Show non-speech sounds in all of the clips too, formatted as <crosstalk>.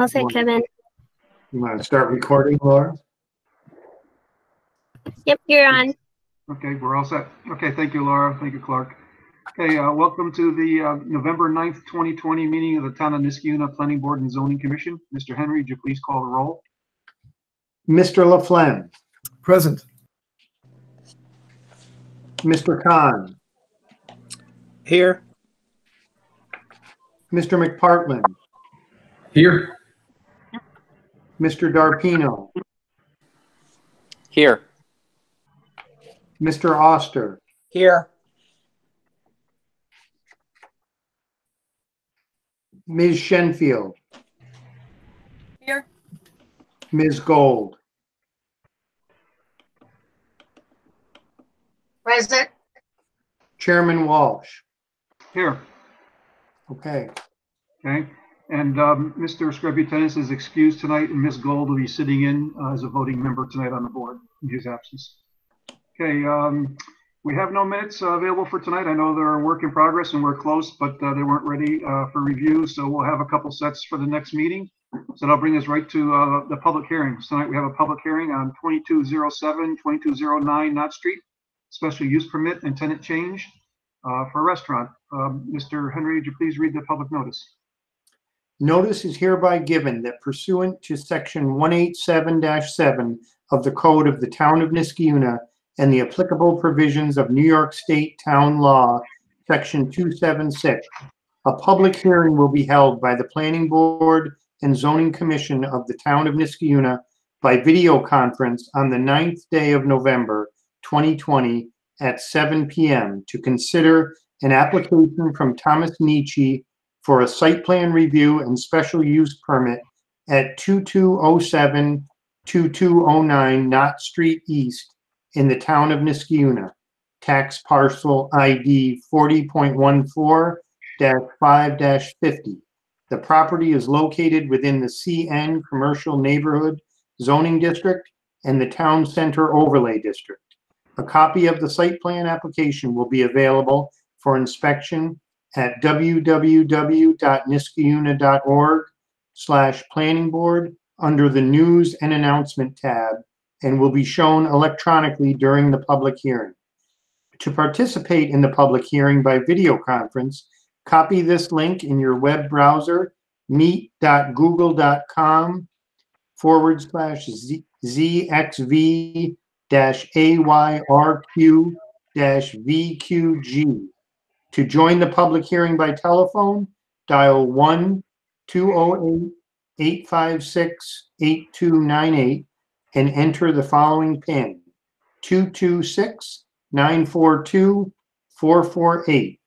I'll say Kevin. You want to start recording, Laura? Yep, you're on. Okay, we're all set. Okay, thank you, Laura. Thank you, Clark. Okay, uh, welcome to the uh, November 9th, 2020 meeting of the Town of Niskayuna Planning Board and Zoning Commission. Mr. Henry, would you please call the roll? Mr. Laflamme, Present. Mr. Khan, Here. Mr. McPartland, Here. Mr. Darpino, Here. Mr. Oster, Here. Ms. Shenfield. Here. Ms. Gold, Present. Chairman Walsh. Here, Okay, okay? And um, Mr. Scrubbutennis is excused tonight, and Ms. Gold will be sitting in uh, as a voting member tonight on the board in his absence. Okay, um, we have no minutes uh, available for tonight. I know they're a work in progress and we're close, but uh, they weren't ready uh, for review, so we'll have a couple sets for the next meeting. So that'll bring us right to uh, the public hearings. Tonight, we have a public hearing on 2207, 2209 Knott Street, special use permit and tenant change uh, for a restaurant. Um, Mr. Henry, would you please read the public notice? Notice is hereby given that pursuant to section 187-7 of the Code of the Town of Niskayuna and the applicable provisions of New York State Town Law, section 276, a public hearing will be held by the Planning Board and Zoning Commission of the Town of Niskayuna by video conference on the 9th day of November 2020 at 7 PM to consider an application from Thomas Nicky for a site plan review and special use permit at 2207, 2209 Knott Street East in the town of Niskayuna, tax parcel ID 40.14-5-50. The property is located within the CN Commercial Neighborhood Zoning District and the Town Center Overlay District. A copy of the site plan application will be available for inspection at www.niskayuna.org slash planning board under the news and announcement tab and will be shown electronically during the public hearing. To participate in the public hearing by video conference, copy this link in your web browser, meet.google.com forward slash ZXV dash AYRQ dash VQG. To join the public hearing by telephone, dial 1 208 856 8298 and enter the following PIN 226 942 448.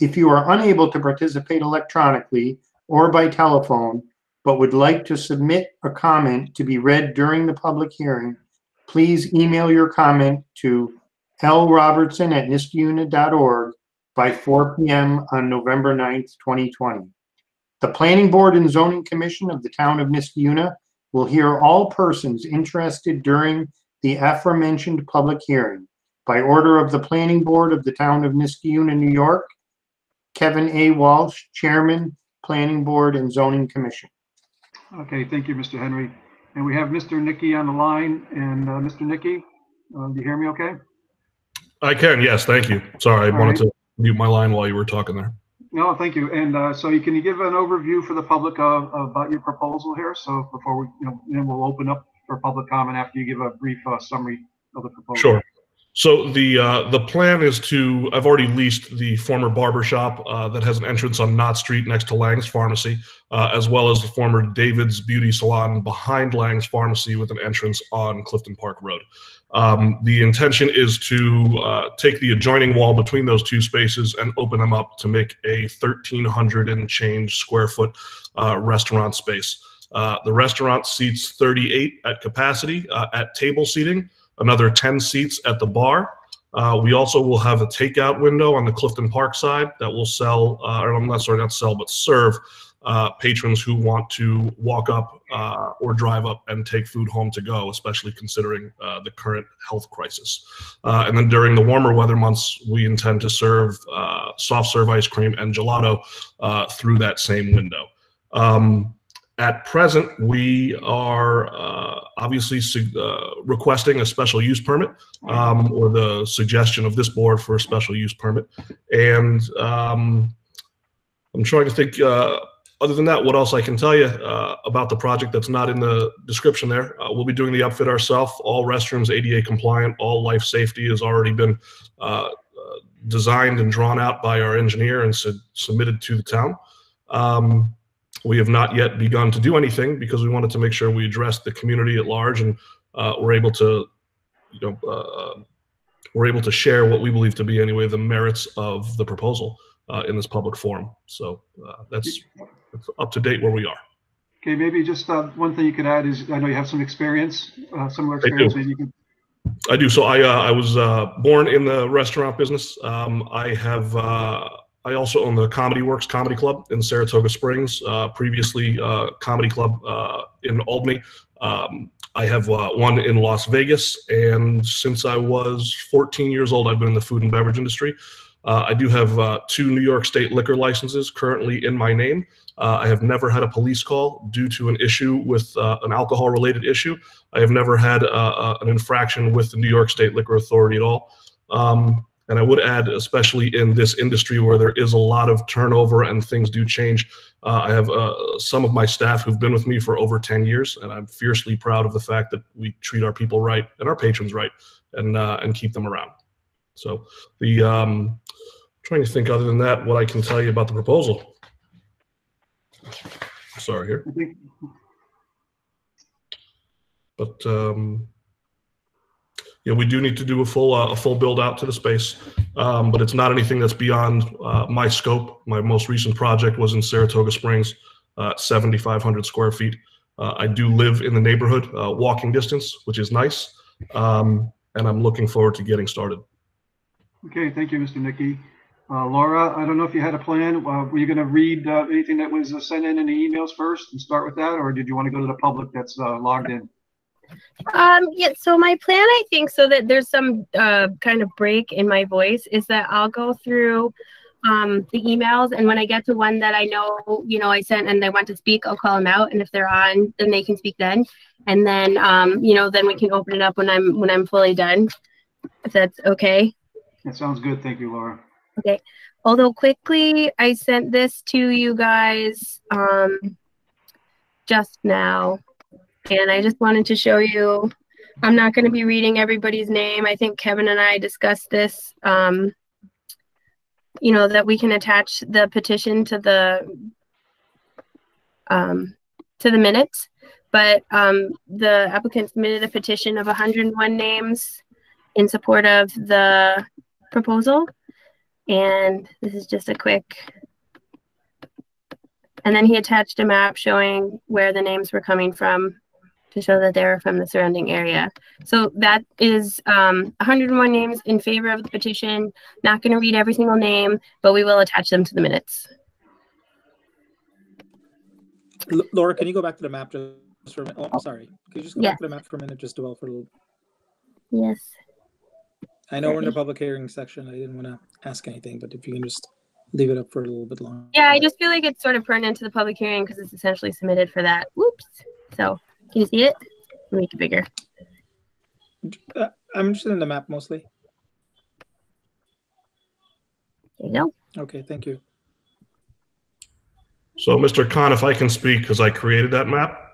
If you are unable to participate electronically or by telephone, but would like to submit a comment to be read during the public hearing, please email your comment to lrobertson@niskayuna.org by 4 p.m. on November 9th, 2020. The Planning Board and Zoning Commission of the Town of Niskayuna will hear all persons interested during the aforementioned public hearing. By order of the Planning Board of the Town of Niskayuna, New York, Kevin A. Walsh, Chairman, Planning Board and Zoning Commission. Okay, thank you, Mr. Henry. And we have Mr. Nicky on the line. And uh, Mr. Nicky, uh, do you hear me okay? I can, yes, thank you. Sorry, I All wanted to mute my line while you were talking there. No, thank you. And uh, so you can you give an overview for the public of, about your proposal here? So before we, you know, then we'll open up for public comment after you give a brief uh, summary of the proposal. Sure. So the uh, the plan is to. I've already leased the former barber shop uh, that has an entrance on Knott Street next to Lang's Pharmacy, uh, as well as the former David's Beauty Salon behind Lang's Pharmacy with an entrance on Clifton Park Road. Um, the intention is to uh, take the adjoining wall between those two spaces and open them up to make a 1,300 and change square foot uh, restaurant space. Uh, the restaurant seats 38 at capacity uh, at table seating, another 10 seats at the bar. Uh, we also will have a takeout window on the Clifton Park side that will sell, uh, or I'm not sorry, not sell, but serve uh, patrons who want to walk up uh, or drive up and take food home to go, especially considering uh, the current health crisis. Uh, and then during the warmer weather months, we intend to serve uh, soft serve ice cream and gelato uh, through that same window. Um, at present, we are obviously requesting a special use permit um, or the suggestion of this board for a special use permit. And um, I'm trying to think, other than that, what else I can tell you uh, about the project that's not in the description there. Uh, we'll be doing the upfit ourselves, all restrooms ADA compliant, all life safety has already been uh, uh, designed and drawn out by our engineer and su- submitted to the town. Um, we have not yet begun to do anything because we wanted to make sure we addressed the community at large and uh, we're able to, you know, uh, we're able to share what we believe to be anyway the merits of the proposal in this public forum. So that's, that's up to date where we are. Okay, maybe just uh, one thing you could add is, I know you have some experience, uh, similar I do. experience, maybe you can I do. So I uh, I was uh, born in the restaurant business. Um, I have uh, I also own the Comedy Works Comedy Club in Saratoga Springs. Uh, previously, uh, Comedy Club uh, in Albany. Um, I have uh, one in Las Vegas, and since I was 14 years old, I've been in the food and beverage industry. Uh, I do have uh, two New York State liquor licenses currently in my name. Uh, I have never had a police call due to an issue with uh, an alcohol-related issue. I have never had uh, uh, an infraction with the New York State Liquor Authority at all. Um, and I would add, especially in this industry where there is a lot of turnover and things do change, uh, I have uh, some of my staff who've been with me for over 10 years, and I'm fiercely proud of the fact that we treat our people right and our patrons right and, uh, and keep them around. So the, um, trying to think other than that, what I can tell you about the proposal. Sorry here. But um, yeah, we do need to do a full uh, a full build out to the space, um, but it's not anything that's beyond uh, my scope. My most recent project was in Saratoga Springs, uh, 7,500 square feet. Uh, I do live in the neighborhood, uh, walking distance, which is nice, um, and I'm looking forward to getting started. okay, thank you, Mr. Nicky. Uh, Laura, I don't know if you had a plan. Uh, Were you going to read uh, anything that was uh, sent in in the emails first and start with that? Or did you want to go to the public that's uh, logged in? Um, yeah, so my plan, I think, so that there's some uh, kind of break in my voice, is that I'll go through um, the emails, and when I get to one that I know, you know, I sent and they want to speak, I'll call them out, and if they're on, then they can speak then, and then, um, you know, then we can open it up when I'm when I'm fully done, if that's okay. That sounds good. Thank you, Laura. Although quickly, I sent this to you guys um, just now, and I just wanted to show you. I'm not going to be reading everybody's name. I think Kevin and I discussed this. Um, you know that we can attach the petition to the um, to the minutes, but um, the applicant submitted a petition of 101 names in support of the proposal. And this is just a quick. And then he attached a map showing where the names were coming from to show that they were from the surrounding area. So that is um, 101 names in favor of the petition. Not going to read every single name, but we will attach them to the minutes. L- Laura, can you go back to the map just for a minute? Oh, I'm sorry. Can you just go Yeah. back to the map for a minute, just dwell for a little? Yes. I know we're in the public hearing section. I didn't want to ask anything, but if you can just leave it up for a little bit longer. Yeah, I just feel like it's sort of turned into the public hearing because it's essentially submitted for that. Whoops. So can you see it? Make it bigger. Uh, I'm interested in the map mostly. There you go. Okay, thank you. So, Mr. Khan, if I can speak, because I created that map,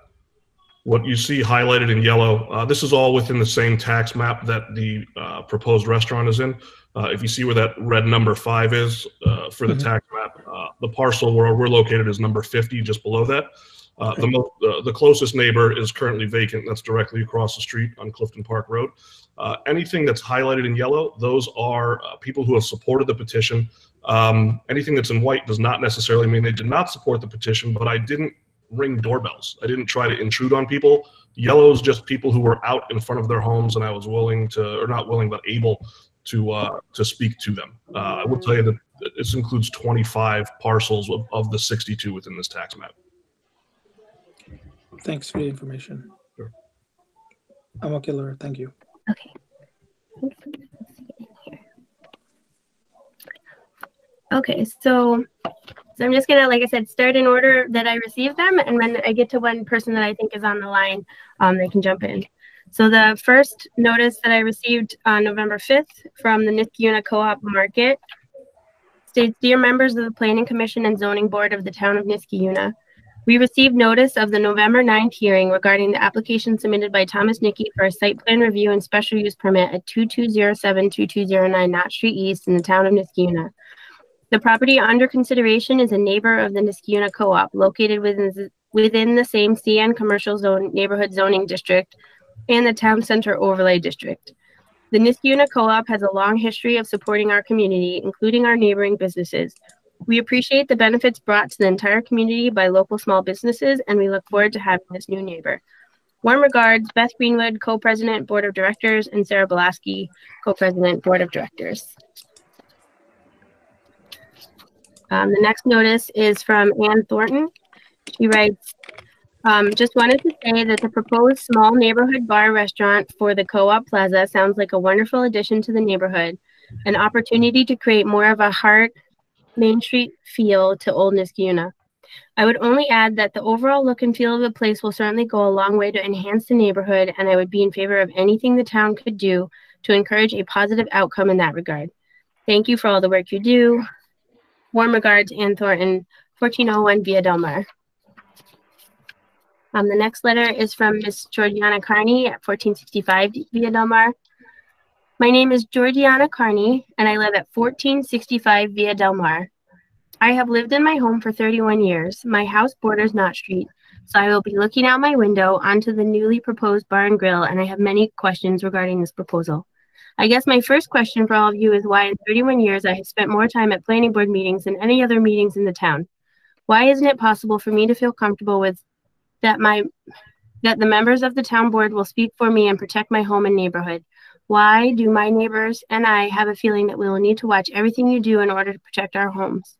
what you see highlighted in yellow, uh, this is all within the same tax map that the uh, proposed restaurant is in. Uh, if you see where that red number five is uh, for the Mhm. tax map, uh, the parcel where we're located is number 50, just below that. Uh, the, mo- uh, the closest neighbor is currently vacant. That's directly across the street on Clifton Park Road. Uh, anything that's highlighted in yellow, those are uh, people who have supported the petition. Um, anything that's in white does not necessarily mean they did not support the petition, but I didn't ring doorbells. I didn't try to intrude on people. Yellow is just people who were out in front of their homes, and I was willing to, or not willing, but able to uh, to speak to them. Uh, I will tell you that this includes 25 parcels of, of the 62 within this tax map. Thanks for the information. Sure. I'm okay, Laura. Thank you. Okay. Okay, so So I'm just gonna, like I said, start in order that I receive them, and when I get to one person that I think is on the line, um, they can jump in. So the first notice that I received on November 5th from the Niskayuna Co-op Market states, Dear members of the Planning Commission and Zoning Board of the Town of Niskayuna, we received notice of the November 9th hearing regarding the application submitted by Thomas Nicky for a site plan review and special use permit at 2207-2209 Knott Street East in the town of Niskayuna. The property under consideration is a neighbor of the Niskayuna Co-op located within, the- within the same CN Commercial Zone Neighborhood Zoning District and the Town Center Overlay District. The Niskayuna Co-op has a long history of supporting our community, including our neighboring businesses. We appreciate the benefits brought to the entire community by local small businesses, and we look forward to having this new neighbor. Warm regards, Beth Greenwood, Co-President, Board of Directors, and Sarah Belaski, Co-President, Board of Directors. Um, the next notice is from Ann Thornton. She writes, um, just wanted to say that the proposed small neighborhood bar restaurant for the Co-op Plaza sounds like a wonderful addition to the neighborhood, an opportunity to create more of a heart Main Street feel to Old Niskayuna. I would only add that the overall look and feel of the place will certainly go a long way to enhance the neighborhood, and I would be in favor of anything the town could do to encourage a positive outcome in that regard. Thank you for all the work you do. Warm regards, Ann Thornton, 1401 Via Del Mar. Um, the next letter is from Miss Georgiana Carney at 1465 Via Del Mar. My name is Georgiana Carney, and I live at 1465 Via Del Mar. I have lived in my home for 31 years. My house borders Knott Street, so I will be looking out my window onto the newly proposed bar and grill, and I have many questions regarding this proposal. I guess my first question for all of you is why in 31 years I have spent more time at planning board meetings than any other meetings in the town. Why isn't it possible for me to feel comfortable with that my that the members of the town board will speak for me and protect my home and neighborhood? Why do my neighbors and I have a feeling that we will need to watch everything you do in order to protect our homes?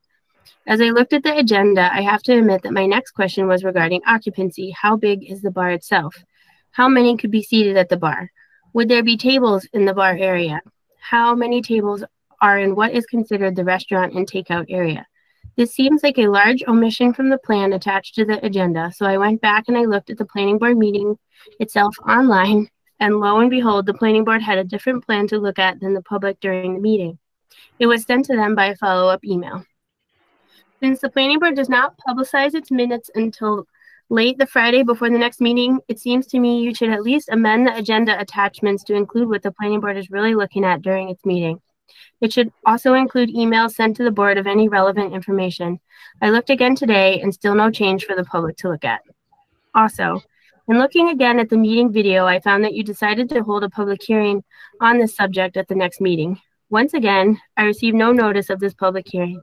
As I looked at the agenda, I have to admit that my next question was regarding occupancy. How big is the bar itself? How many could be seated at the bar? Would there be tables in the bar area? How many tables are in what is considered the restaurant and takeout area? This seems like a large omission from the plan attached to the agenda, so I went back and I looked at the planning board meeting itself online, and lo and behold, the planning board had a different plan to look at than the public during the meeting. It was sent to them by a follow-up email. Since the planning board does not publicize its minutes until late the Friday before the next meeting, it seems to me you should at least amend the agenda attachments to include what the planning board is really looking at during its meeting. It should also include emails sent to the board of any relevant information. I looked again today and still no change for the public to look at. Also, in looking again at the meeting video, I found that you decided to hold a public hearing on this subject at the next meeting. Once again, I received no notice of this public hearing.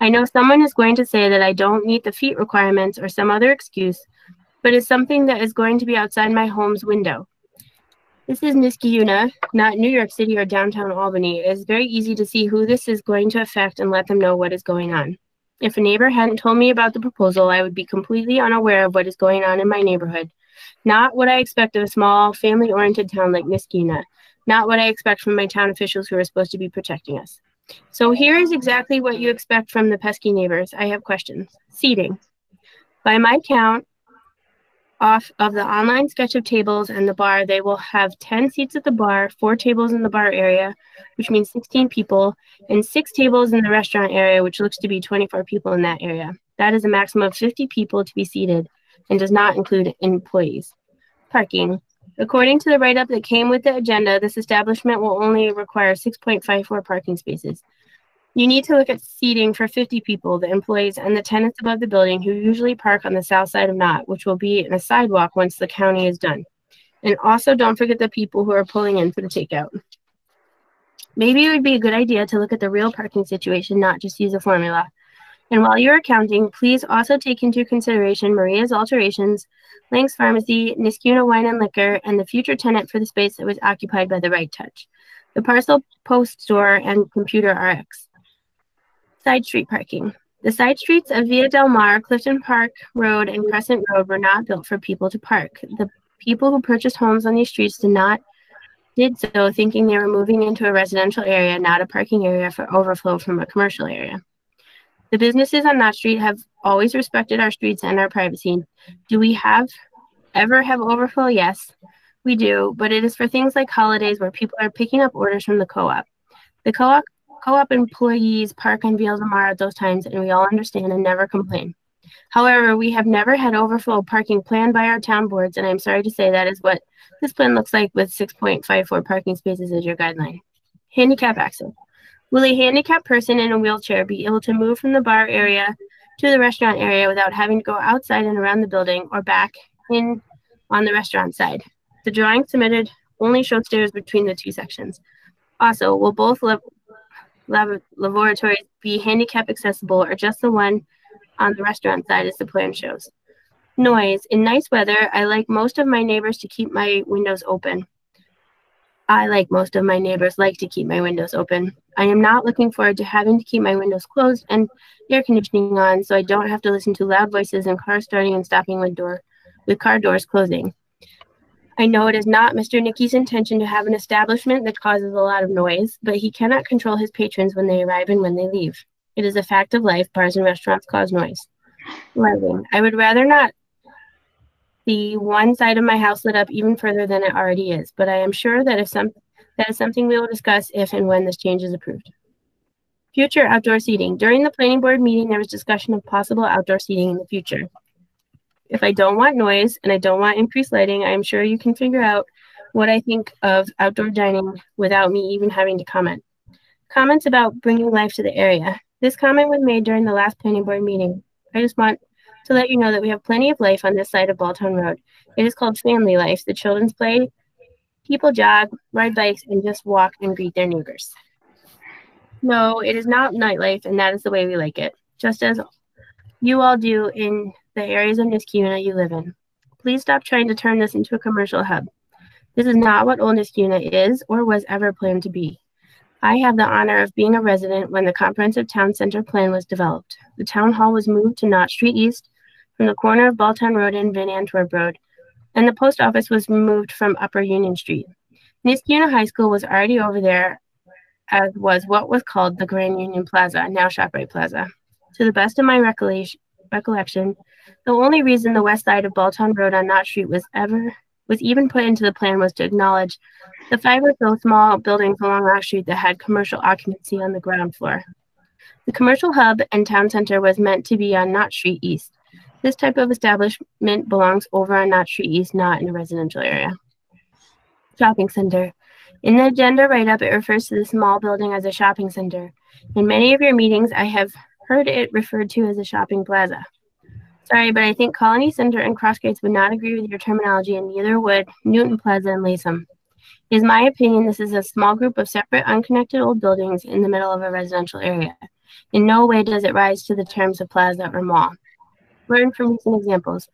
I know someone is going to say that I don't meet the feet requirements or some other excuse, but it's something that is going to be outside my home's window. This is Niskayuna, not New York City or downtown Albany. It is very easy to see who this is going to affect and let them know what is going on. If a neighbor hadn't told me about the proposal, I would be completely unaware of what is going on in my neighborhood. Not what I expect of a small, family oriented town like Niskayuna. Not what I expect from my town officials who are supposed to be protecting us. So here is exactly what you expect from the pesky neighbors. I have questions. Seating. By my count, off of the online sketch of tables and the bar, they will have 10 seats at the bar, four tables in the bar area, which means 16 people, and six tables in the restaurant area, which looks to be 24 people in that area. That is a maximum of 50 people to be seated and does not include employees. Parking. According to the write-up that came with the agenda, this establishment will only require 6.54 parking spaces. You need to look at seating for 50 people, the employees and the tenants above the building who usually park on the south side of Knott, which will be in a sidewalk once the county is done. And also don't forget the people who are pulling in for the takeout. Maybe it would be a good idea to look at the real parking situation, not just use a formula. And while you are counting, please also take into consideration Maria's alterations, Lang's Pharmacy, Niskayuna Wine and Liquor, and the future tenant for the space that was occupied by the Right Touch, the Parcel Post Store, and Computer RX. Side street parking. The side streets of Via Del Mar, Clifton Park Road, and Crescent Road were not built for people to park. The people who purchased homes on these streets did not did so thinking they were moving into a residential area, not a parking area for overflow from a commercial area. The businesses on Knott Street have always respected our streets and our privacy. Do we have ever have overflow? Yes, we do, but it is for things like holidays where people are picking up orders from the co-op. The co-op co-op employees park on Via Del Mar at those times, and we all understand and never complain. However, we have never had overflow parking planned by our town boards, and I'm sorry to say that is what this plan looks like with 6.54 parking spaces as your guideline. Handicap access. Will a handicapped person in a wheelchair be able to move from the bar area to the restaurant area without having to go outside and around the building or back in on the restaurant side? The drawing submitted only showed stairs between the two sections. Also, will both lab- lab- laboratories be handicap accessible or just the one on the restaurant side as the plan shows? Noise. In nice weather, I like most of my neighbors to keep my windows open. I, like most of my neighbors, like to keep my windows open. I am not looking forward to having to keep my windows closed and air conditioning on so I don't have to listen to loud voices and cars starting and stopping with door with car doors closing. I know it is not Mr. Nicky's intention to have an establishment that causes a lot of noise, but he cannot control his patrons when they arrive and when they leave. It is a fact of life, bars and restaurants cause noise. Lighting. I would rather not the one side of my house lit up even further than it already is, but I am sure that if some that is something we will discuss if and when this change is approved. Future outdoor seating. During the planning board meeting, there was discussion of possible outdoor seating in the future. If I don't want noise and I don't want increased lighting, I am sure you can figure out what I think of outdoor dining without me even having to comment. Comments about bringing life to the area. This comment was made during the last planning board meeting. I just want to let you know that we have plenty of life on this side of Balltown Road. It is called family life. The children's play, people jog, ride bikes, and just walk and greet their neighbors. No, it is not nightlife, and that is the way we like it, just as you all do in the areas of Niskayuna you live in. Please stop trying to turn this into a commercial hub. This is not what Old Niskayuna is or was ever planned to be. I have the honor of being a resident when the comprehensive town center plan was developed. The town hall was moved to Knott Street East from the corner of Balltown Road and Van Antwerp Road, and the post office was removed from Upper Union Street. Niskayuna High School was already over there, as was what was called the Grand Union Plaza, now ShopRite Plaza. To the best of my recollection, recollection, the only reason the west side of Balltown Road on Knott Street was ever was even put into the plan was to acknowledge the five or so small buildings along Rock Street that had commercial occupancy on the ground floor. The commercial hub and town center was meant to be on Knott Street East. This type of establishment belongs over on Knott Street East, not in a residential area. Shopping center. In the agenda write up, it refers to the small building as a shopping center. In many of your meetings, I have heard it referred to as a shopping plaza. Sorry, but I think Colonie Center and Crossgates would not agree with your terminology, and neither would Newton Plaza and Latham. It is my opinion this is a small group of separate, unconnected old buildings in the middle of a residential area. In no way does it rise to the terms of plaza or mall. Learn from recent examples.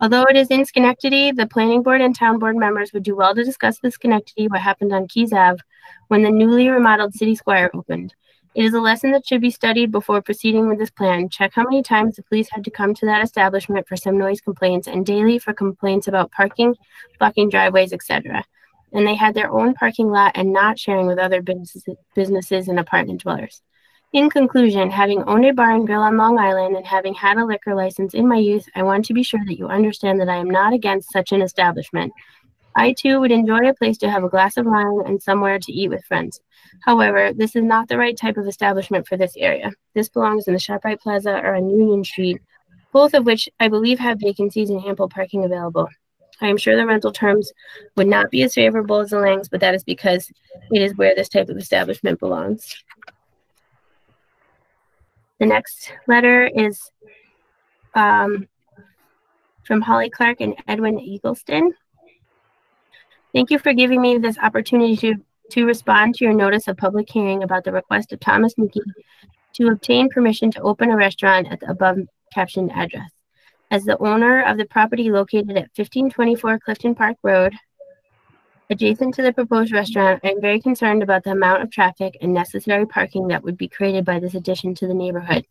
Although it is in Schenectady, the planning board and town board members would do well to discuss with Schenectady what happened on Keys Ave when the newly remodeled City Square opened. It is a lesson that should be studied before proceeding with this plan. Check how many times the police had to come to that establishment for some noise complaints and daily for complaints about parking, blocking driveways, etc. And they had their own parking lot and not sharing with other businesses, businesses and apartment dwellers. In conclusion, having owned a bar and grill on Long Island and having had a liquor license in my youth, I want to be sure that you understand that I am not against such an establishment. I too would enjoy a place to have a glass of wine and somewhere to eat with friends. However, this is not the right type of establishment for this area. This belongs in the ShopRite Plaza or on Union Street, both of which I believe have vacancies and ample parking available. I am sure the rental terms would not be as favorable as the Langs, but that is because it is where this type of establishment belongs. The next letter is um, from Holly Clark and Edwin Eagleston. Thank you for giving me this opportunity to, to respond to your notice of public hearing about the request of Thomas Nicky to obtain permission to open a restaurant at the above captioned address. As the owner of the property located at 1524 Clifton Park Road, adjacent to the proposed restaurant, I am very concerned about the amount of traffic and necessary parking that would be created by this addition to the neighborhood.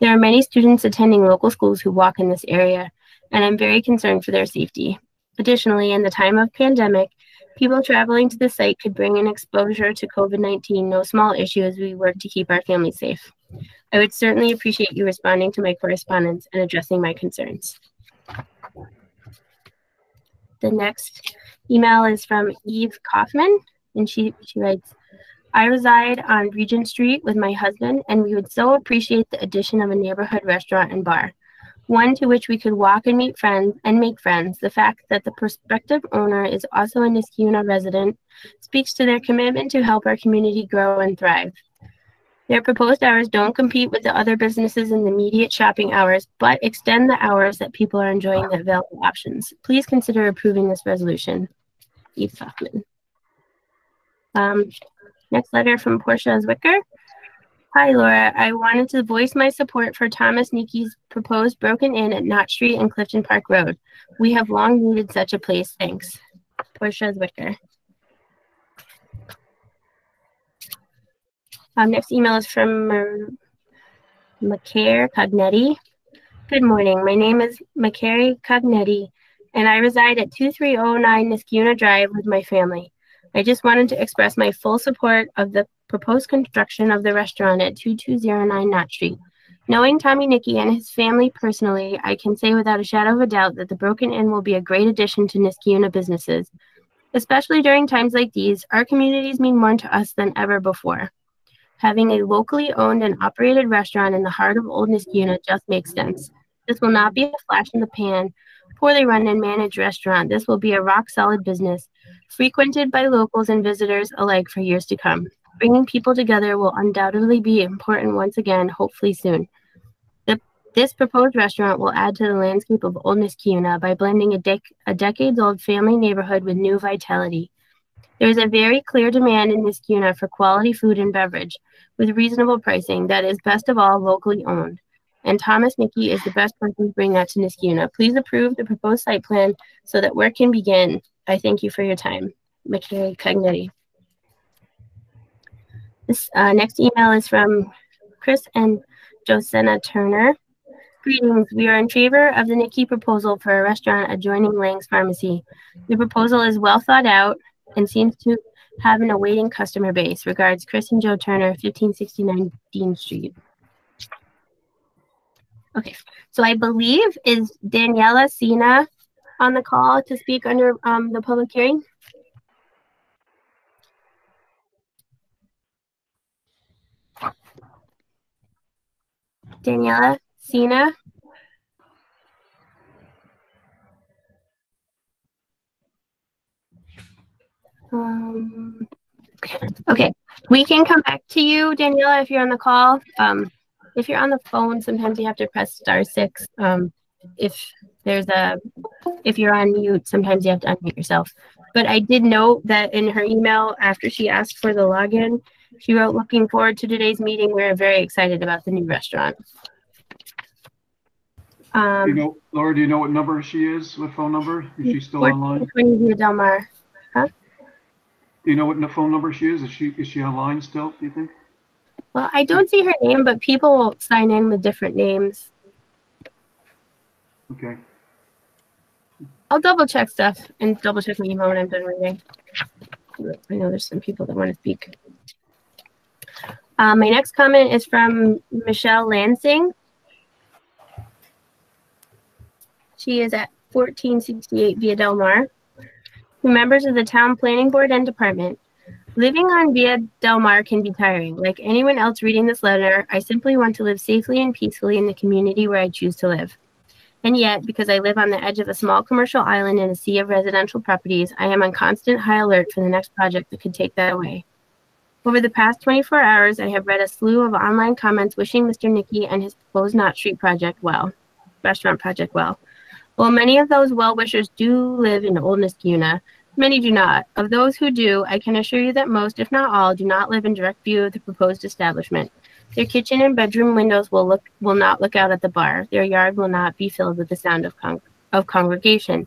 There are many students attending local schools who walk in this area, and I'm very concerned for their safety. Additionally, in the time of pandemic, people traveling to the site could bring an exposure to COVID 19, no small issue as we work to keep our families safe. I would certainly appreciate you responding to my correspondence and addressing my concerns. The next email is from Eve Kaufman, and she, she writes, I reside on Regent Street with my husband, and we would so appreciate the addition of a neighborhood restaurant and bar, one to which we could walk and meet friends and make friends. The fact that the prospective owner is also a Niskayuna resident speaks to their commitment to help our community grow and thrive. Their proposed hours don't compete with the other businesses in the immediate shopping hours, but extend the hours that people are enjoying the available options. Please consider approving this resolution. Eve Kaufman. Um, next letter from Portia Zwicker. Hi, Laura. I wanted to voice my support for Thomas Nicky's proposed Broken Inn at Knott Street and Clifton Park Road. We have long needed such a place. Thanks. Portia Zwicker. Um, next email is from Macaire Cognetti. Good morning. My name is Macaire Cognetti, and I reside at 2309 Niskayuna Drive with my family. I just wanted to express my full support of the proposed construction of the restaurant at 2209 Knott Street. Knowing Tommy Nicky and his family personally, I can say without a shadow of a doubt that the Broken Inn will be a great addition to Niskayuna businesses. Especially during times like these, our communities mean more to us than ever before. Having a locally owned and operated restaurant in the heart of Old Niskayuna just makes sense. This will not be a flash in the pan, poorly run and managed restaurant. This will be a rock solid business, frequented by locals and visitors alike for years to come. Bringing people together will undoubtedly be important once again, hopefully soon. The, this proposed restaurant will add to the landscape of Old Niskayuna by blending a, dec- a decades old family neighborhood with new vitality. There is a very clear demand in Niskayuna for quality food and beverage with reasonable pricing that is best of all locally owned. And Thomas Nicky is the best person to bring that to Niskayuna. Please approve the proposed site plan so that work can begin. I thank you for your time. McKay Cognetti. This uh, next email is from Chris and Josenna Turner. Greetings. We are in favor of the Nicky proposal for a restaurant adjoining Lang's Pharmacy. The proposal is well thought out and seems to have an awaiting customer base. Regards, Chris and Joe Turner, 1569 Dean Street. Okay, so I believe is Daniela Sina on the call to speak under um, the public hearing. Daniela Sina. Um, okay, we can come back to you, Daniela, if you're on the call. Um, if you're on the phone, sometimes you have to press star six. Um, if there's a, if you're on mute, sometimes you have to unmute yourself. But I did note that in her email after she asked for the login, she wrote, looking forward to today's meeting. We're very excited about the new restaurant. Do you Um, know, Laura, do you know what number she is? What phone number? Is she still online? 1420 Via Del Mar. Do you know what phone number she is? Is she, is she online still, do you think? Well, I don't see her name, but people will sign in with different names. Okay. I'll double check stuff and double check my email when I'm done reading. I know there's some people that want to speak. Uh, my next comment is from Michelle Lansing. She is at 1468 Via Del Mar. To members of the town planning board and department. Living on Via Del Mar can be tiring. Like anyone else reading this letter, I simply want to live safely and peacefully in the community where I choose to live. And yet, because I live on the edge of a small commercial island in a sea of residential properties, I am on constant high alert for the next project that could take that away. Over the past 24 hours, I have read a slew of online comments wishing Mr. Nicky and his proposed Knott Street project well, restaurant project well. While many of those well wishers do live in Old Niskayuna, many do not. Of those who do, I can assure you that most, if not all, do not live in direct view of the proposed establishment. Their kitchen and bedroom windows will look will not look out at the bar. Their yard will not be filled with the sound of con- of congregation.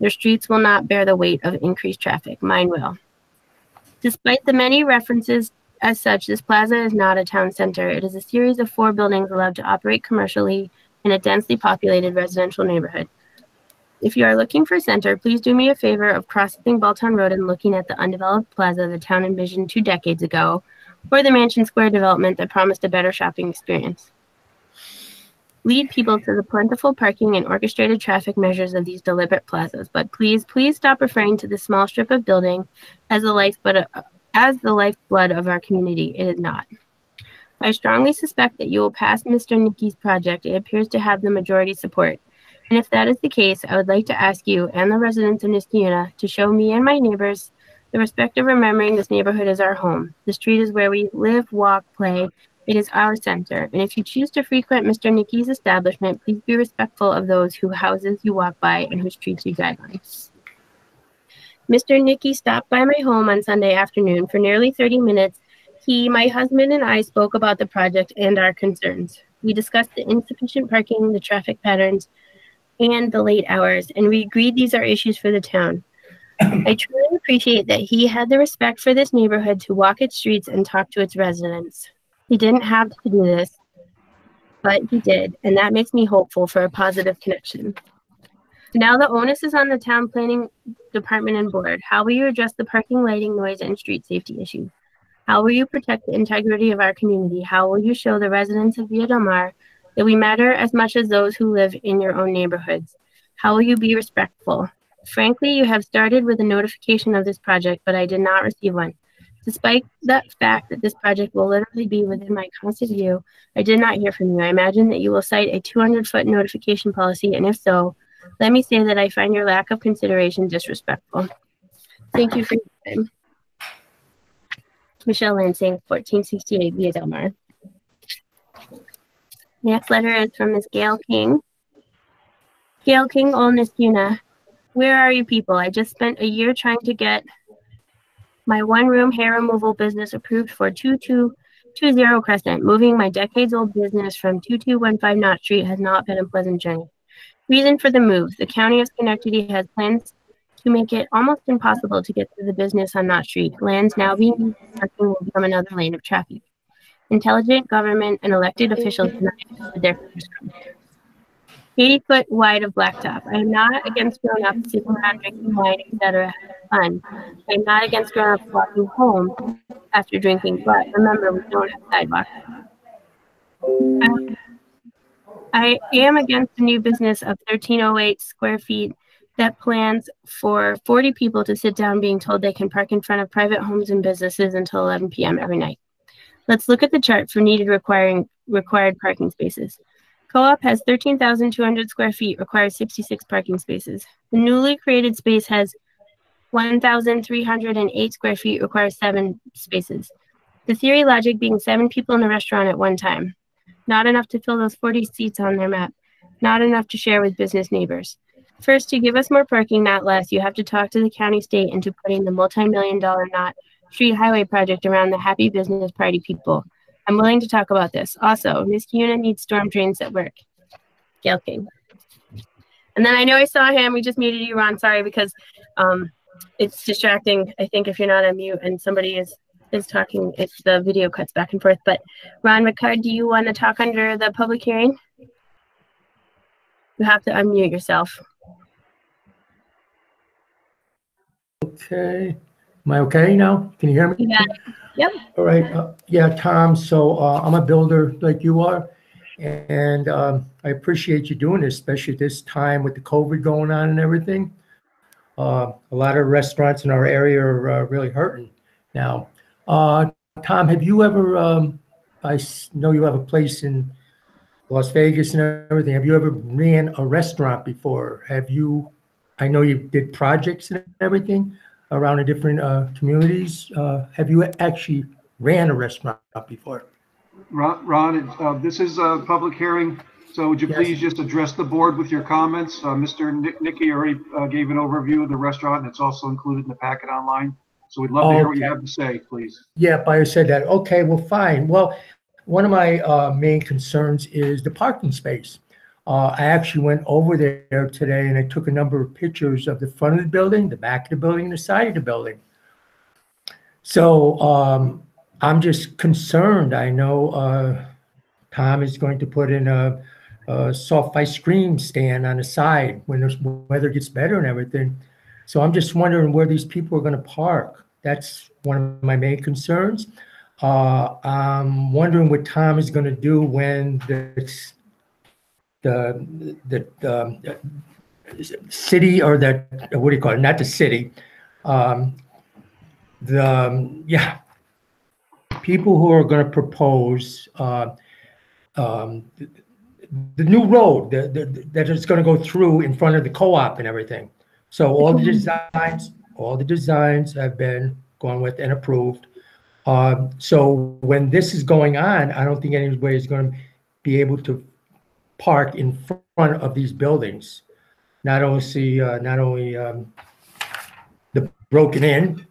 Their streets will not bear the weight of increased traffic. Mine will. Despite the many references as such, this plaza is not a town center. It is a series of four buildings allowed to operate commercially in a densely populated residential neighborhood. If you are looking for a center, please do me a favor of crossing Balltown Road and looking at the undeveloped plaza the town envisioned two decades ago, or the Mansion Square development that promised a better shopping experience. Lead people to the plentiful parking and orchestrated traffic measures of these deliberate plazas, but please, please stop referring to this small strip of building as the lifeblood, as the lifeblood of our community. It is not. I strongly suspect that you will pass Mr. Nicky's project. It appears to have the majority support. And if that is the case, I would like to ask you and the residents of Niskayuna to show me and my neighbors the respect of remembering this neighborhood is our home. The street is where we live, walk, play. It is our center. And if you choose to frequent Mr. Nicky's establishment, please be respectful of those whose houses you walk by and whose streets you drive on. Mr. Nicky stopped by my home on Sunday afternoon for nearly 30 minutes. He, my husband, and I spoke about the project and our concerns. We discussed the insufficient parking, the traffic patterns, and the late hours, and we agreed these are issues for the town. I truly appreciate that he had the respect for this neighborhood to walk its streets and talk to its residents. He didn't have to do this, but he did, and that makes me hopeful for a positive connection. Now the onus is on the town planning department and board. How will you address the parking, lighting, noise, and street safety issues? How will you protect the integrity of our community? How will you show the residents of Via Del Mar that we matter as much as those who live in your own neighborhoods? How will you be respectful? Frankly, you have started with a notification of this project, but I did not receive one. Despite the fact that this project will literally be within my constant view, I did not hear from you. I imagine that you will cite a 200 foot notification policy, and if so, let me say that I find your lack of consideration disrespectful. Thank you for your time. Michelle Lansing, 1468 Via Del Mar. Next letter is from Ms. Gail King. Gail King, Old Niskayuna. Where are you people? I just spent a year trying to get my one room hair removal business approved for 2220 Crescent. Moving my decades old business from 2215 Knott Street has not been a pleasant journey. Reason for the move the County of Schenectady has plans to make it almost impossible to get to the business on Knott Street. Lands now being parking will become another lane of traffic. Intelligent government and elected officials denied their first come. 80 foot wide of blacktop. I am not against grown ups sitting around drinking wine, etc. Fun. I am not against grown ups walking home after drinking, but remember, we don't have sidewalks. I, I am against the new business of 1308 square feet that plans for 40 people to sit down being told they can park in front of private homes and businesses until 11 p.m. every night. Let's look at the chart for needed requiring required parking spaces. Co-op has 13,200 square feet, requires 66 parking spaces. The newly created space has 1,308 square feet, requires seven spaces. The theory logic being seven people in the restaurant at one time. Not enough to fill those 40 seats on their map. Not enough to share with business neighbors. First, to give us more parking, not less, you have to talk to the county state into putting the multi-million dollar Knott street highway project around the happy business party people. I'm willing to talk about this. Also, Niskayuna needs storm drains at work. Gail King. And then I know I saw him. We just muted you, Ron. Sorry, because um, it's distracting. I think if you're not on mute and somebody is is talking, if the video cuts back and forth. But Ron Ricard, do you want to talk under the public hearing? You have to unmute yourself. Okay. Am I okay now? Can you hear me? Yeah. Yep. All right. uh, Yeah, Tom, so uh, I'm a builder like you are. And um, I appreciate you doing this, especially at this time with the COVID going on and everything. Uh, A lot of restaurants in our area are uh, really hurting now. Uh, Tom, have you ever, um, I know you have a place in Las Vegas and everything. Have you ever ran a restaurant before? Have you, I know you did projects and everything around the different uh, communities. Uh, Have you actually ran a restaurant before? Ron, Ron, uh, this is a public hearing, so would you Yes. please just address the board with your comments? Uh, Mr. Nick, Nicky already uh, gave an overview of the restaurant, and it's also included in the packet online. So we'd love to hear what you have to say, please. Yeah, buyer said that. Okay, well, fine. Well, one of my uh, main concerns is the parking space. Uh, I actually went over there today and I took a number of pictures of the front of the building, the back of the building, the side of the building. So um, I'm just concerned. I know uh, Tom is going to put in a, a soft ice cream stand on the side when the weather gets better and everything. So I'm just wondering where these people are going to park. That's one of my main concerns. Uh, I'm wondering what Tom is gonna do when the, the, the, um, city or that what do you call it, not the city, um, the, um, yeah, people who are gonna propose, uh, um, the- the new road that, that, that is gonna go through in front of the co-op and everything. So all the designs, all the designs have been gone with and approved. Um, so when this is going on, I don't think anybody is gonna be able to park in front of these buildings. Not only see, uh, not only, um, the Broken Inn,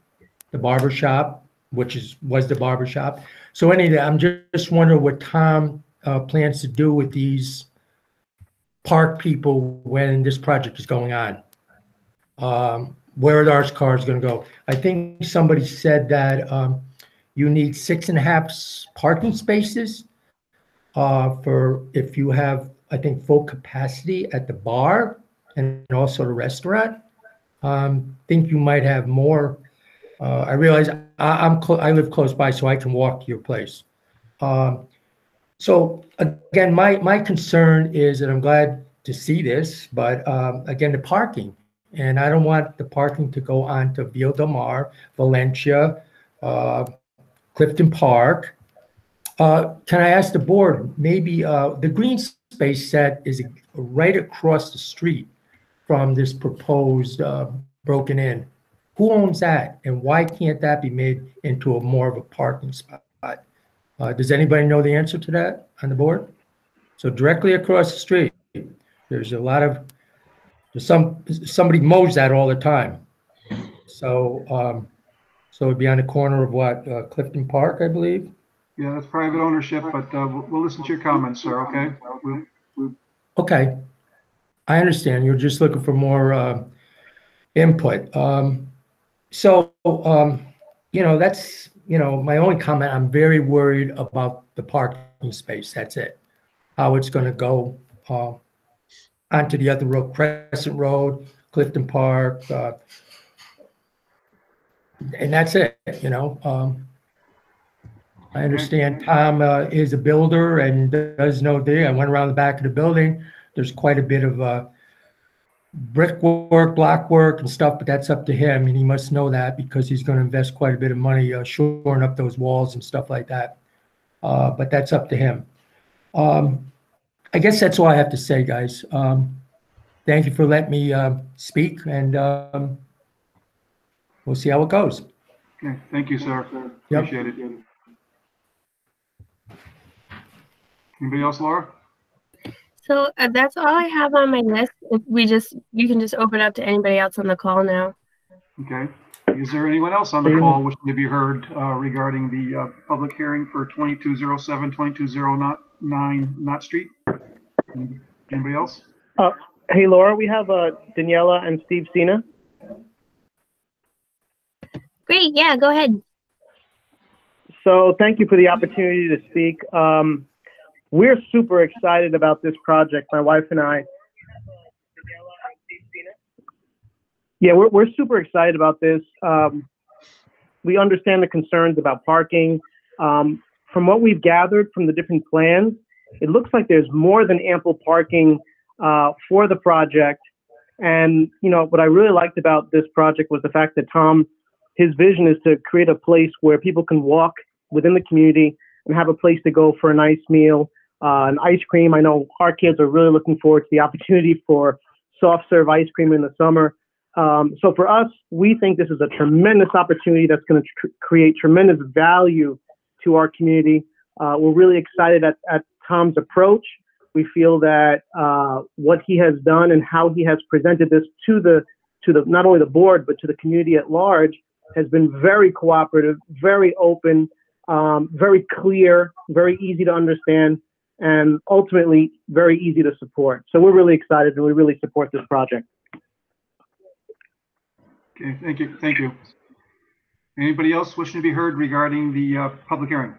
the barber shop, which is, was the barber shop. So anyway, I'm ju- just wondering what Tom, uh, plans to do with these park people when this project is going on. Um, where are those cars gonna go? I think somebody said that, um, you need six and a half parking spaces uh, for if you have, I think, full capacity at the bar and also the restaurant. Um, think you might have more. Uh, I realize I, I'm, clo- I live close by, so I can walk to your place. Um, so again, my, my concern is, that I'm glad to see this, but, um, again, the parking. And I don't want the parking to go on to Via Del Mar, Valencia, uh, Clifton Park. Uh, Can I ask the board, maybe uh, the green space set is right across the street from this proposed uh, Broken Inn. Who owns that and why can't that be made into a more of a parking spot? Uh, Does anybody know the answer to that on the board? So directly across the street, there's a lot of, some, somebody mows that all the time. So, um, so it'd be on the corner of what, uh, Clifton Park, I believe? Yeah, that's private ownership, but uh, we'll listen to your comments, sir, okay? Okay. I understand. You're just looking for more, uh, input. Um, so, um, you know, that's, you know, my only comment, I'm very worried about the parking space. That's it. How it's gonna go, uh, onto the other road, Crescent Road, Clifton Park, uh, and that's it, you know, um, I understand Tom, uh, is a builder and does know the, I went around the back of the building. There's quite a bit of, uh, brickwork, block work and stuff, but that's up to him and he must know that because he's gonna invest quite a bit of money, uh, shoring up those walls and stuff like that. Uh, but that's up to him. Um, I guess that's all I have to say, guys. Um, thank you for letting me, uh, speak and, um, we'll see how it goes. Okay, thank you, sir. Yep. Appreciate it. Anybody else, Laura? So uh, that's all I have on my list. If we just, you can just open up to anybody else on the call now. Okay. Is there anyone else on the call wishing to be heard uh, regarding the uh, public hearing for 2207, 2209 Nott Street? Anybody else? Hey, Laura, we have uh, Daniela and Steve Cena. Great, yeah, go ahead. So thank you for the opportunity to speak. Um, we're super excited about this project, my wife and I. Yeah, we're, we're super excited about this. Um, we understand the concerns about parking. Um, from what we've gathered from the different plans, it looks like there's more than ample parking uh, for the project. And, you know, what I really liked about this project was the fact that Tom, his vision is to create a place where people can walk within the community and have a place to go for a nice meal, uh, ice cream. I know our kids are really looking forward to the opportunity for soft serve ice cream in the summer. Um, so for us, we think this is a tremendous opportunity that's going to tr- create tremendous value to our community. Uh, we're really excited at, at Tom's approach. We feel that uh, what he has done and how he has presented this to the to the not only the board but to the community at large has been very cooperative, very open, um, very clear, very easy to understand, and ultimately very easy to support. So we're really excited and we really support this project. Okay, thank you, thank you. Anybody else wishing to be heard regarding the uh, public hearing?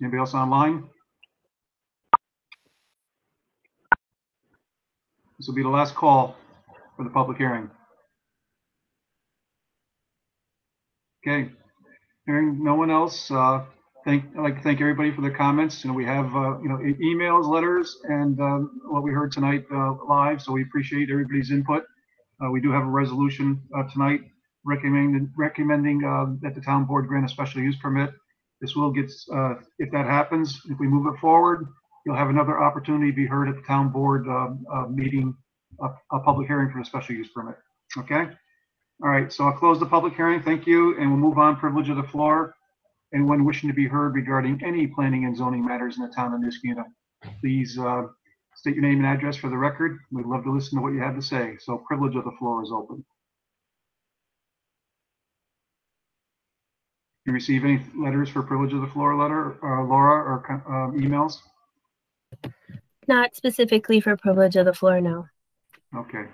Anybody else online? This will be the last call for the public hearing. Okay, hearing no one else, uh, thank, I'd like to thank everybody for their comments. You know, we have, uh, you know, emails, letters, and, um, what we heard tonight, uh, live, so we appreciate everybody's input. Uh, we do have a resolution, uh, tonight recommending, recommending, uh, that the town board grant a special use permit. This will get, uh, if that happens, if we move it forward, you'll have another opportunity to be heard at the town board, um, uh, meeting, a, a public hearing for a special use permit. Okay? All right, so I'll close the public hearing. Thank you, and we'll move on privilege of the floor. Anyone wishing to be heard regarding any planning and zoning matters in the town of Niskayuna, please uh, state your name and address for the record. We'd love to listen to what you have to say. So privilege of the floor is open. You receive any letters for privilege of the floor letter, uh, Laura, or uh, emails? Not specifically for privilege of the floor, no. Okay.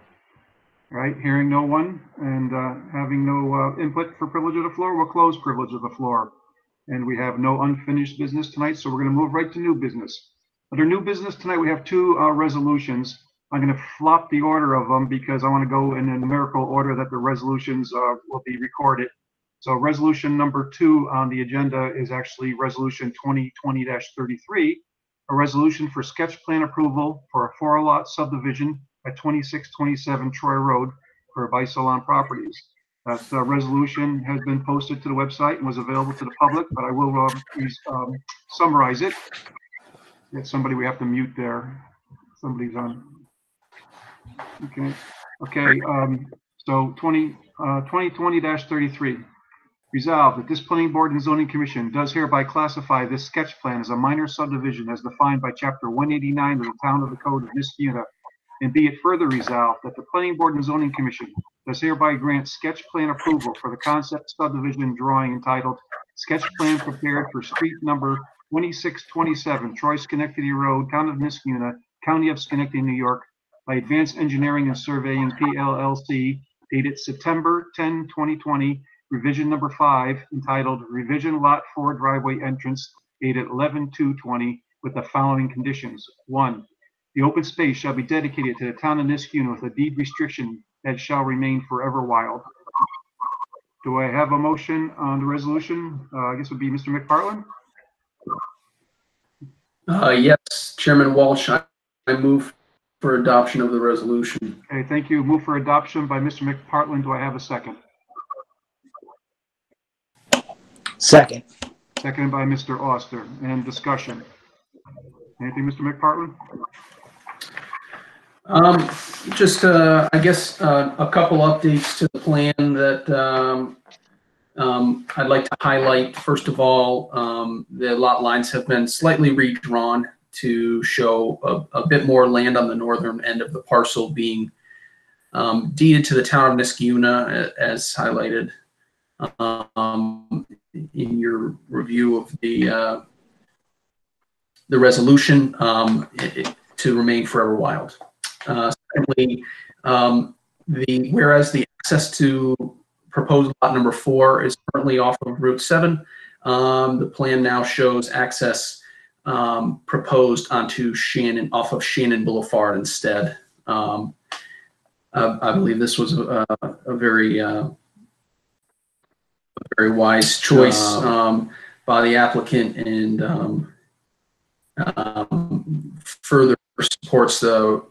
All right, hearing no one and uh, having no uh, input for privilege of the floor, we'll close privilege of the floor. And we have no unfinished business tonight, so we're going to move right to new business. Under new business tonight, we have two uh, resolutions. I'm going to flop the order of them because I want to go in a numerical order that the resolutions uh, will be recorded. So resolution number two on the agenda is actually resolution 2020-33, a resolution for sketch plan approval for a four-lot subdivision at 2627 Troy Road for Bisalon Properties. That uh, resolution has been posted to the website and was available to the public, but I will um, please, um, summarize it. Get somebody, we have to mute there. Somebody's on. Okay, okay, um, so 20, uh, 2020-33. Resolved that this planning board and zoning commission does hereby classify this sketch plan as a minor subdivision as defined by chapter 189 of the town of the code of Niskayuna and be it further resolved that the Planning Board and Zoning Commission does hereby grant sketch plan approval for the concept subdivision drawing entitled Sketch Plan Prepared for Street Number 2627 Troy Schenectady Road, Town of Niskayuna, County of Schenectady, New York, by Advanced Engineering and Surveying PLLC, dated September 10, 2020, revision number five, entitled Revision Lot 4 Driveway Entrance, dated 11/2/20, with the following conditions. One, the open space shall be dedicated to the town of Niskayuna with a deed restriction that shall remain forever wild. Do I have a motion on the resolution? Uh, I guess it would be Mr. McPartlin. Uh, yes, Chairman Walsh, I I move for adoption of the resolution. Okay, thank you. Move for adoption by Mr. McPartlin. Do I have a second? Second. Seconded by Mr. Oster. And discussion. Anything, Mr. McPartlin? Um, just, uh, I guess, uh, a couple updates to the plan that, um, um, I'd like to highlight. First of all, um, the lot lines have been slightly redrawn to show a, a bit more land on the northern end of the parcel being, um, deeded to the town of Niskayuna as highlighted, um, in your review of the, uh, the resolution, um, to remain forever wild. Uh, Secondly, um, the, whereas the access to proposed lot number four is currently off of Route 7, um, the plan now shows access um, proposed onto Shannon, off of Shannon Boulevard instead. Um, uh, I believe this was a, a very, uh, a very wise choice um, by the applicant and um, um, further supports the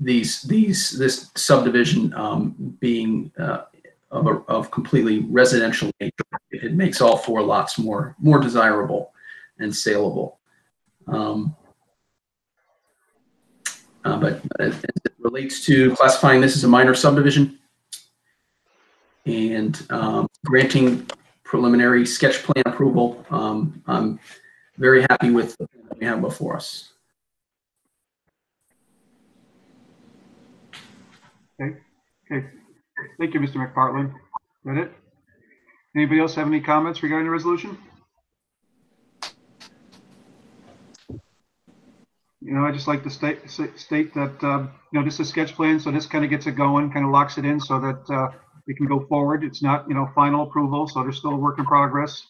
these these this subdivision um, being uh, of, a, of completely residential nature. It makes all four lots more more desirable and saleable. Um, uh, but, but as it relates to classifying this as a minor subdivision and um, granting preliminary sketch plan approval, um, I'm very happy with that we have before us. Okay, okay. thank you, Mr. McPartlin. That it? Anybody else have any comments regarding the resolution? You know, I just like to state, state that, uh, you know, this is a sketch plan, so this kind of gets it going, kind of locks it in so that, uh, we can go forward. It's not, you know, final approval, so there's still a work in progress.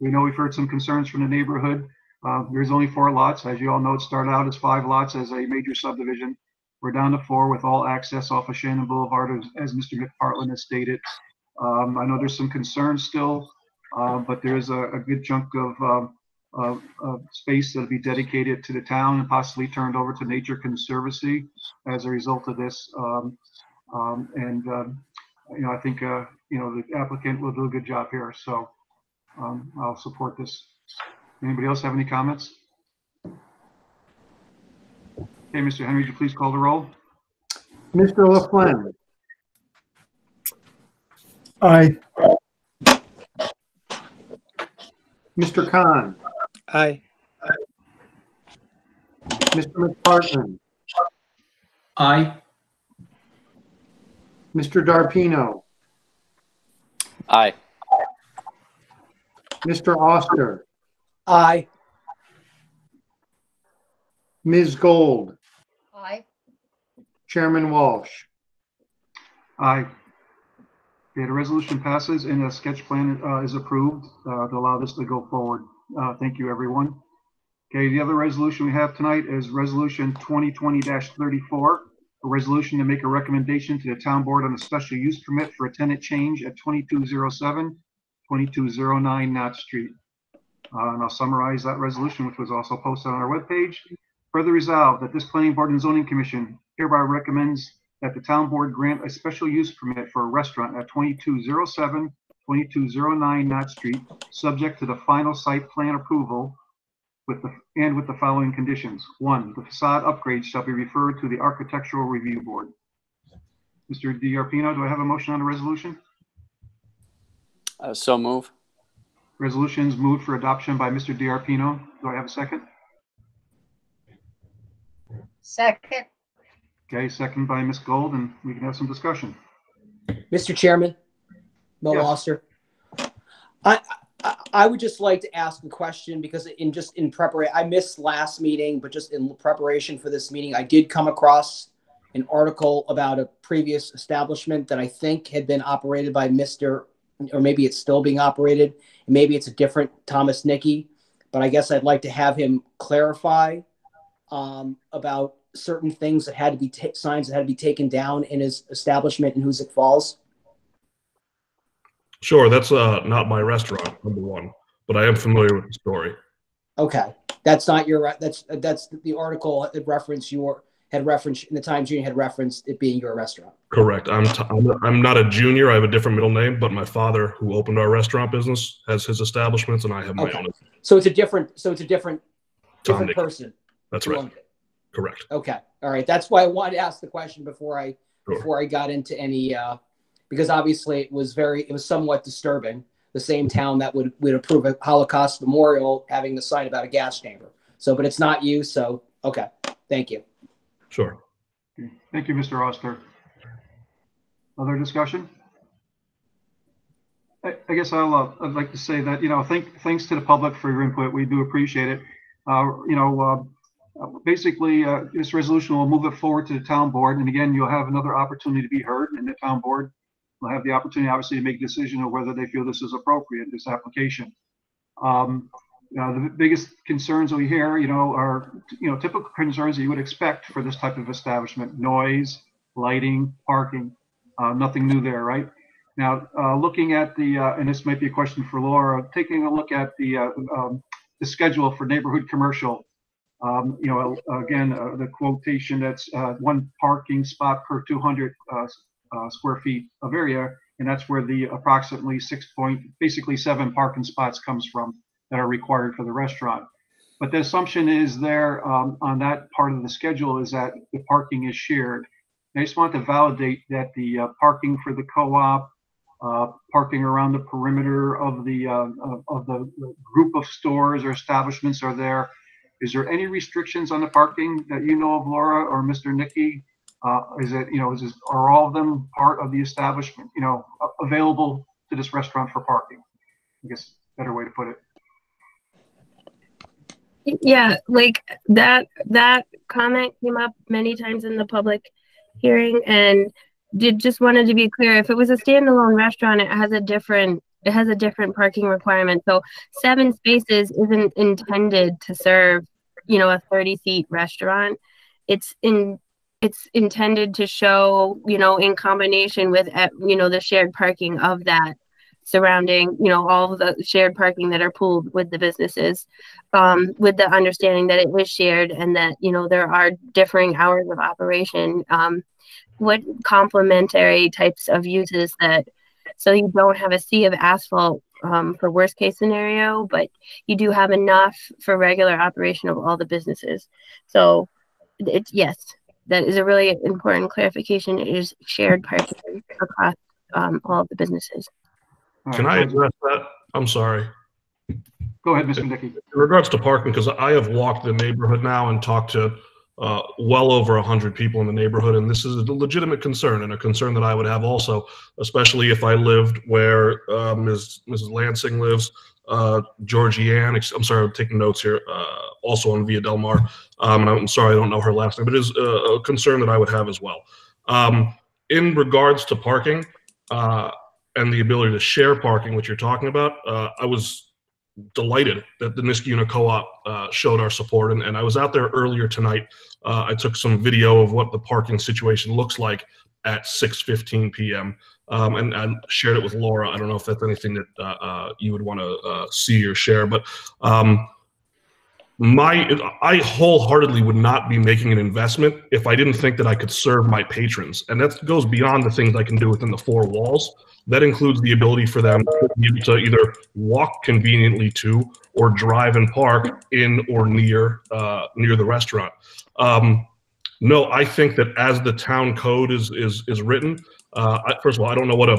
We know we've heard some concerns from the neighborhood. Uh, there's only four lots. As you all know, it started out as five lots as a major subdivision. We're down to four with all access off of Shannon Boulevard, as, as Mr. McPartlin has stated. Um, I know there's some concerns still Uh, but there is a, a good chunk of, um, of, of space that'll be dedicated to the town and possibly turned over to Nature Conservancy as a result of this. Um, um, and, um, you know, I think, uh, you know, the applicant will do a good job here, so, um, I'll support this. Anybody else have any comments? Okay, Mr. Henry, would you please call the roll? Mr. Laflamme, Aye. Mr. Khan, Aye. Mr. McPartlin, Aye. Mr. Darpino, Aye. Mr. Oster, Aye. Ms. Gold, Aye. Chairman Walsh. Aye. Okay, the resolution passes and a sketch plan uh, is approved uh, to allow this to go forward. Uh, Thank you, everyone. Okay, the other resolution we have tonight is Resolution 2020-34, a resolution to make a recommendation to the town board on a special use permit for a tenant change at 2207, 2209 Nott Street. Uh, And I'll summarize that resolution, which was also posted on our webpage. Further resolved that this planning board and zoning commission hereby recommends that the town board grant a special use permit for a restaurant at 2207, 2209 Nott Street, subject to the final site plan approval with the, and with the following conditions. One, the facade upgrade shall be referred to the Architectural Review Board. Mr. DiArpino, do I have a motion on the resolution? Uh, so move. Resolutions moved for adoption by Mr. DiArpino. Do I have a second? Second. Okay, second by Ms. Gold, and we can have some discussion. Mr. Chairman, Mo Yes. Oster. I, I, I would just like to ask a question because in just in preparation, I missed last meeting, but just in preparation for this meeting, I did come across an article about a previous establishment that I think had been operated by Mr. or maybe it's still being operated. Maybe it's a different Thomas Nicky, but I guess I'd like to have him clarify um, about certain things that had to be ta- signs that had to be taken down in his establishment in Hoosick Falls. Sure, that's uh, not my restaurant, number one, but I am familiar with the story. Okay, that's not your. That's that's the article that referenced your had referenced in the Times Union had referenced it being your restaurant. Correct. I'm, t- I'm I'm not a junior. I have a different middle name, but my father, who opened our restaurant business, has his establishments, and I have my Okay. own. So it's a different. So it's a different different person. That's right. Owned it. Correct. Okay, all right. That's why I wanted to ask the question before I Sure. before I got into any uh, because obviously it was very it was somewhat disturbing. The same town that would would approve a Holocaust memorial having the sign about a gas chamber. So, but it's not you. So, okay. Thank you. Sure. Thank you, Mr. Oster. Other discussion? I, I guess I'll, uh, I'd like to say that, you know, thank, thanks to the public for your input. We do appreciate it. Uh, you know, uh, basically, uh, this resolution will move it forward to the town board. And again, you'll have another opportunity to be heard and the town board will have the opportunity, obviously, to make a decision of whether they feel this is appropriate, this application. Um, uh, the biggest concerns we hear, you know, are, you know, typical concerns that you would expect for this type of establishment, noise, lighting, parking, uh, nothing new there, right? Now, uh, looking at the, uh, and this might be a question for Laura, taking a look at the, uh, um, the schedule for neighborhood commercial. Um, you know, again, uh, the quotation that's, uh, one parking spot per 200, uh, uh, square feet of area. And that's where the approximately six point, basically seven parking spots comes from that are required for the restaurant. But the assumption is there um, on that part of the schedule is that the parking is shared. I just want to validate that the uh, parking for the co-op, uh, parking around the perimeter of the uh, of, of the group of stores or establishments are there. Is there any restrictions on the parking that you know of, Laura or Mr. Nicky? Uh, is it you know is this, are all of them part of the establishment? You know, available to this restaurant for parking? I guess better way to put it. Yeah, like that that comment came up many times in the public hearing and did just wanted to be clear if it was a standalone restaurant it has a different it has a different parking requirement. So seven spaces isn't intended to serve, you know, a 30 seat restaurant. It's in it's intended to show, you know, in combination with uh, you know the shared parking of that surrounding, you know, all the shared parking that are pooled with the businesses, um, with the understanding that it is shared and that, you know, there are differing hours of operation. Um, what complementary types of uses that, so you don't have a sea of asphalt um, for worst case scenario, but you do have enough for regular operation of all the businesses. So, it, yes, that is a really important clarification. It is shared parking across um, all of the businesses. Can I address that? I'm sorry. Go ahead, Mr. Nicky. In regards to parking, because I have walked the neighborhood now and talked to uh, well over 100 people in the neighborhood, and this is a legitimate concern and a concern that I would have also, especially if I lived where uh, Ms., Mrs. Lansing lives, uh, Georgianne, I'm sorry, I'm taking notes here, uh, also on Via Del Mar. Um, and I'm sorry, I don't know her last name, but it is a, concern that I would have as well. Um, in regards to parking uh, and the ability to share parking, which you're talking about, uh, I was delighted that the Niskayuna Co-op uh, showed our support, and, and I was out there earlier tonight. Uh, I took some video of what the parking situation looks like at 6:15 p.m. Um, and I shared it with Laura. I don't know if that's anything that uh, uh, you would want to uh, see or share, but um, my I wholeheartedly would not be making an investment if I didn't think that I could serve my patrons, and that goes beyond the things I can do within the four walls. That includes the ability for them to be able to either walk conveniently to or drive and park in or near uh, near the restaurant. Um, no, I think that as the town code is is is written, uh, I, first of all, I don't know what a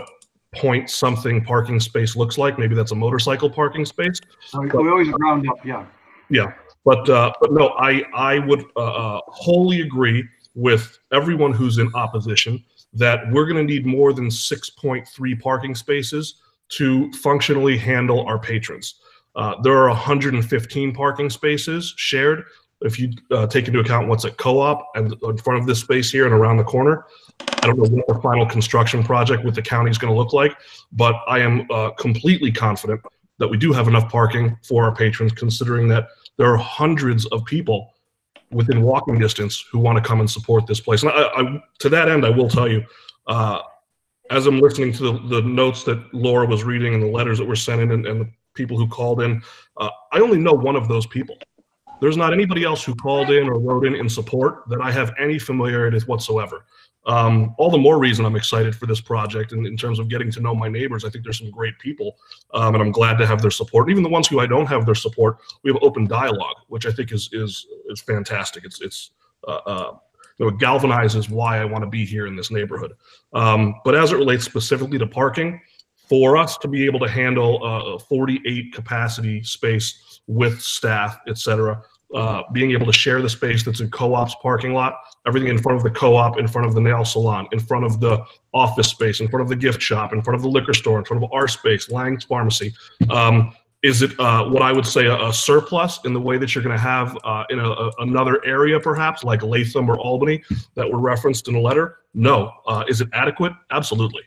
point something parking space looks like. Maybe that's a motorcycle parking space. Uh, We always round up, yeah. Yeah, but uh, but no, I I would uh, uh, wholly agree with everyone who's in opposition that we're going to need more than 6.3 parking spaces to functionally handle our patrons. Uh, there are 115 parking spaces shared. If you uh, take into account what's at co-op and in front of this space here and around the corner, I don't know what the final construction project with the county is going to look like, but I am uh, completely confident that we do have enough parking for our patrons, considering that there are hundreds of people within walking distance who want to come and support this place. And I, I, to that end, I will tell you, uh, as I'm listening to the, the notes that Laura was reading and the letters that were sent in and, and the people who called in, uh, I only know one of those people. There's not anybody else who called in or wrote in in support that I have any familiarity with whatsoever. Um, all the more reason I'm excited for this project and in terms of getting to know my neighbors. I think there's some great people, um, and I'm glad to have their support. Even the ones who I don't have their support, we have open dialogue, which I think is is is fantastic. It's it's uh, uh, you know, it galvanizes why I want to be here in this neighborhood. Um, but as it relates specifically to parking, for us to be able to handle uh, a 48 capacity space with staff, et cetera, uh, being able to share the space that's in co-op's parking lot, everything in front of the co-op, in front of the nail salon, in front of the office space, in front of the gift shop, in front of the liquor store, in front of our space, Lang's Pharmacy. Um, is it uh, what I would say a, a surplus in the way that you're going to have uh, in a, a, another area, perhaps like Latham or Albany, that were referenced in a letter? No. Uh, is it adequate? Absolutely.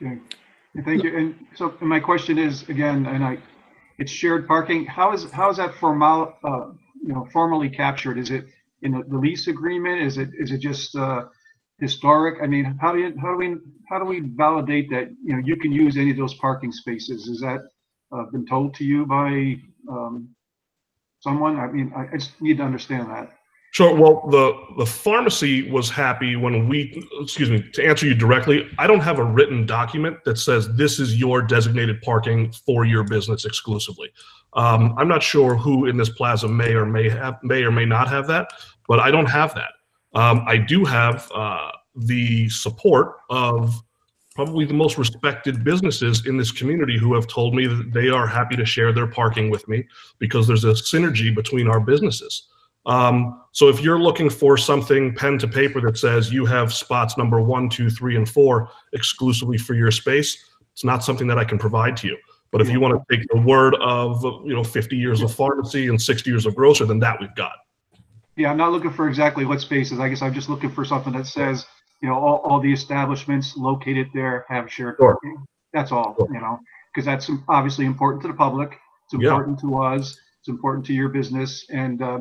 Okay. Thank you. And so my question is, again, and I, it's shared parking. How is, how is that formal, uh, you know, formally captured? Is it in the lease agreement? Is it, is it just, uh, historic? I mean, how do you, how do we, how do we validate that, you know, you can use any of those parking spaces? Is that, uh, been told to you by, um, someone? I mean, I, I just need to understand that. Sure. Well, the the pharmacy was happy when we, excuse me, to answer you directly. I don't have a written document that says this is your designated parking for your business exclusively. Um, I'm not sure who in this plaza may or may have may or may not have that, but I don't have that. Um, I do have uh, the support of probably the most respected businesses in this community who have told me that they are happy to share their parking with me because there's a synergy between our businesses. Um, so if you're looking for something pen to paper that says you have spots number one, two, three, and four exclusively for your space, it's not something that I can provide to you. But if you want to take the word of you know 50 years of pharmacy and 60 years of grocer, then that we've got. Yeah, I'm not looking for exactly what spaces. I guess I'm just looking for something that says, you know, all, all the establishments located there have shared Sure. parking. That's all, you know, because that's obviously important to the public. It's Yeah. important to us. It's important to your business. And, uh,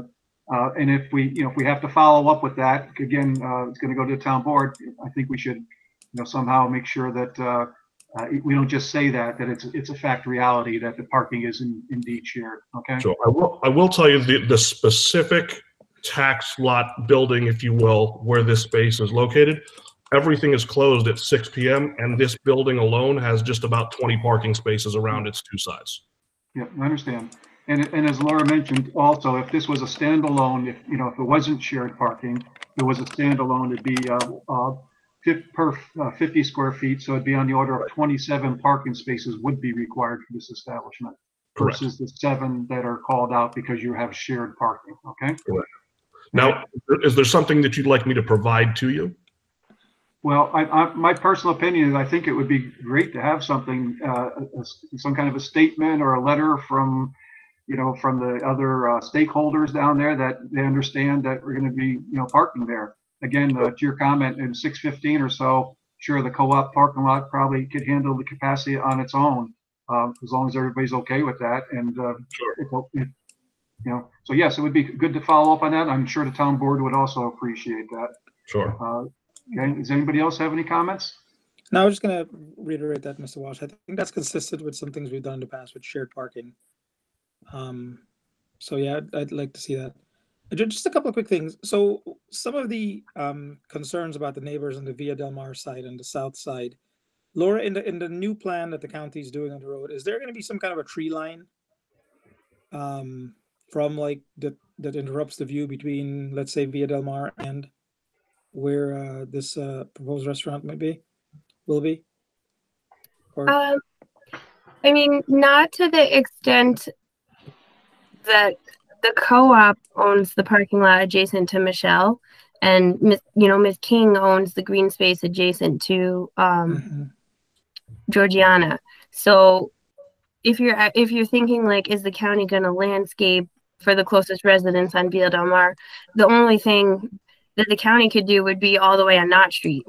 uh, and if we, you know, if we have to follow up with that, again, uh, it's going to go to the town board. I think we should, you know, somehow make sure that, uh, uh, we don't just say that, that it's, it's a fact reality that the parking is in- indeed shared, okay? So I will, I will tell you the, the specific tax lot building, if you will, where this space is located. Everything is closed at six PM and this building alone has just about twenty parking spaces around its two sides. Yeah, I understand. And, and as Laura mentioned, also, if this was a standalone, if, you know, if it wasn't shared parking, it was a standalone, it'd be, uh, uh, fif- per, uh, fifty square feet, so it'd be on the order of twenty-seven parking spaces would be required for this establishment Correct. versus the seven that are called out because you have shared parking, okay? Now, is there something that you'd like me to provide to you? Well, I, I, my personal opinion is I think it would be great to have something, uh, a- a- some kind of a statement or a letter from, you know, from the other uh, stakeholders down there that they understand that we're going to be, you know, parking there. Again, uh, to your comment, in six fifteen or so, sure, the co-op parking lot probably could handle the capacity on its own, uh, as long as everybody's okay with that. And, uh, if, if, you know, so yes, it would be good to follow up on that. I'm sure the town board would also appreciate that. Sure. Uh, okay, does anybody else have any comments? No, I was just gonna reiterate that, Mr. Walsh. I think that's consistent with some things we've done in the past with shared parking. Um, so yeah, I'd, I'd like to see that. Just a couple of quick things. So some of the um, concerns about the neighbors on the Via Del Mar side and the south side. Laura, in the in the new plan that the county is doing on the road, is there going to be some kind of a tree line um, from like that that interrupts the view between, let's say, Via Del Mar and where uh, this uh, proposed restaurant might be, will be? Or Um, I mean, not to the extent that the co-op owns the parking lot adjacent to Michelle, and Miss, you know, Miss King owns the green space adjacent to um, Mhm. Georgiana. So, if you're if you're thinking like, is the county going to landscape for the closest residents on Via Del Mar? The only thing that the county could do would be all the way on Nott Street.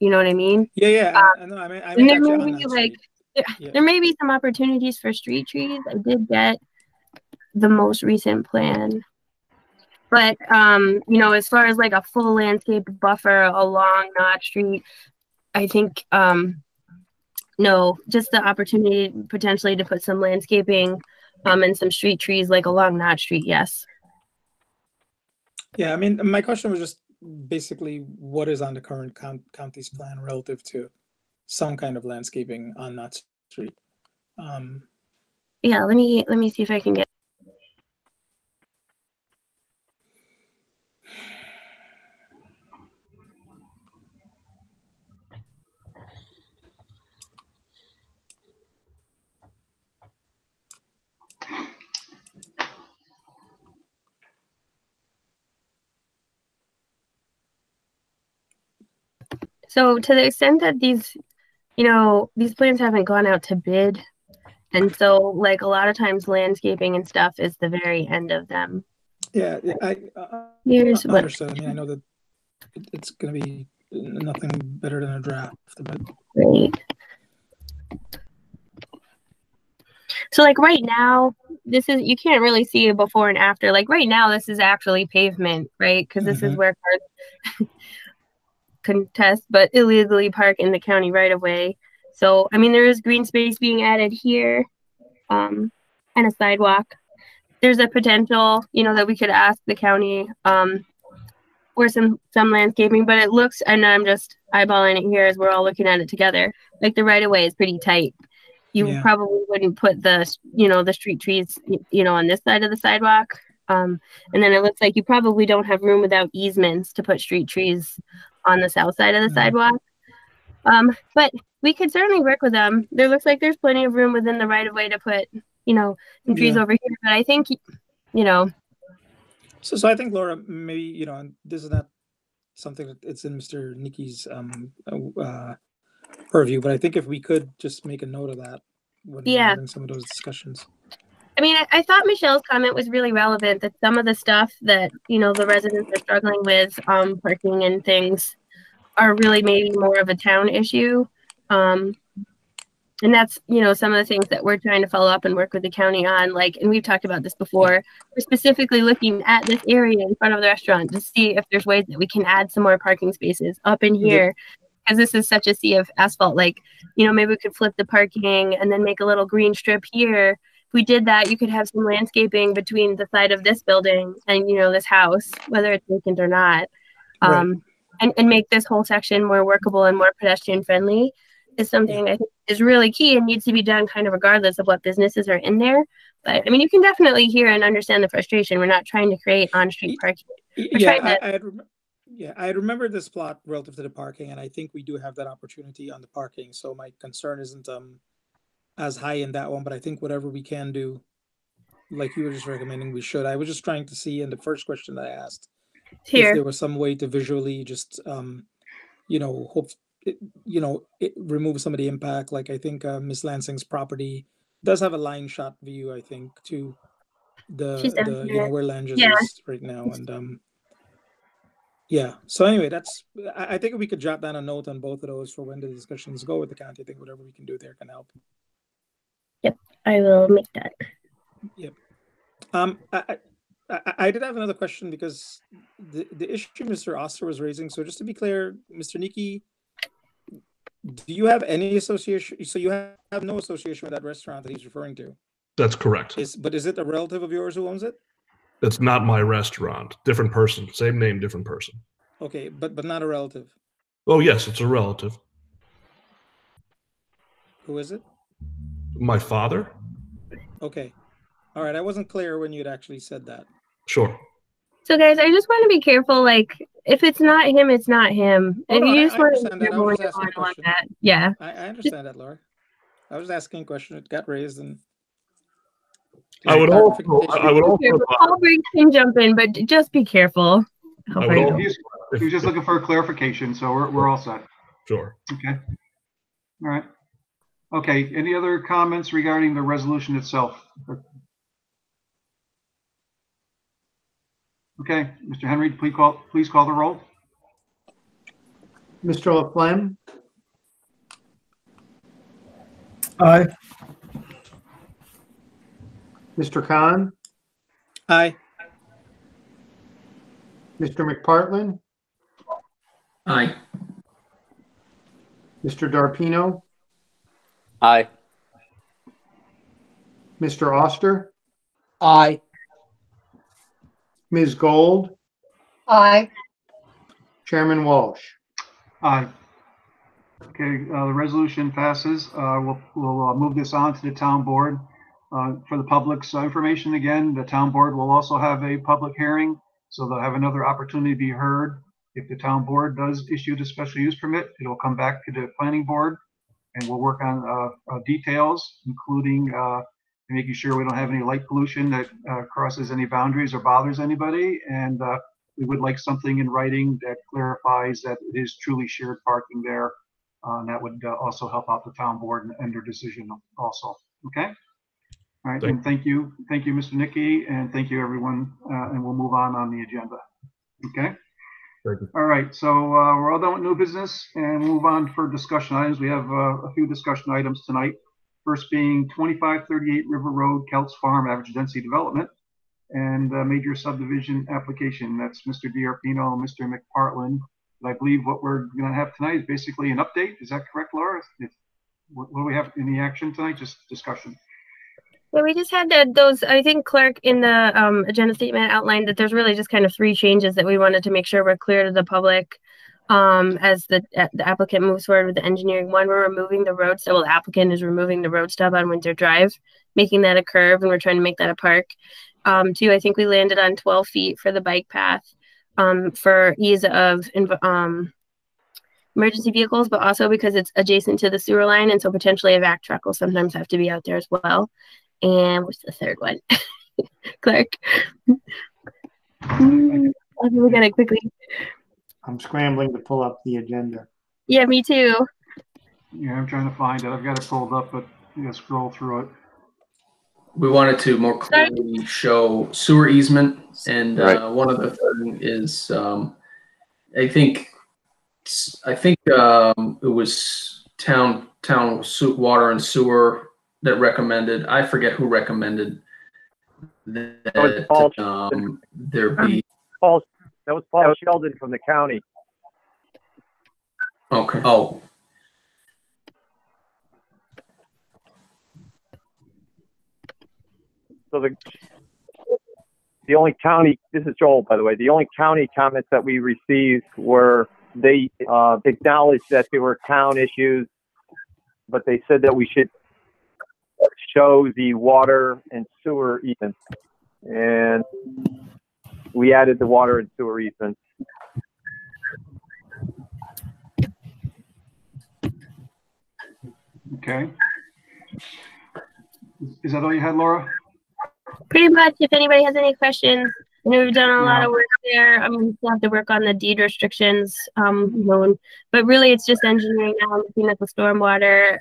You know what I mean? Yeah, yeah. Um, I, know. I mean, I and there may be like there, Yeah. there may be some opportunities for street trees. I did get the most recent plan. But um, you know, as far as like a full landscape buffer along Nott Street, I think um no, just the opportunity potentially to put some landscaping um and some street trees like along Nott Street, yes. Yeah, I mean, my question was just basically what is on the current count, county's plan relative to some kind of landscaping on that street. Um, Yeah, let me let me see if I can get So to the extent that these, you know, these plans haven't gone out to bid, and so like a lot of times landscaping and stuff is the very end of them. yeah, I, Here's I what. I mean, I know that it, it's going to be nothing better than a draft, but great. So like right now, this is you can't really see a before and after. Like right now, this is actually pavement, right? Because this is Mhm. where cars <laughs> contest but illegally park in the county right of way. So I mean, there is green space being added here, um, and a sidewalk. There's a potential, you know, that we could ask the county um, for some some landscaping, but it looks, and I'm just eyeballing it here as we're all looking at it together. Like the right of way is pretty tight. You Yeah. probably wouldn't put the, you know, the street trees, you know, on this side of the sidewalk. Um, and then it looks like you probably don't have room without easements to put street trees on the south side of the Mhm. sidewalk. Um, but we could certainly work with them. There looks like there's plenty of room within the right of way to put, you know, some trees Yeah. over here. But I think, you know, so so I think Laura, maybe you know, this is not something that it's in Mr. Nicky's um uh, purview, but I think if we could just make a note of that when Yeah. having some of those discussions. I mean, I, I thought Michelle's comment was really relevant that some of the stuff that, you know, the residents are struggling with, um, parking and things are really maybe more of a town issue. Um, and that's, you know, some of the things that we're trying to follow up and work with the county on. Like, and we've talked about this before. We're specifically looking at this area in front of the restaurant to see if there's ways that we can add some more parking spaces up in here because this is such a sea of asphalt. Like, you know, maybe we could flip the parking and then make a little green strip here. We did that, you could have some landscaping between the side of this building and you know this house, whether it's vacant or not, Right. um, and and make this whole section more workable and more pedestrian friendly. Is something I think is really key and needs to be done kind of regardless of what businesses are in there. But I mean, you can definitely hear and understand the frustration. We're not trying to create on-street parking. We're Yeah, trying I, I rem- yeah, I had remembered this plot relative to the parking, and I think we do have that opportunity on the parking. So my concern isn't um as high in that one, but I think whatever we can do, like you were just recommending, we should. I was just trying to see in the first question that I asked if Here, there was some way to visually just um you know hope it, you know it, remove some of the impact. Like I think uh, Miss Lansing's property does have a line shot view. I think to the She's the you know where Langes Yeah. is right now, and um yeah. So anyway, that's I, I think we could jot down a note on both of those for when the discussions go with the county. I think whatever we can do there can help. I will make that. Yep. Um, I, I, I- I did have another question because the, the issue Mr. Oster was raising, so just to be clear, Mr. Nicky, do you have any association, so you have, have no association with that restaurant that he's referring to? That's correct. Is, but is it a relative of yours who owns it? It's not my restaurant. Different person. Same name, different person. Okay, but, but not a relative. Oh, yes, it's a relative. Who is it? My father? Okay. All right, I wasn't clear when you'd actually said that. Sure. So guys, I just want to be careful. Like, if it's not him, it's not him. Oh, And no, you I- just I want to understand be that. I careful when was you're asking a question. that. Yeah. I, I understand that, Laura. I was asking a question, it got raised and. I would also, I would also, Careful. Paul Briggs can jump in, but just be careful. I would you al- go. He was just looking for a clarification, so we're, we're all set. sure. Okay. All right. Okay, any other comments regarding the resolution itself? Okay, Mr. Henry, please call, please call the roll. Mr. Laflamme, Aye. Mr. Khan, Aye. Mr. McPartlin, Aye. Mr. Darpino, Aye. Mr. Oster, Aye. Ms. Gold, Aye. Chairman Walsh. Aye. Okay, uh, the resolution passes. Uh, we'll, we'll uh, move this on to the town board. Uh, for the public's uh, information, again, the town board will also have a public hearing, so they'll have another opportunity to be heard. If the town board does issue the special use permit, it'll come back to the planning board, and we'll work on, uh, uh, details, including, uh, making sure we don't have any light pollution that, uh, crosses any boundaries or bothers anybody, and, uh, we would like something in writing that clarifies that it is truly shared parking there. Uh, and that would uh, also help out the town board and- and their decision also, okay? All right, Thank- and thank you, thank you, Mr. Nicky, and thank you, everyone, uh, and we'll move on on the agenda. Okay? Thank you. All right, so uh, we're all done with new business and move on for discussion items. We have uh, a few discussion items tonight. First being 2538 River Road, Kelts Farm, average density development, and a major subdivision application. That's Mr. DiArpino Mr. McPartlin. And I believe what we're going to have tonight is basically an update. Is that correct, Laura? What what do we have in the action tonight? Just discussion. Yeah, we just had those, I think clerk in the um, agenda statement outlined that there's really just kind of three changes that we wanted to make sure were clear to the public. Um, as the, the applicant moves forward with the engineering, one, we're removing the road stub, well, the applicant is removing the road stub on Winter Drive, making that a curve, and we're trying to make that a park. Um, two, I think we landed on twelve feet for the bike path, um, for ease of, um, emergency vehicles, but also because it's adjacent to the sewer line, and so potentially a vac truck will sometimes have to be out there as well. And what's the third one? <laughs> Clark. I'll look at it quickly. I'm scrambling to pull up the agenda. Yeah, me too. Yeah, I'm trying to find it. I've got it pulled up, but you gotta scroll through it. We wanted to more clearly show sewer easement, and uh, one of the thing is, um, I think, I think um, it was town town water and sewer that recommended. I forget who recommended that Paul. um, there be Paul, that was Paul Sheldon from the county. okay. Okay, oh, So the, the only county, this is Joel, by the way, the only county comments that we received were they uh, acknowledged that there were town issues, but they said that we should show the water and sewer easements. And we added the water and sewer easements. Okay. Is- Is that all you had, Laura? Pretty much, if anybody has any questions, I know we've done a lot of work there. I mean, gonna still have to work on the deed restrictions, um, you know, but really it's just engineering now, looking at the stormwater.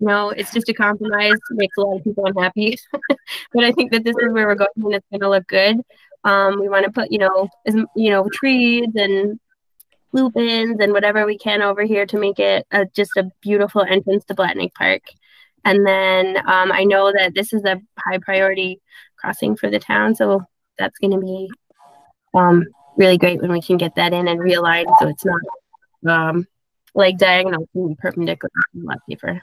Know, it's just a compromise, makes a lot of people unhappy. <laughs> But I think that this is where we're going and it's gonna look good. Um, we wanna put, you know, as, you know, trees and lupins and whatever we can over here to make it a, just a beautiful entrance to Blatnick Park. And then, um, I know that this is a high priority crossing for the town, so that's gonna be um really great when we can get that in and realign so it's not um like diagonal perpendicular a lot safer.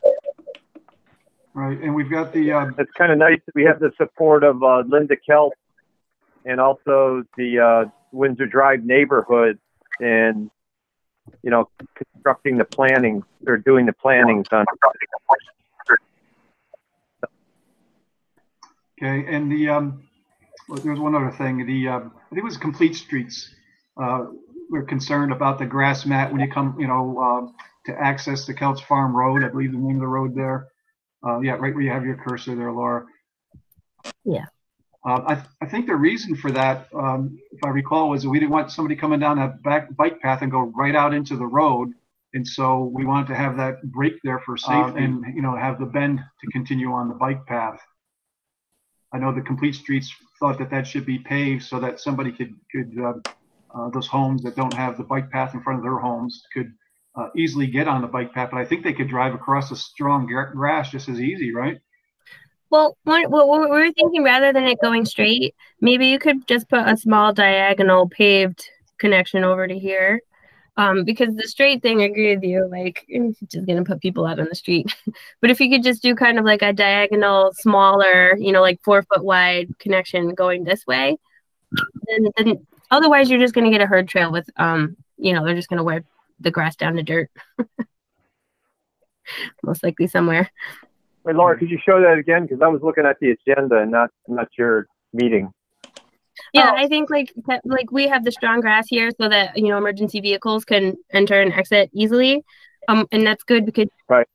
Right, and we've got the, uh, It's kind of nice that we have the support of uh, Linda Kelp and also the uh, Windsor Drive neighborhood and, you know, constructing the planning or doing the plannings on. okay, and the, um, well, there's one other thing, the, um, I think it was Complete Streets. Uh, we're concerned about the grass mat when you come, you know, um, to access the Kelts Farm Road, I believe the name of the road there. Uh, yeah, right where you have your cursor there, Laura. Yeah. Uh, I, I think the reason for that, um, if I recall, was that we didn't want somebody coming down that back bike path and go right out into the road. And so we wanted to have that break there for safety and, you know, have the bend to continue on the bike path. I know the Complete Streets thought that that should be paved so that somebody could, could, uh, uh, those homes that don't have the bike path in front of their homes could, uh, easily get on the bike path, but I think they could drive across the strong gra- grass just as easy, right? Well, what, what we we're thinking rather than it going straight, maybe you could just put a small diagonal paved connection over to here. Um, because the straight thing, I agree with you, like just gonna put people out on the street. <laughs> but if you could just do kind of like a diagonal, smaller, you know, like four foot wide connection going this way, then, then otherwise you're just gonna get a herd trail with um, you know, they're just gonna wear the grass down to dirt. <laughs> Most likely somewhere. Wait, Laura, could you show that again? Because I was looking at the agenda and not, not your meeting. Yeah, I think like like we have the strong grass here so that you know emergency vehicles can enter and exit easily. Um, and that's good because Right.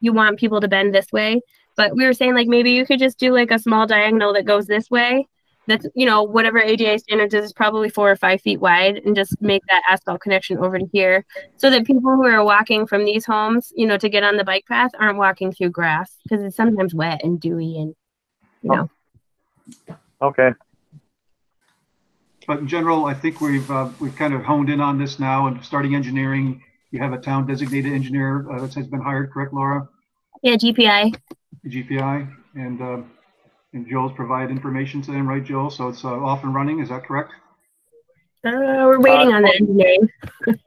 you want people to bend this way. But we were saying like maybe you could just do like a small diagonal that goes this way. That's you know whatever ADA standards is, is probably four or five feet wide, and just make that asphalt connection over to here, so that people who are walking from these homes, you know, to get on the bike path aren't walking through grass because it's sometimes wet and dewy and you know. Okay. But in general, I think we've, uh, we've kind of honed in on this now and starting engineering. You have a town designated engineer uh, that has been hired, correct, Laura? Yeah, GPI. GPI, and, uh, and Joel's provided information to them, right, Joel? So it's, uh, off and running, is that correct? Uh, we're waiting on the engineering. <laughs>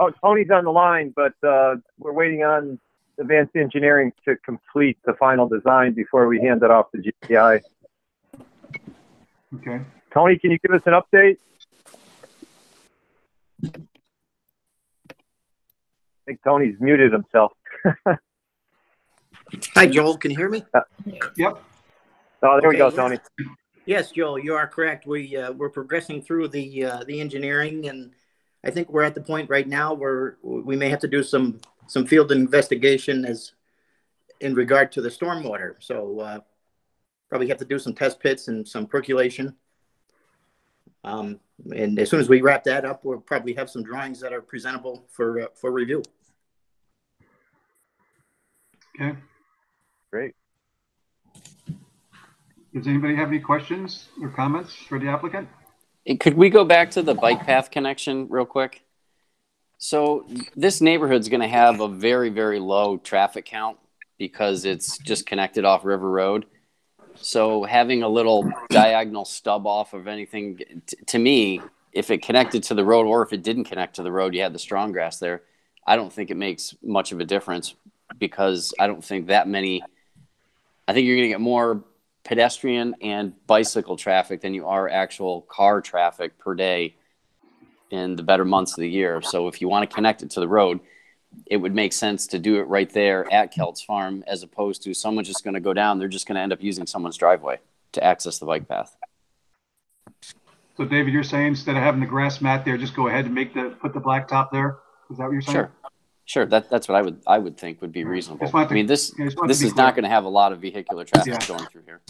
Oh, Tony's on the line, but uh, we're waiting on advanced engineering to complete the final design before we hand it off to GPI. Okay. Tony, can you give us an update? I think Tony's muted himself. <laughs> Hi, Joel. Can you hear me? Yep. Oh, there we go, Okay, Tony. Yes, Joel, you are correct. We, uh, we're progressing through the, uh, the engineering and I think we're at the point right now where we may have to do some, some field investigation as in regard to the stormwater. So, uh, probably have to do some test pits and some percolation. Um, and as soon as we wrap that up, we'll probably have some drawings that are presentable for, uh, for review. Okay. Great. Does anybody have any questions or comments for the applicant? Could we go back to the bike path connection real quick? So this neighborhood's going to have a very, very low traffic count because it's just connected off River Road. So having a little diagonal stub off of anything, to me, if it connected to the road or if it didn't connect to the road, you had the strong grass there. I don't think it makes much of a difference because I don't think that many. I think you're going to get more pedestrian and bicycle traffic than you are actual car traffic per day in the better months of the year. So if you want to connect it to the road, it would make sense to do it right there at Kelt's Farm as opposed to someone just going to go down. They're just going to end up using someone's driveway to access the bike path. So David, you're saying instead of having the grass mat there, just go ahead and make the, put the blacktop there? Is that what you're saying? Sure. Sure. That, that's what I would, I would think would be reasonable. Just wanted I mean, this, yeah, just wanted to this be is not going to have a lot of vehicular traffic Yeah. going through here.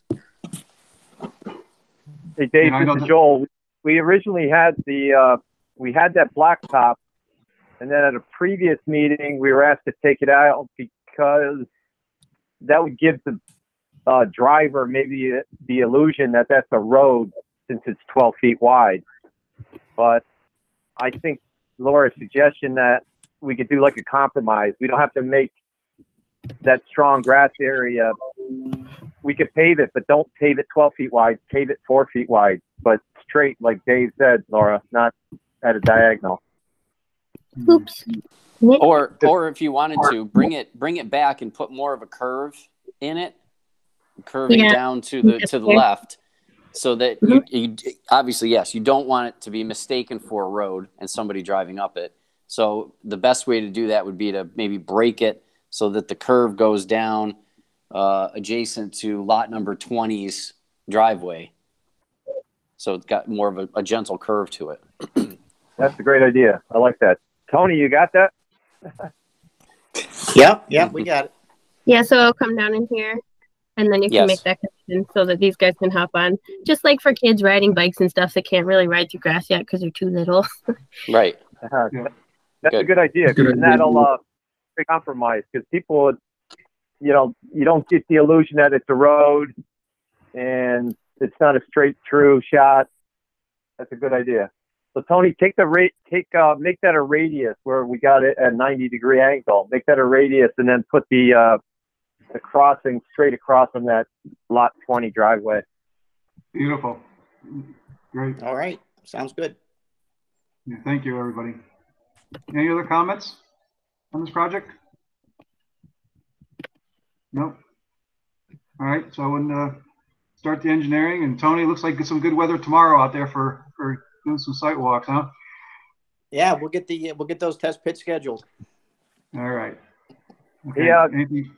Hey, Dave, Yeah, this is Joel. We originally had the, uh, we had that blacktop, and then at a previous meeting, we were asked to take it out because that would give the uh, driver maybe the illusion that that's a road since it's 12 feet wide. But I think Laura's suggestion that we could do like a compromise. We don't have to make that strong grass area we could pave it, but don't pave it 12 feet wide. Pave it four feet wide, but straight, like Dave said, Laura, not at a diagonal. Oops. Or, or if you wanted to bring it, bring it back and put more of a curve in it, curving Yeah. down to the, to the left. So that you, mm-hmm. you, obviously, yes, you don't want it to be mistaken for a road and somebody driving up it. So the best way to do that would be to maybe break it so that the curve goes down uh, adjacent to lot number 20's driveway. So it's got more of a, a gentle curve to it. <clears throat> That's a great idea. I like that. Tony, you got that? <laughs> Yep, yep, we got it. Yeah, so it'll come down in here, and then you can Yes. make that connection so that these guys can hop on. Just like for kids riding bikes and stuff that can't really ride through grass yet because they're too little. <laughs> Right. Uh, Yeah. That's a Good. good idea. Good and idea. that'll uh, be compromise because people, you know, you don't get the illusion that it's a road and it's not a straight through shot. That's a good idea. So Tony, take the rate, take uh, make that a radius where we got it at 90 degree angle. Make that a radius, and then put the uh, the crossing straight across on that lot 20 driveway. Beautiful. Great. All right, sounds good. Yeah, thank you, everybody. Any other comments on this project? Nope. All right, so I would uh, start the engineering, and Tony, looks like some good weather tomorrow out there for, for doing some site walks, huh? Yeah, we'll get the, we'll get those test pits scheduled. All right. Okay, Yeah. anything-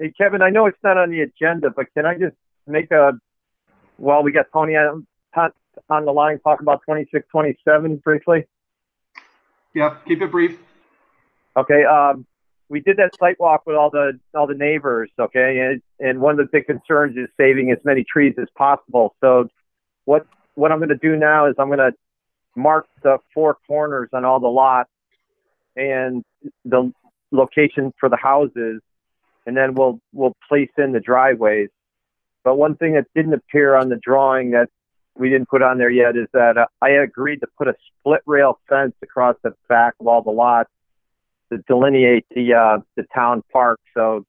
Hey Kevin, I know it's not on the agenda, but can I just make a while we got Tony on on the line talk about 26, 27 briefly? Yeah, keep it brief. Okay, um, we did that site walk with all the all the neighbors. Okay, and and one of the big concerns is saving as many trees as possible. So, what what I'm going to do now is I'm going to mark the four corners on all the lots and the location for the houses, and then we'll we'll place in the driveways. But one thing that didn't appear on the drawing that we didn't put on there yet is that uh, I agreed to put a split rail fence across the back of all the lots to delineate the uh, the town park, so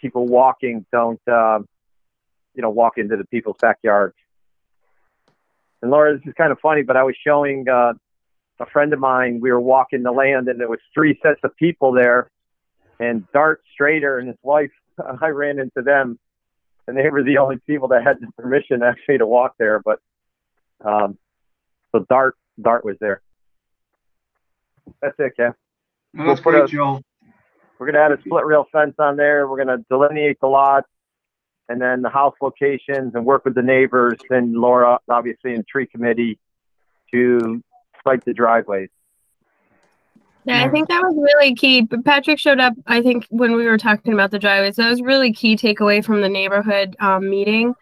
people walking don't uh, you know walk into the people's backyards. And Laura, this is kind of funny, but I was showing uh, a friend of mine. We were walking the land, and there was three sets of people there, and Dart Strader and his wife. <laughs> I ran into them, and they were the only people that had the permission actually to walk there. But um, so Dart Dart was there. That's it, Kev. No, We'll That's put great, a- Joel. We're gonna add a split rail fence on there. We're gonna delineate the lots, and then the house locations, and work with the neighbors and Laura, obviously, and tree committee, to site the driveways. Yeah, I think that was really key. Patrick showed up, I think, when we were talking about the driveways. That was really key takeaway from the neighborhood um, meeting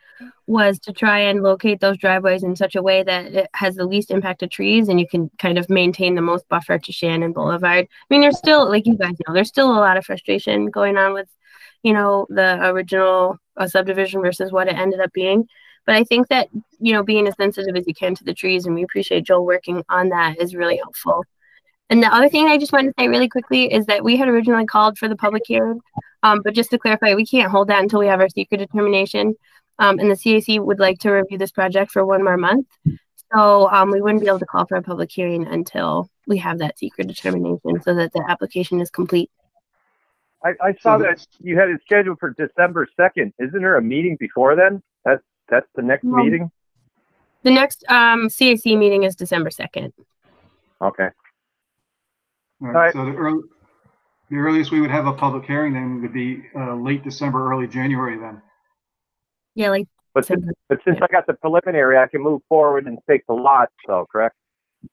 was to try and locate those driveways in such a way that it has the least impact to trees and you can kind of maintain the most buffer to Shannon Boulevard. I mean, there's still, like you guys know, there's still a lot of frustration going on with, you know, the original uh, subdivision versus what it ended up being. But I think that, you know, being as sensitive as you can to the trees, and we appreciate Joel working on that, is really helpful. And the other thing I just wanted to say really quickly is that we had originally called for the public hearing, um, but just to clarify, we can't hold that until we have our SEQR determination. Um, and the CAC would like to review this project for one more month. So um, we wouldn't be able to call for a public hearing until we have that SEQR determination so that the application is complete. I, I saw that you had it scheduled for December second. Isn't there a meeting before then? That's, that's the next No. meeting? The next um, CAC meeting is December 2nd. Okay. All All right, right. so the early, the earliest we would have a public hearing then would be, uh, late December, early January then. Yeah, like But since, but since I got the preliminary, I can move forward and take the lot, so, correct?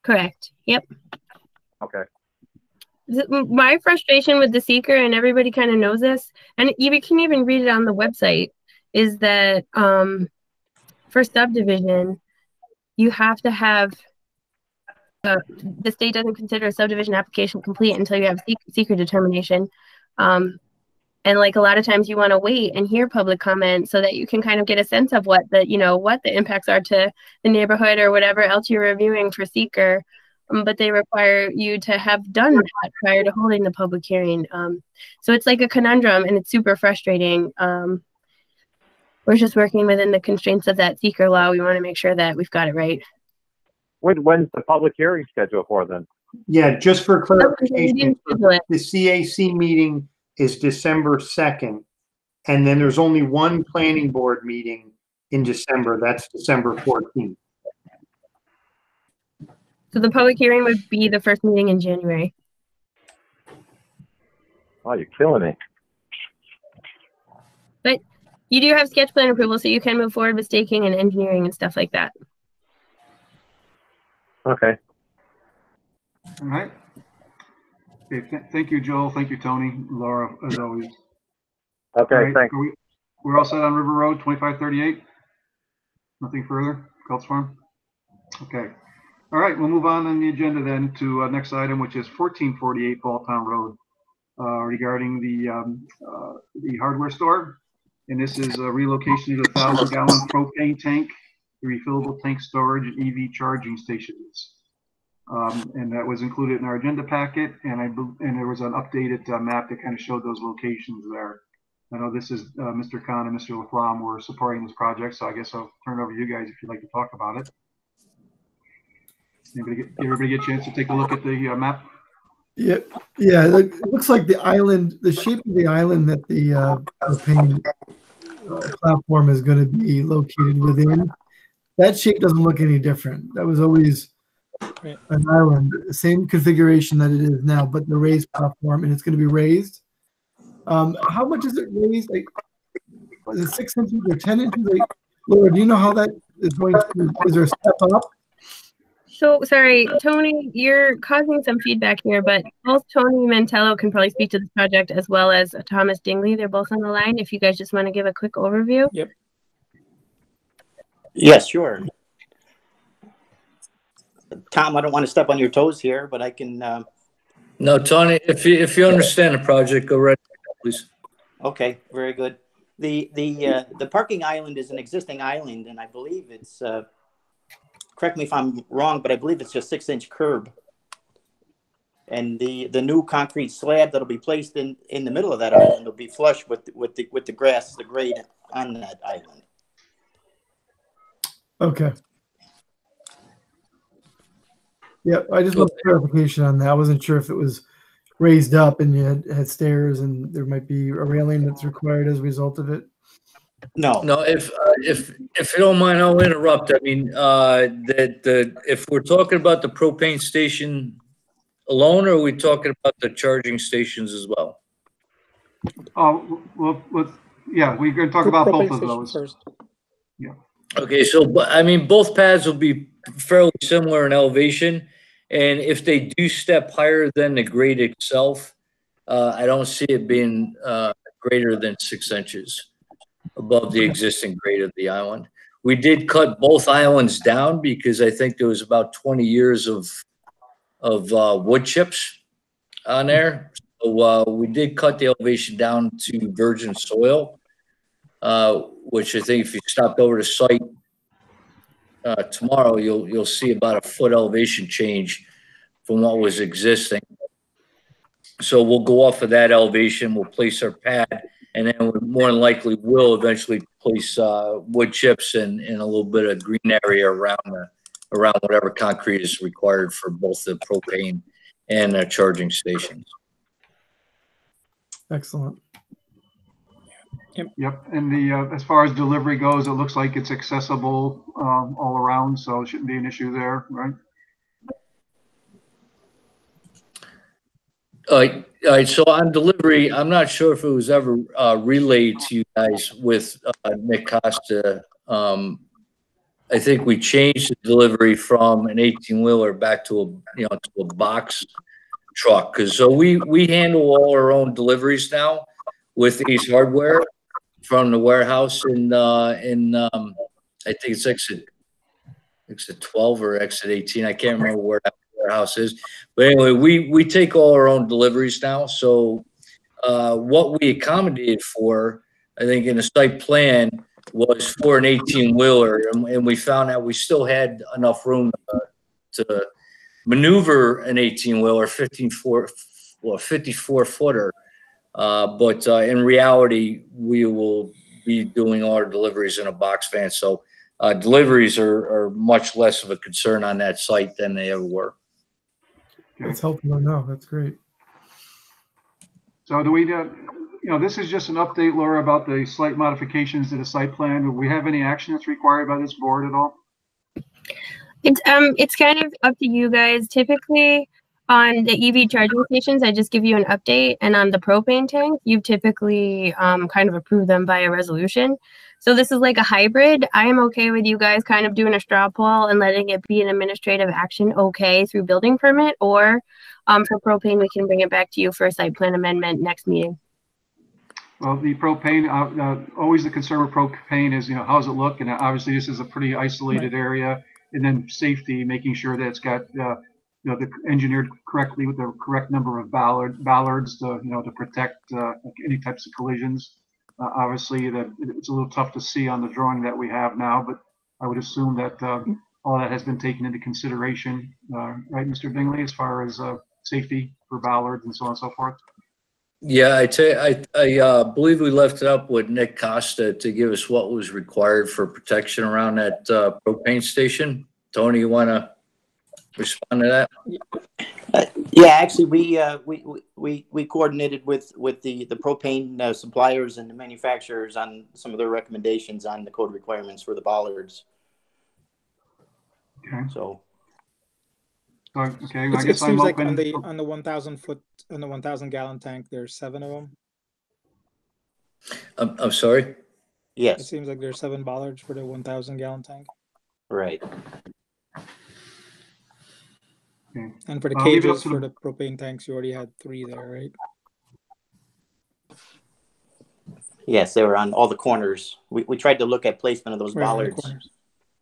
correct. Yep. Okay. Th- My frustration with the SEQR, and everybody kind of knows this, and you can even read it on the website, is that um, for subdivision, you have to have uh, the state doesn't consider a subdivision application complete until you have SEQR determination. Um, and like a lot of times you want to wait and hear public comment so that you can kind of get a sense of what the, you know, what the impacts are to the neighborhood or whatever else you're reviewing for SEQR. Um, but they require you to have done that prior to holding the public hearing. Um, so it's like a conundrum and it's super frustrating. Um, we're just working within the constraints of that SEQR law. We want to make sure that we've got it right. When, when's the public hearing scheduled for then? Yeah, just for clarification, didn't schedule it. the CAC meeting is December second. And then there's only one planning board meeting in December. That's December fourteenth. So the public hearing would be the first meeting in January. Oh, you're killing me. But you do have sketch plan approval, so you can move forward with staking and engineering and stuff like that. Okay. All right. Okay, th- thank you, Joel. Thank you, Tony, Laura, as always. Okay, right, thanks. are we- We're all set on River Road, twenty-five thirty-eight? Nothing further, Gulfs Farm? Okay. All right, we'll move on on the agenda then to uh next item, which is fourteen forty-eight Balltown Road uh, regarding the, um, uh, the hardware store. And this is a relocation of the thousand gallon propane tank, refillable tank storage, and EV charging stations. Um, and that was included in our agenda packet, and I, and there was an updated uh, map that kind of showed those locations there. I know this is, uh, Mr. Khan and Mr. Laflamme were supporting this project, so I guess I'll turn it over to you guys if you'd like to talk about it. Anybody get, everybody get a chance to take a look at the uh, map? Yeah, yeah, it looks like the island, the shape of the island that the uh, uh, platform is going to be located within, that shape doesn't look any different. That was always Right. an island, same configuration that it is now, but the raised platform, and it's going to be raised. Um, how much is it raised? Like, was it six inches or ten inches? Like, Laura, do you know how that is going to? Is there a step up? So sorry, Tony, you're causing some feedback here, but both Tony Mantello can probably speak to this project as well as Thomas Dingley. They're both on the line. If you guys just want to give a quick overview. Yep. Yes, sure. Tom, I don't want to step on your toes here, but I can, um, No, Tony, if you, if you understand the project, go right, ahead, please. okay, very good. The, the, uh, the parking island is an existing island and I believe it's, uh, correct me if I'm wrong, but I believe it's just six inch curb. And the, the new concrete slab that'll be placed in, in the middle of that island will be flush with, with the, with the grass, the grade on that island. Okay. Yeah, I just want clarification on that. I wasn't sure if it was raised up and you had, had stairs and there might be a railing that's required as a result of it. No, No, if, uh, if, if you don't mind, I'll interrupt. I mean, uh, that, the, if we're talking about the propane station alone, or are we talking about the charging stations as well? Oh, well, let's, yeah, we're going to talk about both of those. First. Okay, so, I mean, both pads will be fairly similar in elevation. And if they do step higher than the grade itself, uh, I don't see it being, uh, greater than six inches above the existing grade of the island. We did cut both islands down because I think there was about twenty years of, of, uh, wood chips on there. So, uh, we did cut the elevation down to virgin soil, uh, which I think if you stopped over the site, uh, tomorrow, you'll, you'll see about a foot elevation change from what was existing. So we'll go off of that elevation, we'll place our pad, and then we more than likely will eventually place, uh, wood chips and, and a little bit of green area around the, around whatever concrete is required for both the propane and uh, charging stations. Excellent. Yep, Yep, and the, uh, as far as delivery goes, it looks like it's accessible, um, all around, so it shouldn't be an issue there, right? All right, all right, so on delivery, I'm not sure if it was ever uh, relayed to you guys with uh, Nick Costa. Um, I think we changed the delivery from an 18-wheeler back to a, you know, to a box truck. Because so we, we handle all our own deliveries now with Ace Hardware from the warehouse in, uh, in, um, I think it's exit, exit 12 or exit 18. I can't remember where that warehouse is. But anyway, we, we take all our own deliveries now. So uh, what we accommodated for, I think in the site plan was for an 18 wheeler. And, and we found that we still had enough room uh, to maneuver an 18 wheeler, 15 four, well, 54 footer. Uh, but uh, in reality, we will be doing all our deliveries in a box van. So uh, deliveries are, are much less of a concern on that site than they ever were. That's helpful to know. That's great. So do we, uh, you know, this is just an update, Laura, about the slight modifications to the site plan. Do we have any action that's required by this board at all? It's um it's kind of up to you guys. Typically on the EV charging stations, I just give you an update, and on the propane tank, you've typically um kind of approved them by a resolution. So this is like a hybrid. I am okay with you guys kind of doing a straw poll and letting it be an administrative action okay through building permit, or um for propane, we can bring it back to you for a site plan amendment next meeting. Well, the propane, uh, uh, always the concern with propane is, you know, how's it look? And obviously this is a pretty isolated area. And then safety, making sure that it's got, uh, you know, the engineered correctly with the correct number of bollard, bollards to, you know, to protect, uh, any types of collisions. Uh, obviously that it's a little tough to see on the drawing that we have now, but I would assume that, uh, all that has been taken into consideration, uh, right, Mr. Dingley, as far as, uh, safety for bollards and so on and so forth? Yeah, I tell you, I, I uh, believe we left it up with Nick Costa to give us what was required for protection around that uh, propane station. Tony, you want to respond to that? Uh, yeah, actually, we, uh, we, we- we, we coordinated with, with the, the propane uh, suppliers and the manufacturers on some of their recommendations on the code requirements for the bollards. Okay. So, So, Okay, I It's- It guess I'm seems like on the, on the one thousand foot, on the one thousand gallon tank, there's seven of them. I'm, I'm sorry? Yes. It seems like there's seven bollards for the one thousand gallon tank. right. Okay. And for the I'll leave it up cages to for the- the propane tanks, you already had three there, right? Yes, they were on all the corners. We, we tried to look at placement of those Right on the bollards corners.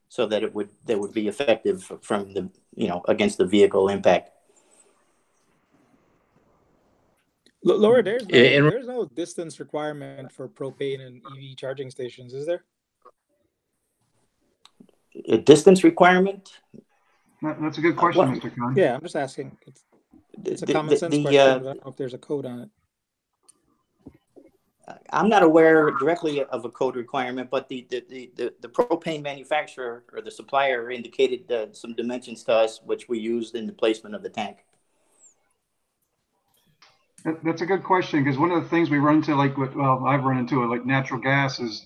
so that it would, that would be effective from the, you know, against the vehicle impact. L- Laura, mm-hmm. there's no, Yeah, in- there's no distance requirement for propane and EV charging stations, is there? A distance requirement? That- That's a good question, What- Mr. Khan. Yeah, I'm just asking. It's, it's a The- common the- sense the, question. uh, I don't know if there's a code on it. I'm not aware directly of a code requirement, but the, the, the, the- the propane manufacturer or the supplier indicated uh, some dimensions to us, which we used in the placement of the tank. That, that's a good question, because one of the things we run into, like, with, well, I've run into it, like natural gas is,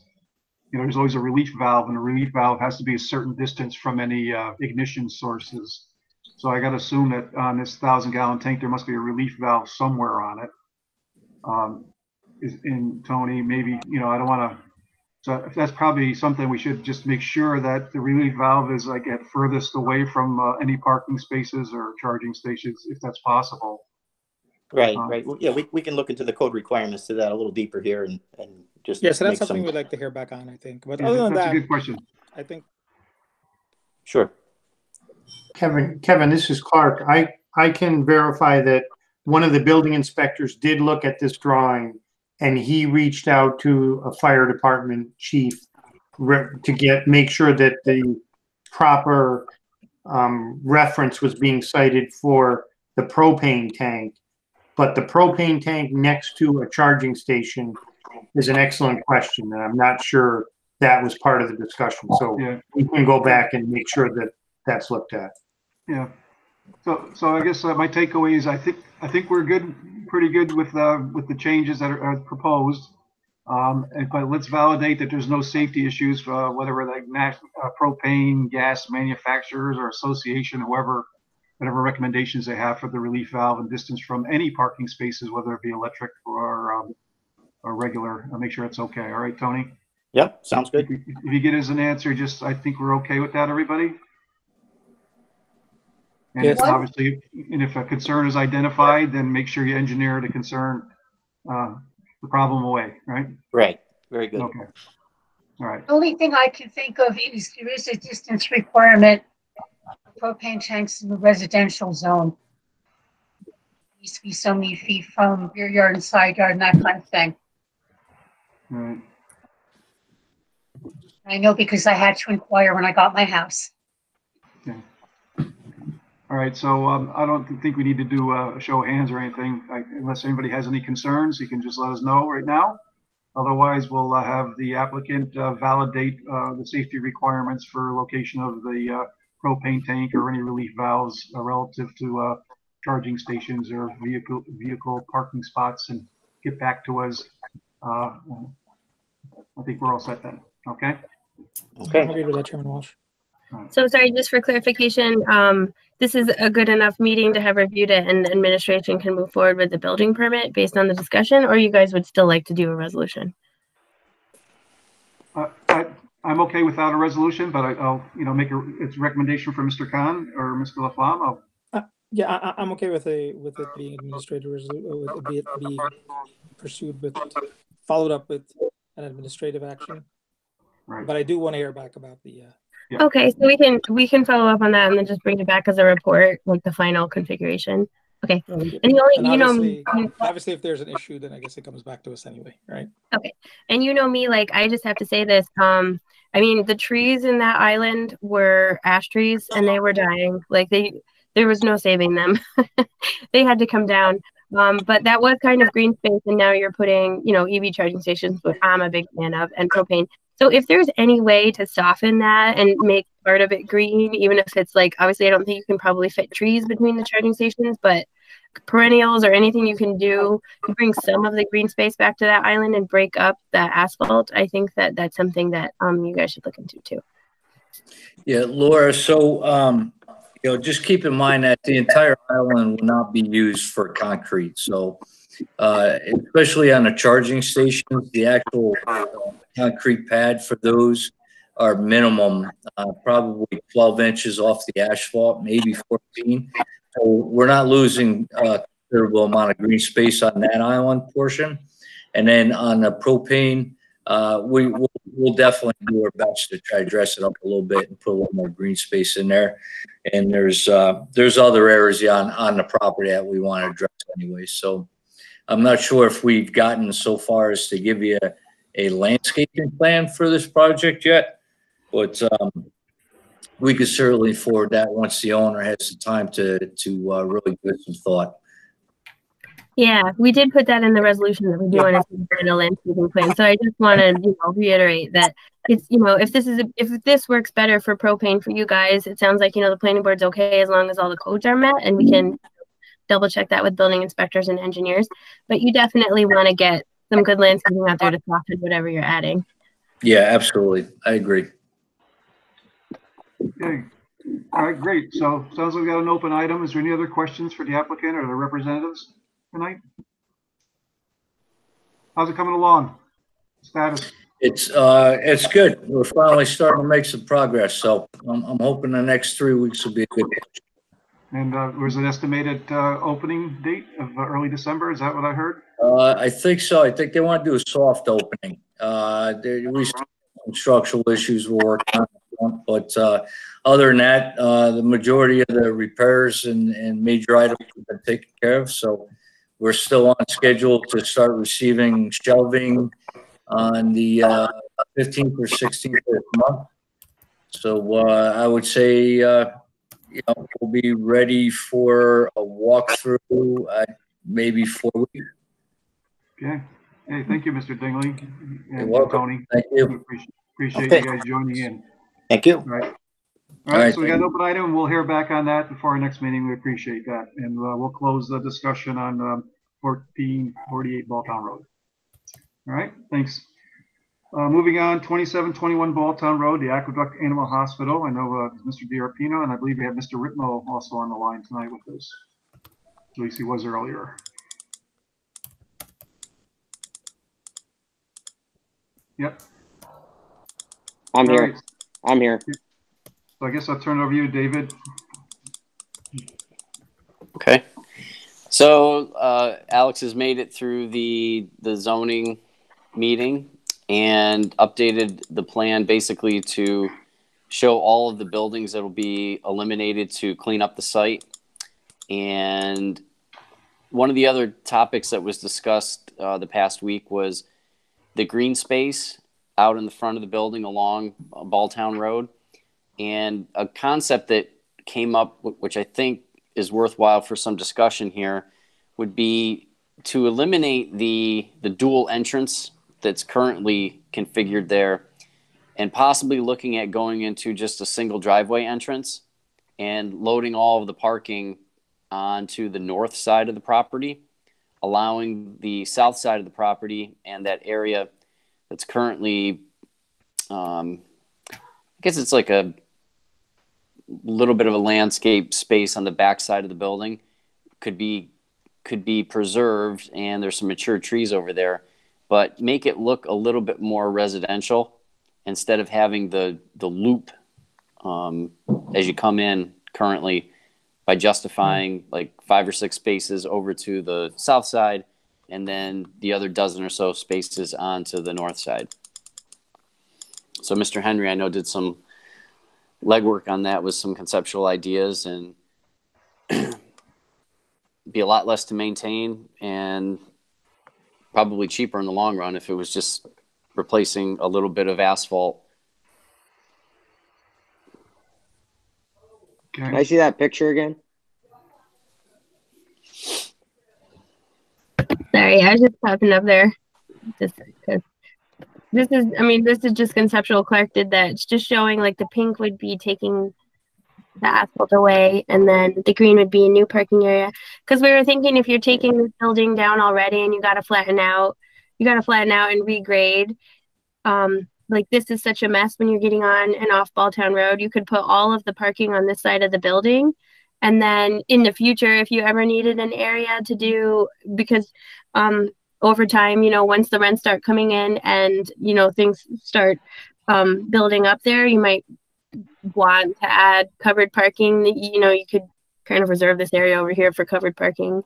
you know, there's always a relief valve, and a relief valve has to be a certain distance from any, uh, ignition sources. So I gotta assume that on this thousand gallon tank, there must be a relief valve somewhere on it. Um, is, in Tony, maybe, you know, I don't wanna, so that's probably something we should just make sure that the relief valve is like at furthest away from, uh, any parking spaces or charging stations, if that's possible. Right, Um, right. Yeah, we, we can look into the code requirements to that a little deeper here and, and just. Yeah, so that's something some- we'd like to hear back on, I think. But Yeah, other than That's a that, good question. I think Sure. Kevin, Kevin, this is Clark. I, I can verify that one of the building inspectors did look at this drawing and he reached out to a fire department chief to get, make sure that the proper um, reference was being cited for the propane tank. But the propane tank next to a charging station is an excellent question, and I'm not sure that was part of the discussion. So Yeah. we can go back and make sure that that's looked at. Yeah. So, so I guess uh, my takeaway is I think, I think we're good, pretty good with, uh, with the changes that are are proposed. Um, and- but let's validate that there's no safety issues, uh, whether we're like nat- uh, propane, gas manufacturers or association, whoever, whatever recommendations they have for the relief valve and distance from any parking spaces, whether it be electric or, um, or regular, I'll make sure it's okay. All right, Tony? Yep, sounds good. If if you get us an answer, just, I think we're okay with that, everybody? And Yes. obviously, and if a concern is identified, then make sure you engineer the concern, uh, the problem away, right? Right, very good. Okay. All right, The only thing I can think of is there is a distance requirement for propane tanks in the residential zone. Needs to be so many feet from rear yard and side yard and that kind of thing. all right. I know because I had to inquire when I got my house. All right, so, um, I don't think we need to do a show of hands or anything, like, unless anybody has any concerns, you can just let us know right now. Otherwise, we'll uh, have the applicant uh, validate, uh, the safety requirements for location of the, uh, propane tank or any relief valves uh, relative to, uh, charging stations or vehicle, vehicle parking spots and get back to us. Uh, I think we're all set then, okay? Okay. I'm agreed with that, Chairman Walsh. So sorry, just for clarification, um, this is a good enough meeting to have reviewed it and administration can move forward with the building permit based on the discussion, or you guys would still like to do a resolution? Uh, I, I'm okay without a resolution, but I- I'll, you know, make a, it's a recommendation for Mr. Khan or Mr. Laflamme. I'll Yeah, I, I- I'm okay with a, with it being administrative, resolu- uh, with it be, be pursued with, followed up with an administrative action. Right. But I do want to hear back about the, uh, Okay, so we can, we can follow up on that and then just bring it back as a report, like the final configuration. Okay, and the and only, you know, obviously, obviously if there's an issue, then I guess it comes back to us anyway, right? Okay. And you know me, like I just have to say this. Um, I mean, the trees in that island were ash trees and they were dying. Like they there was no saving them. <laughs> they had to come down. Um, but that was kind of green space and now you're putting, you know, EV charging stations, which I'm a big fan of, and propane. So if there's any way to soften that and make part of it green, even if it's like obviously I don't think you can probably fit trees between the charging stations, but perennials or anything you can do to bring some of the green space back to that island and break up that asphalt, I think that that's something that um you guys should look into too. Yeah, Laura, so, um, you know, just keep in mind that the entire island will not be used for concrete, so, uh, especially on the charging stations, the actual uh, concrete pad for those are minimum, uh, probably twelve inches off the asphalt, maybe fourteen. So we're not losing a considerable amount of green space on that island portion. And then on the propane, uh, we, we'll, we'll definitely do our best to try to dress it up a little bit and put a little more green space in there. And there's, uh, there's other areas on, on the property that we want to address anyway. So I'm not sure if we've gotten so far as to give you a, a landscaping plan for this project yet. But, um, we could certainly forward that once the owner has some time to, to, uh, really give it some thought. Yeah, we did put that in the resolution that we're doing as a final landscaping plan. So I just want to, you know, reiterate that it's, you know, if this is, if this works better for propane for you guys, it sounds like, you know, the planning board's okay as long as all the codes are met and we can double check that with building inspectors and engineers. But you definitely want to get some good landscaping out there to soften whatever you're adding. Yeah, absolutely. I agree. Okay, all right, great. So sounds like we got an open item. Is there any other questions for the applicant or the representatives tonight? How's it coming along? Status? It's, uh, it's good. We're finally starting to make some progress, so I'm, I'm hoping the next three weeks will be a good. And uh, was an estimated uh, opening date of uh, early December? Is that what I heard? Uh, I think so. I think they want to do a soft opening. Uh, there, we, some structural issues we're working on, but, uh, other than that, uh, the majority of the repairs and, and major items have been taken care of, so we're still on schedule to start receiving shelving on the, uh, fifteenth or sixteenth of this month. So, uh, I would say, uh, you know, we'll be ready for a walkthrough, uh, maybe four weeks. Okay. Hey, thank you, Mr. Dingley. You're and welcome. Tony. Thank you. Appreciate- Appreciate you guys joining in. Thank you. All right. All All right, right, so we got an open item. We'll hear back on that before our next meeting. We appreciate that. And uh, we'll close the discussion on um, 1448 Balltown Road. All right, thanks. Uh, Moving on, 2721 Balltown Road, the Aqueduct Animal Hospital. I know uh, Mr. DiRapino, and I believe we have Mr. Ritmo also on the line tonight with us. At least he was earlier. Yep. I'm All here. right. I'm here. So I guess I'll turn it over to you, David. Okay. So uh, Alex has made it through the the zoning meeting and updated the plan basically to show all of the buildings that will be eliminated to clean up the site. And one of the other topics that was discussed uh, the past week was the green space out in the front of the building along uh, Balltown Road. And a concept that came up, which I think is worthwhile for some discussion here, would be to eliminate the the dual entrance that's currently configured there, and possibly looking at going into just a single driveway entrance and loading all of the parking onto the north side of the property, allowing the south side of the property and that area that's currently, um, I guess it's like a little bit of a landscape space on the back side of the building. Could be could be preserved and there's some mature trees over there but make it look a little bit more residential instead of having the the loop um, as you come in currently by justifying like five or six spaces over to the south side and then the other dozen or so spaces onto the north side so mr henry i know did some legwork on that with some conceptual ideas and <clears throat> be a lot less to maintain and probably cheaper in the long run if it was just replacing a little bit of asphalt. Can I see that picture again? Sorry, I was just popping up there. Just because this is, I mean, this is just conceptual. Clark did that. It's just showing like the pink would be taking the asphalt away, and then the green would be a new parking area. Because we were thinking if you're taking this building down already and you got to flatten out, you got to flatten out and regrade. Um, like this is such a mess when you're getting on and off Balltown Road. You could put all of the parking on this side of the building. And then in the future, if you ever needed an area to do, because um, over time, you know, once the rents start coming in and, you know, things start um, building up there, you might want to add covered parking. You know, you could kind of reserve this area over here for covered parking.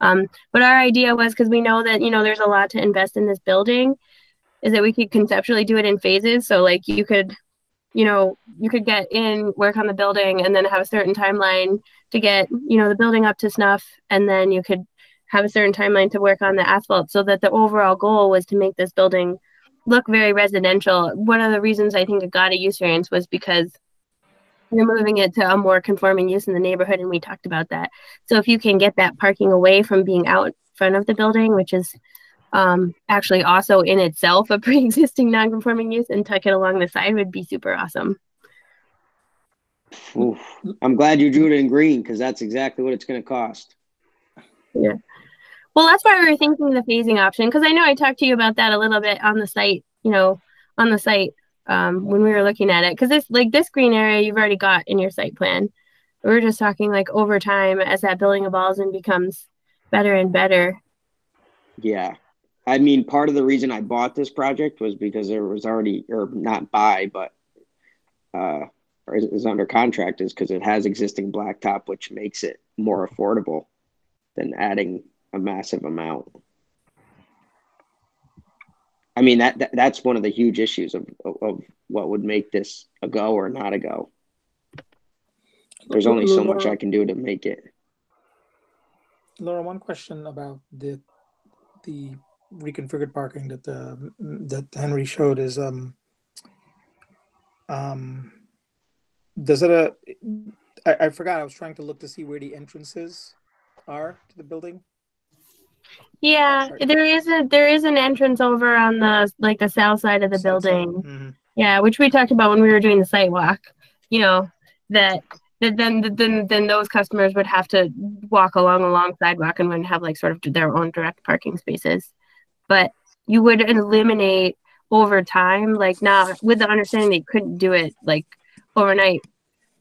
Um, but our idea was because we know that, you know, there's a lot to invest in this building, is that we could conceptually do it in phases. So, like, you could you know, you could get in, work on the building, and then have a certain timeline to get, you know, the building up to snuff, and then you could have a certain timeline to work on the asphalt, so that the overall goal was to make this building look very residential. One of the reasons I think it got a use variance was because you're moving it to a more conforming use in the neighborhood, and we talked about that. So if you can get that parking away from being out front of the building, which is um, actually also in itself a <laughs> pre-existing non-conforming use and tuck it along the side would be super awesome. Oof. I'm glad you drew it in green because that's exactly what it's going to cost. Yeah. Well, that's why we were thinking the phasing option because I know I talked to you about that a little bit on the site, you know, on the site um, when we were looking at it because this like this green area you've already got in your site plan. We were just talking like over time as that building evolves and becomes better and better. Yeah. I mean, part of the reason I bought this project was because there was already, or not buy, but uh, or is, is under contract, is because it has existing blacktop, which makes it more affordable than adding a massive amount. I mean, that, that that's one of the huge issues of, of, of what would make this a go or not a go. There's only so much I can do to make it. Laura, one question about the the reconfigured parking that uh, that Henry showed is um um does it a I, I forgot I was trying to look to see where the entrances are to the building. Yeah, there is a there is an entrance over on the like the south side of the building. Mhm. Yeah, which we talked about when we were doing the site walk. You know, that that then then then those customers would have to walk along a long sidewalk and wouldn't have like sort of their own direct parking spaces. But you would eliminate over time, like not with the understanding they couldn't do it like overnight.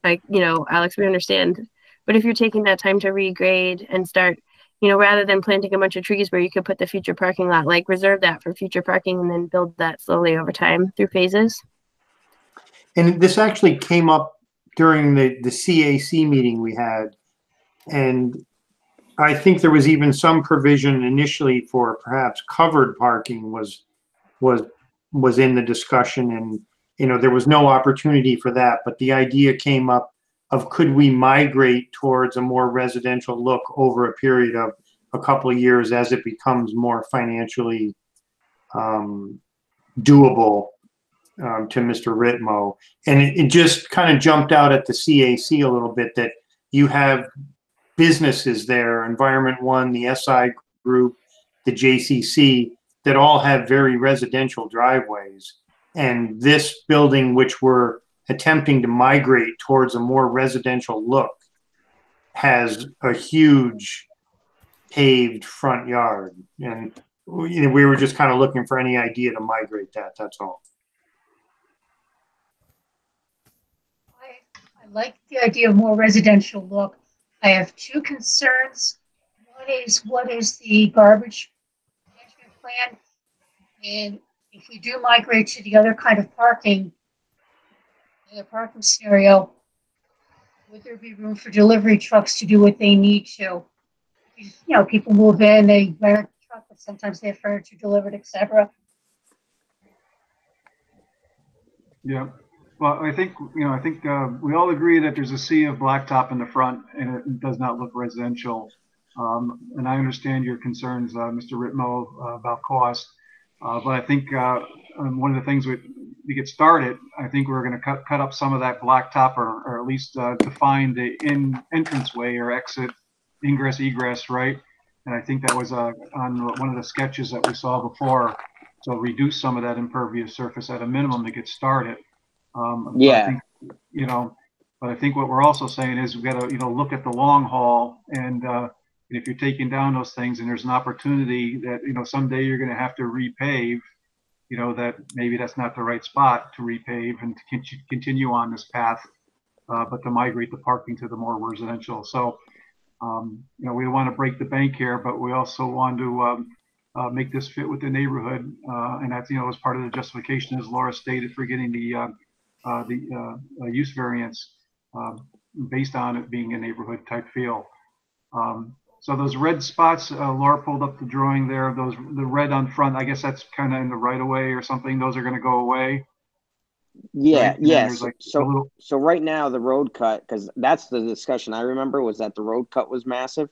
Like, you know, Alex, we understand. But if you're taking that time to regrade and start, you know, rather than planting a bunch of trees where you could put the future parking lot, like reserve that for future parking and then build that slowly over time through phases. And this actually came up during the, the CAC meeting we had. And I think there was even some provision initially for perhaps covered parking was, was, was in the discussion and, you know, there was no opportunity for that, but the idea came up of could we migrate towards a more residential look over a period of a couple of years as it becomes more financially um, doable um, to Mr. Ritmo. And it, it just kind of jumped out at the CAC a little bit that you have businesses there, Environment One, the SI Group, the JCC, that all have very residential driveways. And this building, which we're attempting to migrate towards a more residential look, has a huge paved front yard. And you know, we were just kind of looking for any idea to migrate that, that's all. I like the idea of more residential look. I have two concerns. One is what is the garbage management plan? And if we do migrate to the other kind of parking, the parking scenario, would there be room for delivery trucks to do what they need to? You know, people move in, they rent a truck, but sometimes they have furniture delivered, etc. Yeah, well, I think, you know, I think uh, we all agree that there's a sea of blacktop in the front and it does not look residential. Um, and I understand your concerns, uh, Mr. Ritmo, uh, about cost. Uh, but I think uh, um, one of the things we, to get started, I think we're going to cut, cut up some of that blacktop or, or at least uh, define the in entranceway or exit, ingress, egress, right? And I think that was uh, on one of the sketches that we saw before. So reduce some of that impervious surface at a minimum to get started. Um, Yeah. think, You know, but I think what we're also saying is we've got to, you know, look at the long haul and, uh, if you're taking down those things and there's an opportunity that, you know, someday you're going to have to repave, you know, that maybe that's not the right spot to repave and to continue on this path, uh, but to migrate the parking to the more residential. So, um, you know, we want to break the bank here, but we also want to, um, uh, make this fit with the neighborhood. Uh, and that's, you know, as part of the justification, as Laura stated, for getting the, uh, uh, the, uh, use variance, um, based on it being a neighborhood type feel. Um, so those red spots, uh, Laura pulled up the drawing there, those, the red on front, I guess that's kind of in the right of way or something. Those are going to go away. Yeah, Right, yes. like, So, little- so right now the road cut, because that's the discussion I remember was that the road cut was massive.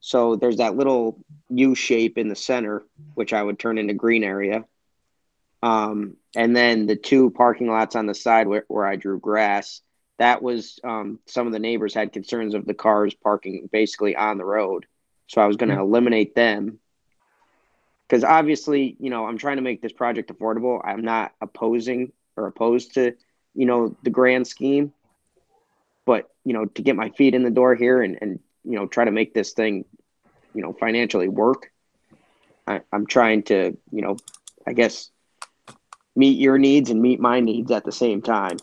So there's that little U shape in the center, which I would turn into green area. Um, and then the two parking lots on the side where, where I drew grass, that was um, some of the neighbors had concerns of the cars parking basically on the road. So I was going to eliminate them because obviously, you know, I'm trying to make this project affordable. I'm not opposing or opposed to, you know, the grand scheme, but you know, to get my feet in the door here and and you know, try to make this thing, you know, financially work. I, I'm trying to, you know, I guess meet your needs and meet my needs at the same time.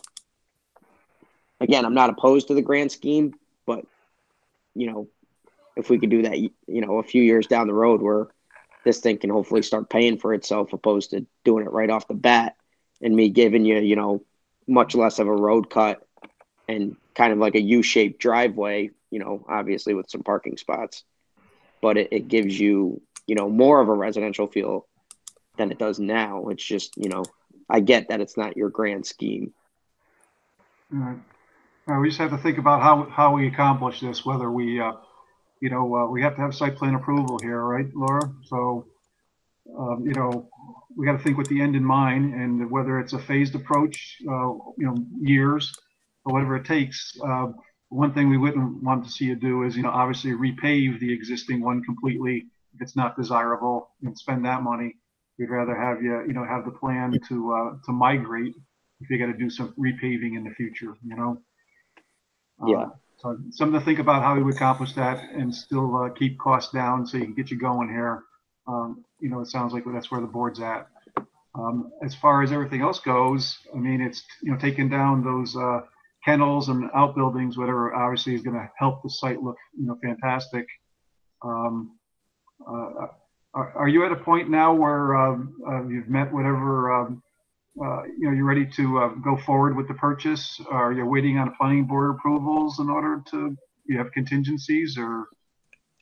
Again, I'm not opposed to the grand scheme, but you know, if we could do that, you know, a few years down the road where this thing can hopefully start paying for itself opposed to doing it right off the bat and me giving you, you know, much less of a road cut and kind of like a U-shaped driveway, you know, obviously with some parking spots. But it, it gives you, you know, more of a residential feel than it does now. It's just, you know, I get that it's not your grand scheme. All right. Uh, we just have to think about how, how we accomplish this, whether we, uh, you know, uh, we have to have site plan approval here, right, Laura? So, um, you know, we got to think with the end in mind and whether it's a phased approach, uh, you know, years or whatever it takes. Uh, one thing we wouldn't want to see you do is, you know, obviously repave the existing one completely if it's not desirable and spend that money. We'd rather have you, you know, have the plan to, uh, to migrate if you got to do some repaving in the future, you know? Yeah. So something to think about how we would accomplish that and still uh, keep costs down so you can get you going here. Um, you know, it sounds like that's where the board's at. Um, as far as everything else goes, I mean, it's, you know, taking down those uh, kennels and outbuildings, whatever, obviously is going to help the site look, you know, fantastic. Um, uh, are, are you at a point now where um, uh, you've met whatever, um, uh, you know, you're ready to uh, go forward with the purchase? Are you waiting on planning board approvals in order to, you have contingencies or?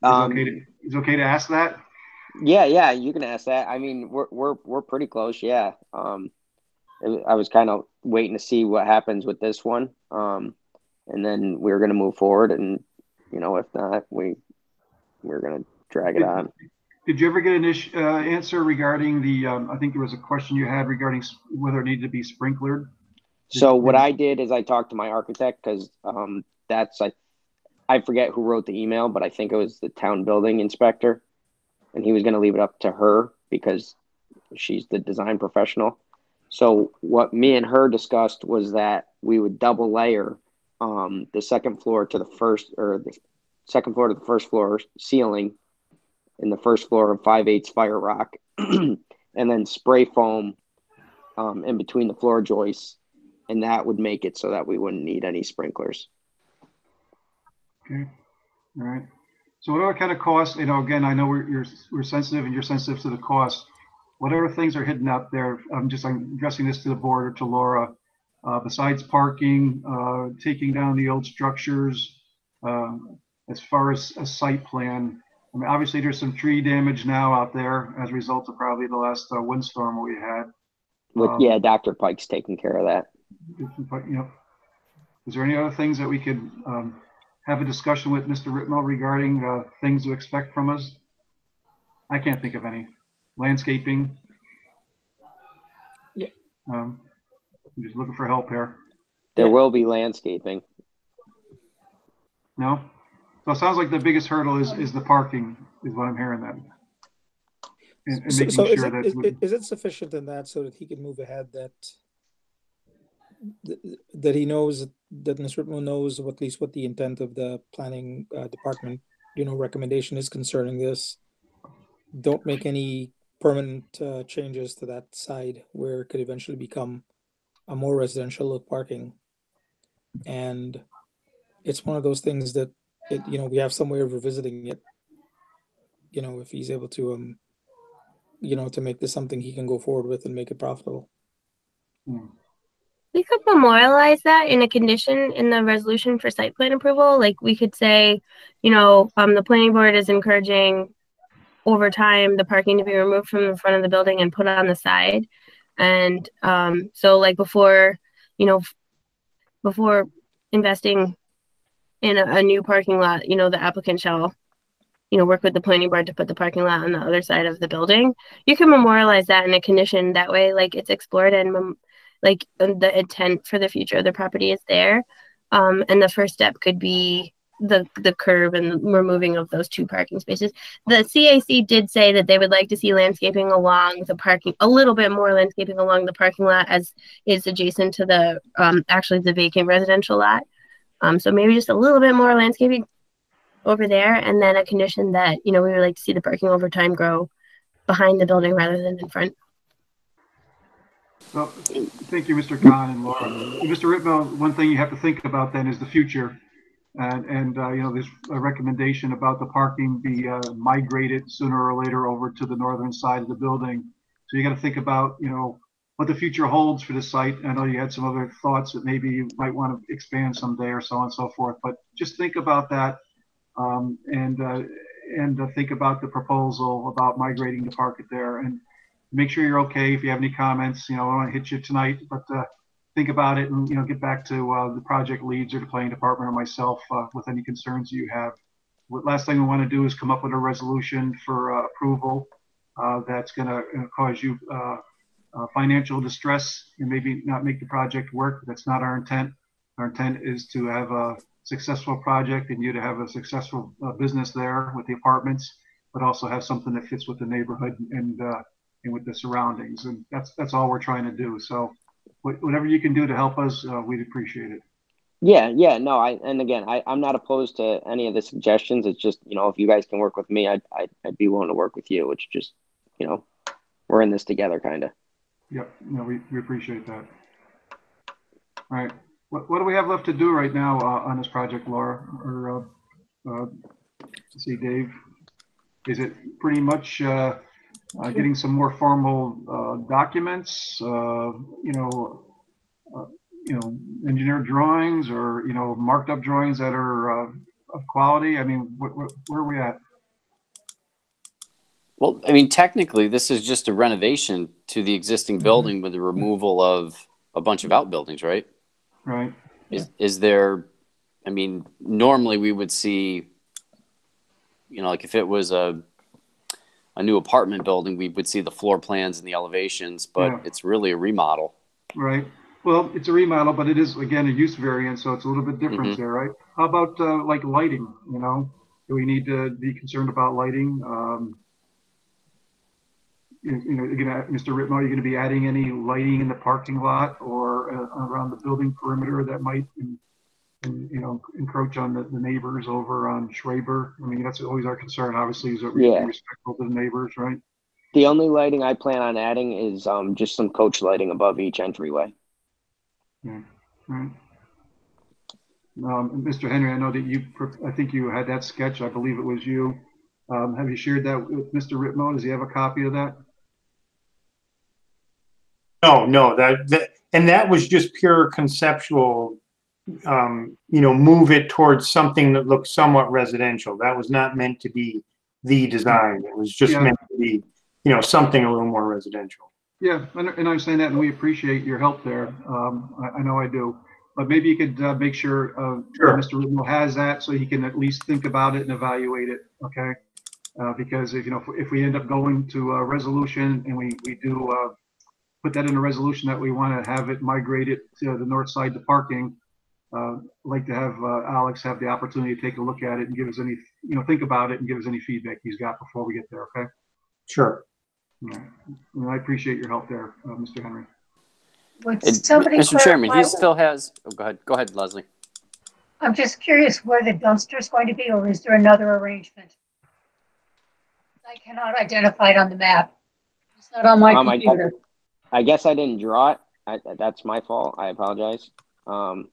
Is it Um, okay to, is okay to ask that? Yeah, yeah, you can ask that. I mean, we're we're we're pretty close. Yeah. Um, I was kind of waiting to see what happens with this one. Um, and then we are going to move forward, and you know, if not, we we're going to drag it on. Did you ever get an uh, answer regarding the, um, I think there was a question you had regarding whether it needed to be sprinklered? So what I did is I talked to my architect because um, that's I, I forget who wrote the email, but I think it was the town building inspector, and he was going to leave it up to her because she's the design professional. So what me and her discussed was that we would double layer um, the second floor to the first or the second floor to the first floor ceiling in the first floor of 5 eighths fire rock <clears throat> and then spray foam um, in between the floor joists and that would make it so that we wouldn't need any sprinklers. Okay, all right. So what whatever kind of cost, you know, again, I know we're, you're, we're sensitive and you're sensitive to the cost. Whatever things are hidden out there, I'm just, I'm addressing this to the board or to Laura. Uh, besides parking, uh, taking down the old structures, um, as far as a site plan, I mean, obviously there's some tree damage now out there as a result of probably the last uh, windstorm we had. With Um, yeah, Dr. Pike's taking care of that. But, you know, is there any other things that we could um, have a discussion with Mr. Ritmo regarding uh, things to expect from us? I can't think of any. Landscaping? Yeah. Um, I'm just looking for help here. There will be landscaping. No? So it sounds like the biggest hurdle is, is the parking, is what I'm hearing then. And, and So, making so is, sure it, that, is, we- is it sufficient in that so that he can move ahead that th- that he knows that Mr. Whitmore knows what- at least what the intent of the planning uh, department, you know, recommendation is concerning this. Don't make any permanent uh, changes to that side where it could eventually become a more residential look parking. And it's one of those things that it, you know, we have some way of revisiting it. You know, if he's able to um you know, to make this something he can go forward with and make it profitable. We could memorialize that in a condition in the resolution for site plan approval. Like we could say, you know, um, the planning board is encouraging over time the parking to be removed from the front of the building and put on the side. And um, so like before, you know, before investing in a, a new parking lot, you know, the applicant shall, you know, work with the planning board to put the parking lot on the other side of the building. You can memorialize that in a condition that way, like it's explored and like the intent for the future of the property is there. Um, and the first step could be the the curb and the removing of those two parking spaces. The CAC did say that they would like to see landscaping along the parking, a little bit more landscaping along the parking lot as is adjacent to the um, actually the vacant residential lot. Um, so maybe just a little bit more landscaping over there, and then a condition that you know we would like to see the parking over time grow behind the building rather than in front. Well, thank you, Mr. Khan and Laura. Mr. Ritmo, one thing you have to think about then is the future. And, and, uh, you know, there's a recommendation about the parking be, uh, migrated sooner or later over to the northern side of the building. So you got to think about, you know, what the future holds for the site. I know you had some other thoughts that maybe you might want to expand someday or so on and so forth, but just think about that. Um, and, uh, and uh, think about the proposal about migrating the park there and make sure you're okay. If you have any comments, you know, I don't want to hit you tonight, but uh, think about it and, you know, get back to uh, the project leads or the planning department or myself uh, with any concerns you have. What last thing we want to do is come up with a resolution for uh, approval that's going to cause you uh, financial distress and maybe not make the project work. That's not our intent. Our intent is to have a successful project and you to have a successful uh, business there with the apartments, but also have something that fits with the neighborhood and uh, and with the surroundings. And that's that's all we're trying to do. So whatever you can do to help us, uh, we'd appreciate it. Yeah, yeah, no, I and again, I I'm not opposed to any of the suggestions. It's just you know if you guys can work with me, I'd I'd, I'd be willing to work with you. It's just you know we're in this together, kind of. Yep, no, we, we appreciate that. All right, what, what do we have left to do right now, uh, on this project, Laura, or, uh, uh, let's see, Dave? Is it pretty much, uh, uh, getting some more formal, uh, documents, uh, you know, uh, you know, engineered drawings or, you know, marked up drawings that are, uh, of quality? I mean, wh- wh- where are we at? Well, I mean, technically, this is just a renovation to the existing building with the removal of a bunch of outbuildings, right? Right. Is, is there, I mean, normally we would see, you know, like if it was a, a new apartment building, we would see the floor plans and the elevations, but Yeah. it's really a remodel. Right. Well, it's a remodel, but it is again a use variance, so it's a little bit different Mhm. there, right? How about uh, like lighting? You know, do we need to be concerned about lighting? Um, you, know, you're gonna, Mr. Ritmo, are you going to be adding any lighting in the parking lot or uh, around the building perimeter that might, in, in, you know, encroach on the, the neighbors over on Schraber? I mean, that's always our concern. Obviously, is that we Yeah. respectful to the neighbors, right? The only lighting I plan on adding is um just some coach lighting above each entryway. Yeah, right. Um, Mr. Henry, I know that you, I think you had that sketch, I believe it was you. Um, have you shared that with Mr. Ritmo? Does he have a copy of that? No, no, that, that, and that was just pure conceptual, um, you know, move it towards something that looks somewhat residential. That was not meant to be the design. It was just Yeah. meant to be, you know, something a little more residential. Yeah, and, and I understand that, and we appreciate your help there. Um, I, I know I do. But maybe you could, uh, make sure, uh, Sure. Mr. Ritmo has that, so he can at least think about it and evaluate it, okay? Uh, because if, you know, if- if we end up going to a resolution and we, we do, uh, put that in a resolution that we want to have it migrated to the north side to parking, uh, I'd like to have, uh, Alex have the opportunity to take a look at it and give us any, you know, think about it and give us any feedback he's got before we get there, okay? Sure. All right. And I appreciate your help there, uh, Mr. Henry. Would And, somebody Mr. Chairman, clarify- he still has, oh, go ahead, go ahead, Leslie. I'm just curious where the dumpster is going to be, or is there another arrangement? I cannot identify it on the map. It's not on my Um, I- computer. I guess I didn't draw it. I, that's my fault. I apologize. Um,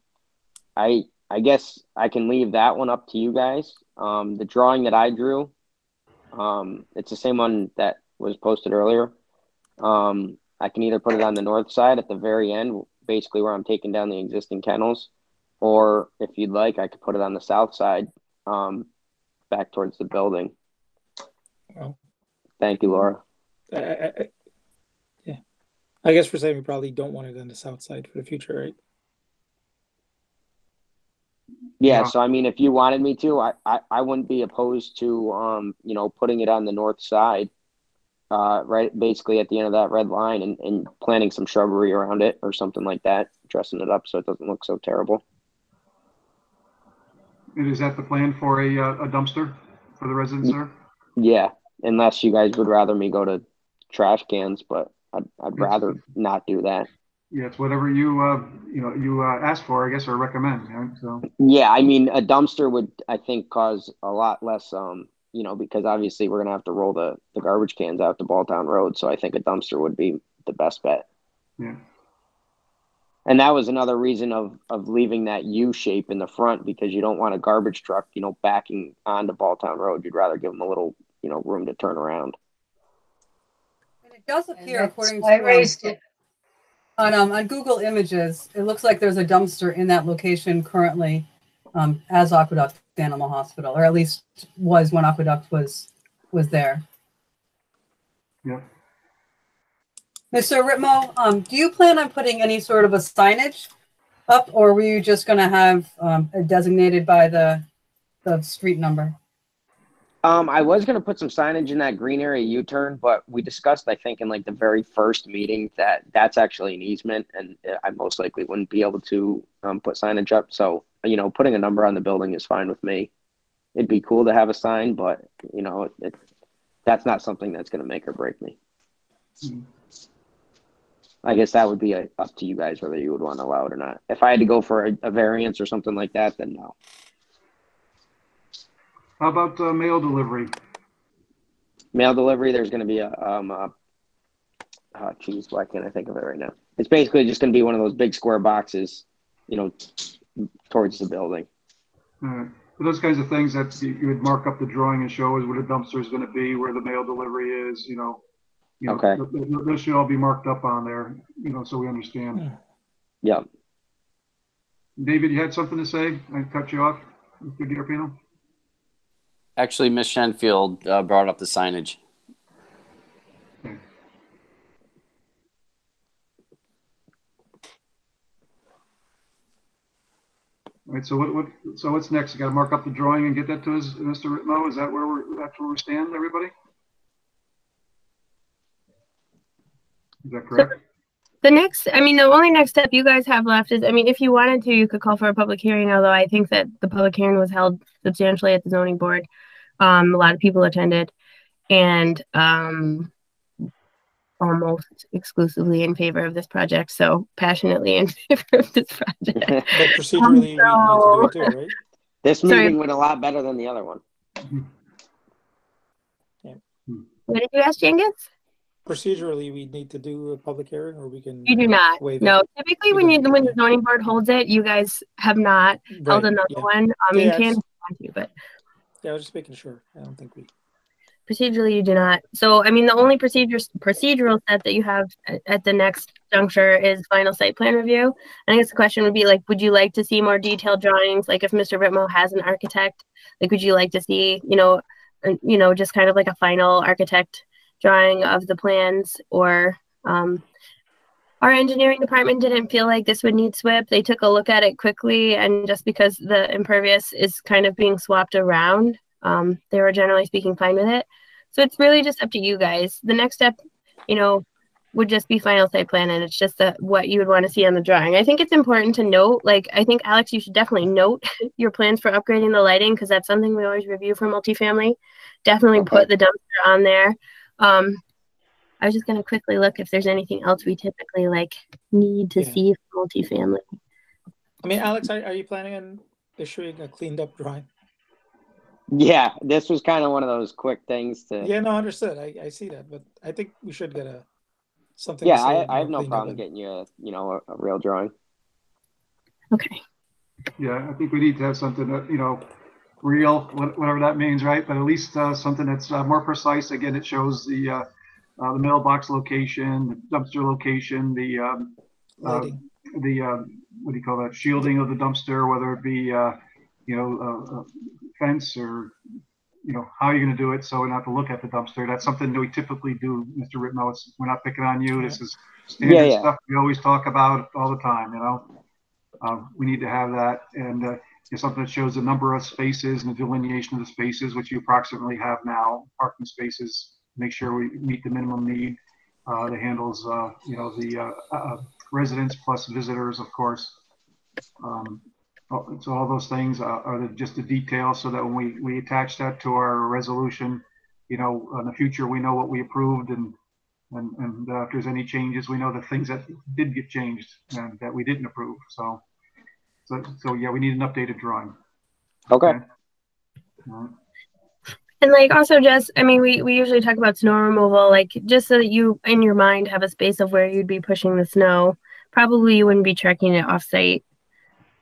I I guess I can leave that one up to you guys. Um, the drawing that I drew, um, it's the same one that was posted earlier. Um, I can either put it on the north side at the very end, basically where I'm taking down the existing kennels, or if you'd like, I could put it on the south side, um, back towards the building. Well. Thank you, Laura. I, I, I guess we're saying we probably don't want it on the south side for the future, right? Yeah, Yeah. so I mean, if you wanted me to, I, I, I wouldn't be opposed to, um, you know, putting it on the north side, uh, right, basically at the end of that red line and, and planting some shrubbery around it or something like that, dressing it up so it doesn't look so terrible. And is that the plan for a, uh, a dumpster for the residents there? Yeah, unless you guys would rather me go to trash cans, but I'd, I'd rather not do that. Yeah, it's whatever you, uh, you know, you, uh, ask for, I guess, or recommend, right? So, Yeah, I mean, a dumpster would, I think, cause a lot less, um, you know, because obviously we're gonna have to roll the, the garbage cans out to Balltown Road, so I think a dumpster would be the best bet. yeah, And that was another reason of, of leaving that U shape in the front because you don't want a garbage truck, you know, backing onto Balltown Road. You'd rather give them a little, you know, room to turn around. It does appear, according to. why I um, raised it. On, um, on Google Images, it looks like there's a dumpster in that location currently, um, as Aqueduct Animal Hospital, or at least was when Aqueduct was, was there. yeah. Mr. Ritmo, um, do you plan on putting any sort of a signage up, or were you just gonna have, um, designated by the, the street number? Um, I was gonna put some signage in that green area U-turn, but we discussed, I think, in like the very first meeting that that's actually an easement, and I most likely wouldn't be able to um, put signage up. So, you know, putting a number on the building is fine with me. It'd be cool to have a sign, but you know, it, that's not something that's gonna make or break me. I guess that would be uh up to you guys whether you would want to allow it or not. If I had to go for a, a variance or something like that, then no. How about uh, mail delivery? Mail delivery, there's going to be a um. A, oh, geez, why can't I think of it right now? It's basically just going to be one of those big square boxes, you know, towards the building. Uh, for those kinds of things that you, you would mark up the drawing and show us where the dumpster is going to be, where the mail delivery is, you know. You know, Okay. th- th- Those should all be marked up on there, you know, so we understand. Yeah. David, you had something to say? I cut you off, Mr. Giarpino? Actually, Miss Shenfield uh, brought up the signage. All right, so what, what, so what's next? You got to mark up the drawing and get that to us, Mr. Ritmo? Is that where we're, that's where we stand, everybody? Is that correct? The next, I mean, the only next step you guys have left is, I mean, if you wanted to, you could call for a public hearing, although I think that the public hearing was held substantially at the zoning board. Um, a lot of people attended and, um, almost exclusively in favor of this project, so passionately in <laughs> favor of this project. <laughs> But procedurally, we need to do it too, right? <laughs> This Sorry. meeting went a lot better than the other one. What did you ask, Jengus? Procedurally, we need to do a public hearing, or we can. You do not. waive it. No, typically when you, when the zoning board holds it, you guys have not held another yeah. one. Um, you Yeah, can, you want to, but Yeah, I was just making sure. I don't think we. procedurally you do not. So, I mean, the only procedure, procedural step that you have at, at the next juncture is final site plan review. I guess the question would be like, would you like to see more detailed drawings? Like if Mr. Ritmo has an architect, like, would you like to see, you know, you know, just kind of like a final architect drawing of the plans or, um, our engineering department didn't feel like this would need SWPPP. They took a look at it quickly, and just because the impervious is kind of being swapped around, um, they were generally speaking fine with it. So it's really just up to you guys. The next step, you know, would just be final site plan, and it's just the, what you would want to see on the drawing. I think it's important to note, like, I think Alex, you should definitely note <laughs> your plans for upgrading the lighting because that's something we always review for multifamily. Definitely put the dumpster on there. Um, I was just gonna quickly look if there's anything else we typically like need to Yeah. see for multifamily. I mean, Alex, are, are you planning on issuing a cleaned up drawing? Yeah, this was kind of one of those quick things to. Yeah, no, understood. I, I see that, but I think we should get a something. Yeah, I, I have no cleaned up problem getting you, a, you know, a, a real drawing. Okay. Yeah, I think we need to have something that, you know, real, whatever that means, right? But at least uh, something that's uh, more precise. Again, it shows the, uh, uh, the mailbox location, the dumpster location, the, um, uh, the, uh, what do you call that? Shielding of the dumpster, whether it be, uh, you know, fence or, you know, how you're going to do it so we don't have to look at the dumpster. That's something that we typically do, Mr. Ritmo. It's, we're not picking on you. This is standard yeah. stuff we always talk about all the time, you know? Uh, we need to have that and it's something that shows the number of spaces and the delineation of the spaces, which you approximately have now, parking spaces. Make sure we meet the minimum need uh, that handles, uh, you know, the uh, uh, residents plus visitors, of course. Um, oh, so all those things are, are the, just the details so that when we, we attach that to our resolution, you know, in the future, we know what we approved and and, and uh, if there's any changes, we know the things that did get changed and that we didn't approve. So, so, so yeah, we need an updated drawing. Okay. All right. And like also just, I mean, we, we usually talk about snow removal, like just so that you in your mind have a space of where you'd be pushing the snow. Probably you wouldn't be trekking it off site.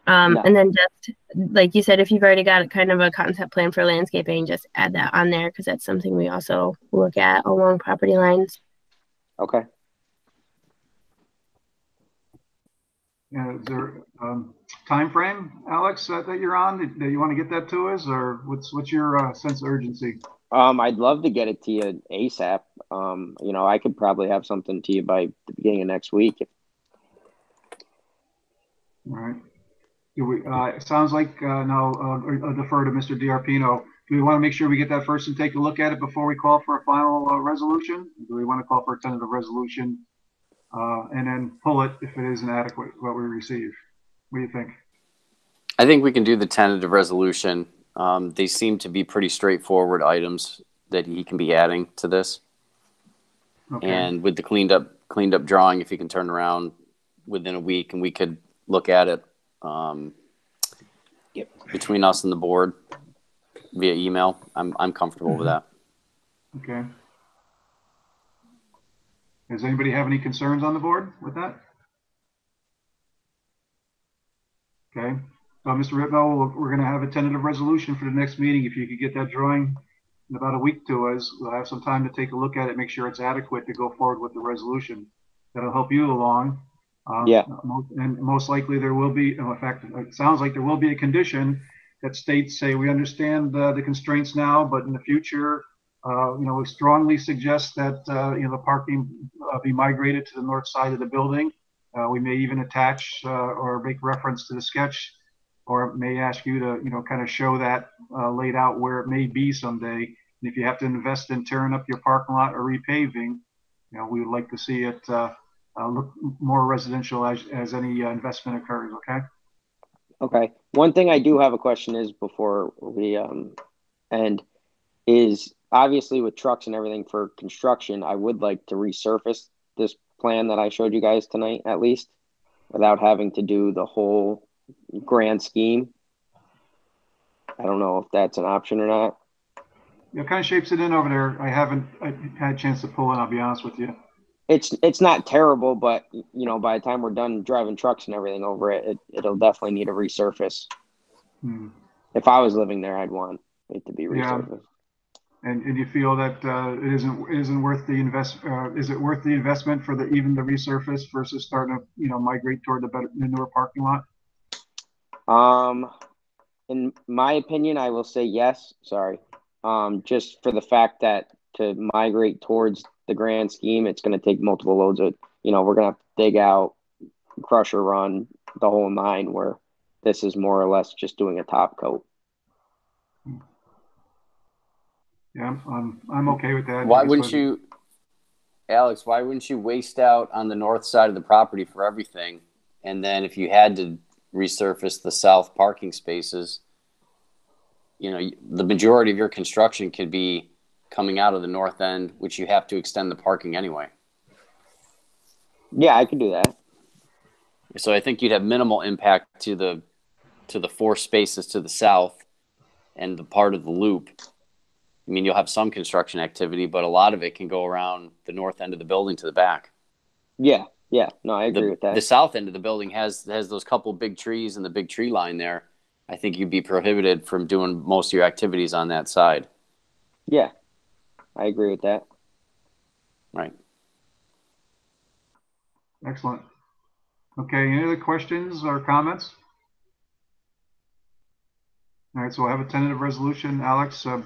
Um, No. and then just like you said, if you've already got kind of a concept plan for landscaping, just add that on there because that's something we also look at along property lines. Okay. Yeah, is there um, time frame, Alex, uh, that you're on? That- That you want to get that to us, or what's what's your uh, sense of urgency? Um, I'd love to get it to you ASAP. Um, you know, I could probably have something to you by the beginning of next week. All right. Do we? Uh, it sounds like uh, now uh, I'll defer to Mr. Diarpino. Do we want to make sure we get that first and take a look at it before we call for a final uh, resolution? Do we want to call for a tentative resolution uh, and then pull it if it is inadequate what we receive? What do you think? I think we can do the tentative resolution. Um, they seem to be pretty straightforward items that he can be adding to this. Okay. And with the cleaned up cleaned up drawing if he can turn around within a week and we could look at it um, between us and the board via email. I'm I'm comfortable with that. Okay. Does anybody have any concerns on the board with that? Okay, uh, Mr. Ripno, we're- we're gonna have a tentative resolution for the next meeting. If you could get that drawing in about a week to us, we'll have some time to take a look at it, make sure it's adequate to go forward with the resolution. That'll help you along. Uh, Yeah. mo- And most likely there will be, in fact, it sounds like there will be a condition that states say, we understand uh, the constraints now, but in the future, uh, you know, we strongly suggest that, uh, you know, the parking uh, be migrated to the north side of the building. Uh, we may even attach uh, or make reference to the sketch, or may ask you to, you know, kind of show that uh, laid out where it may be someday. And if you have to invest in tearing up your parking lot or repaving, you know, we would like to see it look more residential as, as any investment occurs. Okay. Okay. One thing I do have a question is before we um end is obviously with trucks and everything for construction, I would like to resurface this plan that I showed you guys tonight at least without having to do the whole grand scheme. I don't know if that's an option or not. You know, kind of shapes it in over there. I haven't I had a chance to pull it. I'll be honest with you. It's it's not terrible, but you know, by the time we're done driving trucks and everything over it, it it'll definitely need a resurface. Hmm. If I was living there, I'd want it to be Yeah. And, and you feel that uh, it isn't isn't worth the invest uh, is it worth the investment for the even the resurface versus starting to you know migrate toward the better the newer parking lot? Um, in my opinion, I will say yes. Sorry. Um, just for the fact that to migrate towards the grand scheme, it's going to take multiple loads of, you know, we're going to have to dig out, crusher run, the whole nine, where this is more or less just doing a top coat. Yeah, I'm I'm okay with that. Why wouldn't let- you, Alex? Why wouldn't you waste out on the north side of the property for everything, and then if you had to resurface the south parking spaces, you know, the majority of your construction could be coming out of the north end, which you have to extend the parking anyway. Yeah, I could do that. So I think you'd have minimal impact to the to the four spaces to the south and the part of the loop. I mean, you'll have some construction activity, but a lot of it can go around the north end of the building to the back. Yeah, yeah. No, I agree the, with that. The south end of the building has has those couple big trees and the big tree line there. I think you'd be prohibited from doing most of your activities on that side. Yeah, I agree with that. Right. Excellent. Okay, any other questions or comments? All right, so I have a tentative resolution. Alex, uh,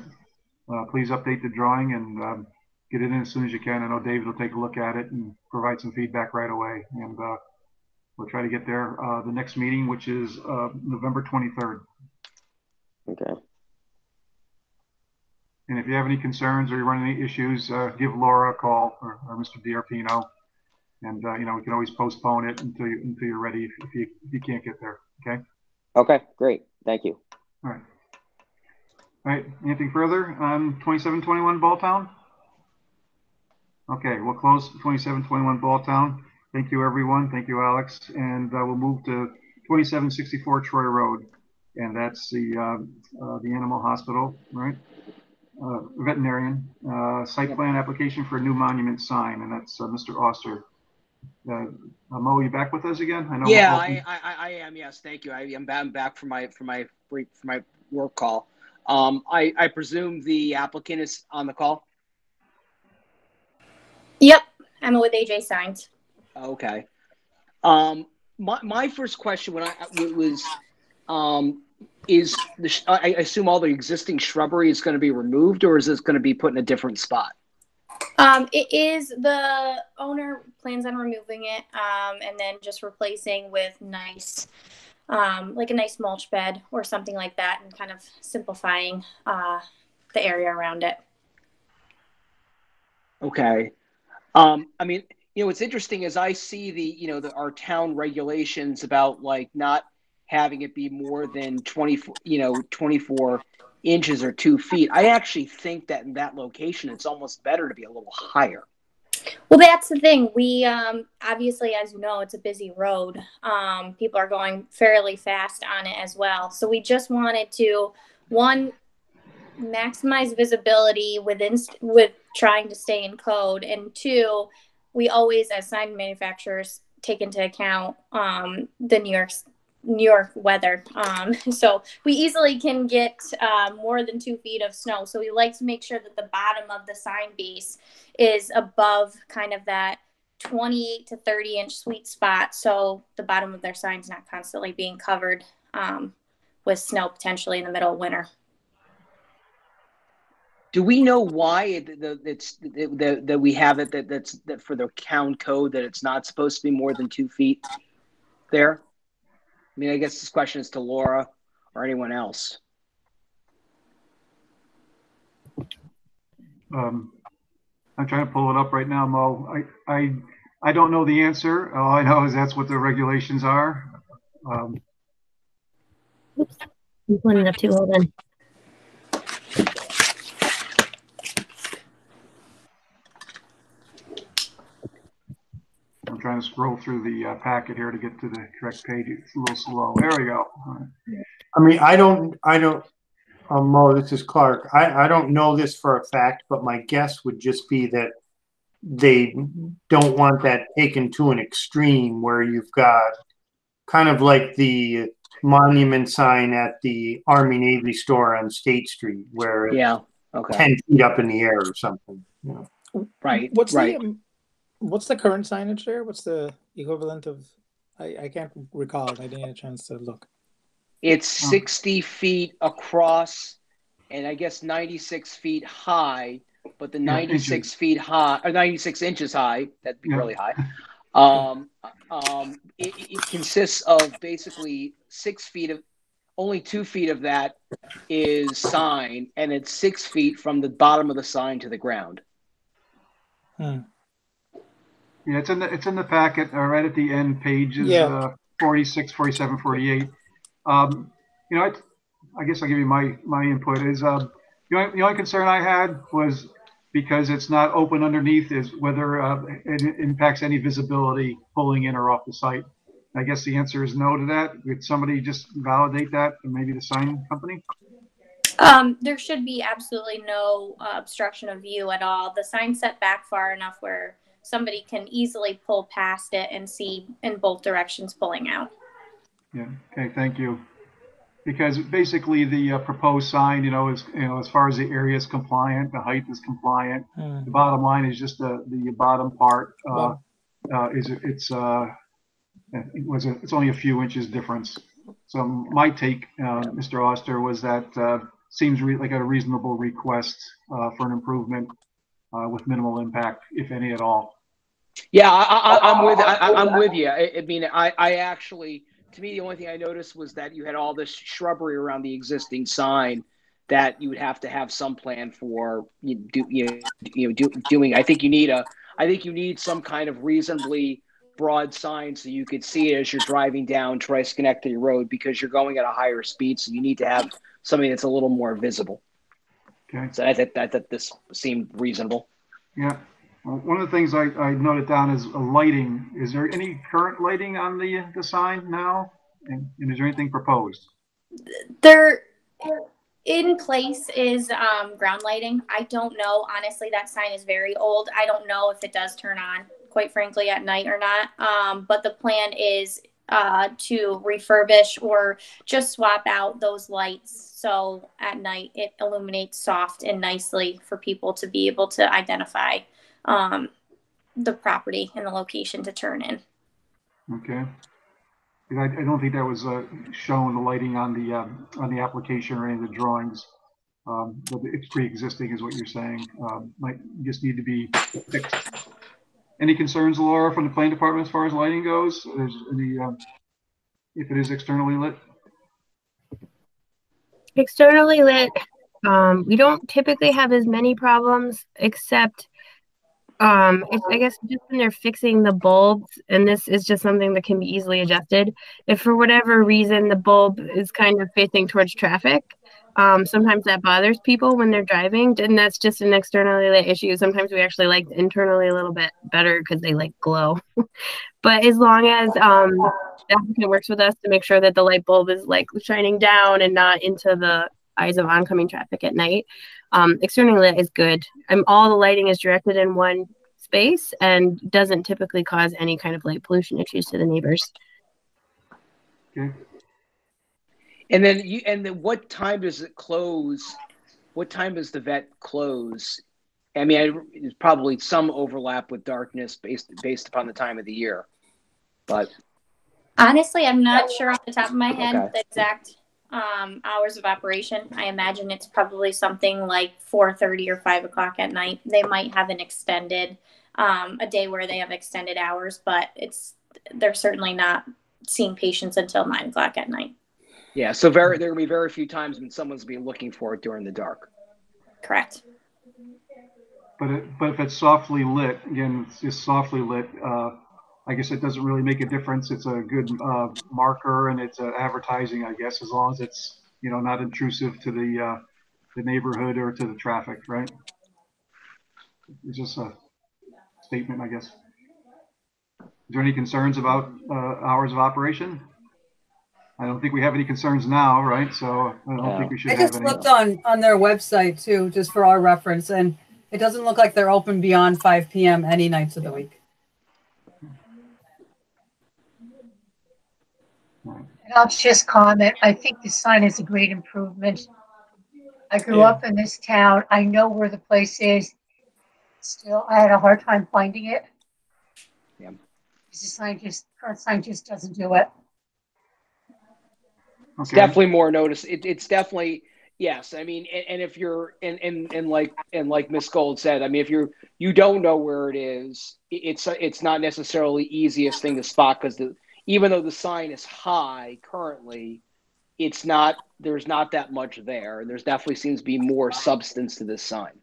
uh, please update the drawing and um, get it in as soon as you can. I know David will take a look at it and provide some feedback right away. And uh, we'll try to get there uh, the next meeting, which is uh, November 23rd. Okay. And if you have any concerns or you run any issues, uh, give Laura a call or, or Mr. Diarpino. And, uh, you know, we can always postpone it until you, until you're ready if, if you, if you can't get there. Okay. Okay, great. Thank you. All right. All right. Anything further on 2721 Balltown? Okay, we'll close 2721 Balltown. Thank you, everyone. Thank you, Alex. And uh, we'll move to 2764 Troy Road. And that's the, uh, uh, the animal hospital, right? Uh, veterinarian, uh, site plan application for a new monument sign, and that's uh, Mr. Oster. Mo, you back with us again? I know. Yeah, I, I, I am. Yes, thank you. I am back, I'm back from my from my for my work call. Um, I, I presume the applicant is on the call. Yep, I'm with AJ Signs. Okay. Um, my, my first question when I was, um, is the, sh- I I assume all the existing shrubbery is going to be removed, or is this going to be put in a different spot? Um, it is the owner plans on removing it, um, and then just replacing with nice, um, like a nice mulch bed or something like that, and kind of simplifying uh, the area around it. Okay. Um, I mean, you know, what's interesting is I see the, you know, the, our town regulations about like not having it be more than 24, you know, 24 inches or two feet. I actually think that in that location, it's almost better to be a little higher. Well, that's the thing. We um, obviously, as you know, it's a busy road. Um, people are going fairly fast on it as well. So we just wanted to one maximize visibility within with trying to stay in code, and two, we always as sign manufacturers take into account um, the New York New York weather. Um, <laughs> so we easily can get uh, more than two feet of snow. So we like to make sure that the bottom of the sign base is above kind of that 28 to 30 inch sweet spot. So the bottom of their sign's not constantly being covered um, with snow potentially in the middle of winter. Do we know why it, the, it's that that we have it that that's that for the count code that it's not supposed to be more than two feet there? I mean, I guess this question is to Laura or anyone else. Um, I'm trying to pull it up right now, Mo. I, I, I don't know the answer. All I know is that's what the regulations are. Um, I'm pulling it up too. Hold on. Trying to scroll through the uh, packet here to get to the correct page. It's a little slow. There we go. All right. I mean, I don't, I don't, um, Mo, this is Clark. I, I don't know this for a fact, but my guess would just be that they don't want that taken to an extreme where you've got kind of like the monument sign at the Army Navy store on State Street where it's Yeah. Okay. 10 feet up in the air or something. You know. Right. What's right. the um, what's the current signage there? What's the equivalent of? I, I can't recall. I didn't get a chance to look. It's 60 feet across and I guess 96 feet high, but the 96 inches. feet high or 96 inches high, that'd be Yeah. really high. <laughs> Um, um, it, it consists of basically six feet of only two feet of that is sign, and it's six feet from the bottom of the sign to the ground. Hmm. Yeah, it's in the, it's in the packet, uh, right at the end, pages, Yeah. uh, 46, 47, 48. Um, you know, I, I guess I'll give you my, my input is, uh, the only, the only concern I had was because it's not open underneath is whether, uh, it impacts any visibility pulling in or off the site. I guess the answer is no to that. Would somebody just validate that, and maybe the sign company? Um, there should be absolutely no uh, obstruction of view at all. The sign set back far enough where somebody can easily pull past it and see in both directions pulling out. Yeah, okay, thank you. Because basically the uh, proposed sign, you know, is, you know, as far as the area is compliant, the height is compliant. Hmm. The bottom line is just the, the bottom part, uh, Bottom. uh, is, it's, uh, it was, a- it's only a few inches difference. So my take, uh, Mr. Oster, was that, uh, seems re- like a reasonable request, uh, for an improvement, uh, with minimal impact, if any at all. Yeah, I, I, I'm with I, I'm with you. I, I mean, I, I actually, to me, the only thing I noticed was that you had all this shrubbery around the existing sign that you would have to have some plan for you do you know, you know do, doing. I think you need a I think you need some kind of reasonably broad sign so you could see it as you're driving down Troy-Schenectady Road because you're going at a higher speed, so you need to have something that's a little more visible. Okay. So I thought I thought this seemed reasonable. Yeah. One of the things I, I noted down is lighting. Is there any current lighting on the, the sign now? And, and is there anything proposed? There, in place is um, ground lighting. I don't know. Honestly, that sign is very old. I don't know if it does turn on, quite frankly, at night or not. Um, but the plan is uh, to refurbish or just swap out those lights so at night it illuminates soft and nicely for people to be able to identify um, the property and the location to turn in. Okay. 'Cause I, I don't think that was uh, shown the lighting on the um, on the application or any of the drawings. Um, but it's pre-existing, is what you're saying. Um, might just need to be fixed. Any concerns, Laura, from the planning department as far as lighting goes? Is any um, if it is externally lit? externally lit um we don't typically have as many problems except um if, i guess just when they're fixing the bulbs and this is just something that can be easily adjusted if for whatever reason the bulb is kind of facing towards traffic Um, sometimes that bothers people when they're driving, and that's just an externally lit issue. Sometimes we actually like internally a little bit better because they like glow. <laughs> but as long as um, the applicant works with us to make sure that the light bulb is like shining down and not into the eyes of oncoming traffic at night, um, externally lit is good. Um, all the lighting is directed in one space and doesn't typically cause any kind of light pollution issues to the neighbors. Okay. And then you and then what time does it close? What time does the vet close? I mean, I, there's probably some overlap with darkness based based upon the time of the year, but Honestly, I'm not sure off the top of my head Okay. the exact um, hours of operation. I imagine it's probably something like 4:30 or 5 o'clock at night. They might have an extended um, a day where they have extended hours, but it's they're certainly not seeing patients until nine o'clock at night. yeah. So very there will be very few times when someone's be looking for it during the dark. Correct. But it, but if it's softly lit, again, it's just softly lit. Uh, I guess it doesn't really make a difference. It's a good uh, marker and it's uh, advertising, I guess, as long as it's you know not intrusive to the uh, the neighborhood or to the traffic, right? It's just a statement, I guess. Is there any concerns about uh, hours of operation? I don't think we have any concerns now, right? So I don't think we should I have just any. looked on, on their website too, just for our reference, and it doesn't look like they're open beyond five PM any nights of the week. And I'll just comment, I think the sign is a great improvement. I grew Yeah. up in this town. I know where the place is. Still, I had a hard time finding it. Yeah. This sign just, current sign just doesn't do it. It's definitely more notice. It, it's definitely yes. I mean, and, and if you're and, and and like and like Miss Gold said, I mean, if you're you don't know where it is, it- it's it's not necessarily easiest thing to spot because the even though the sign is high currently, it's not there's not that much there, and there's definitely seems to be more substance to this sign.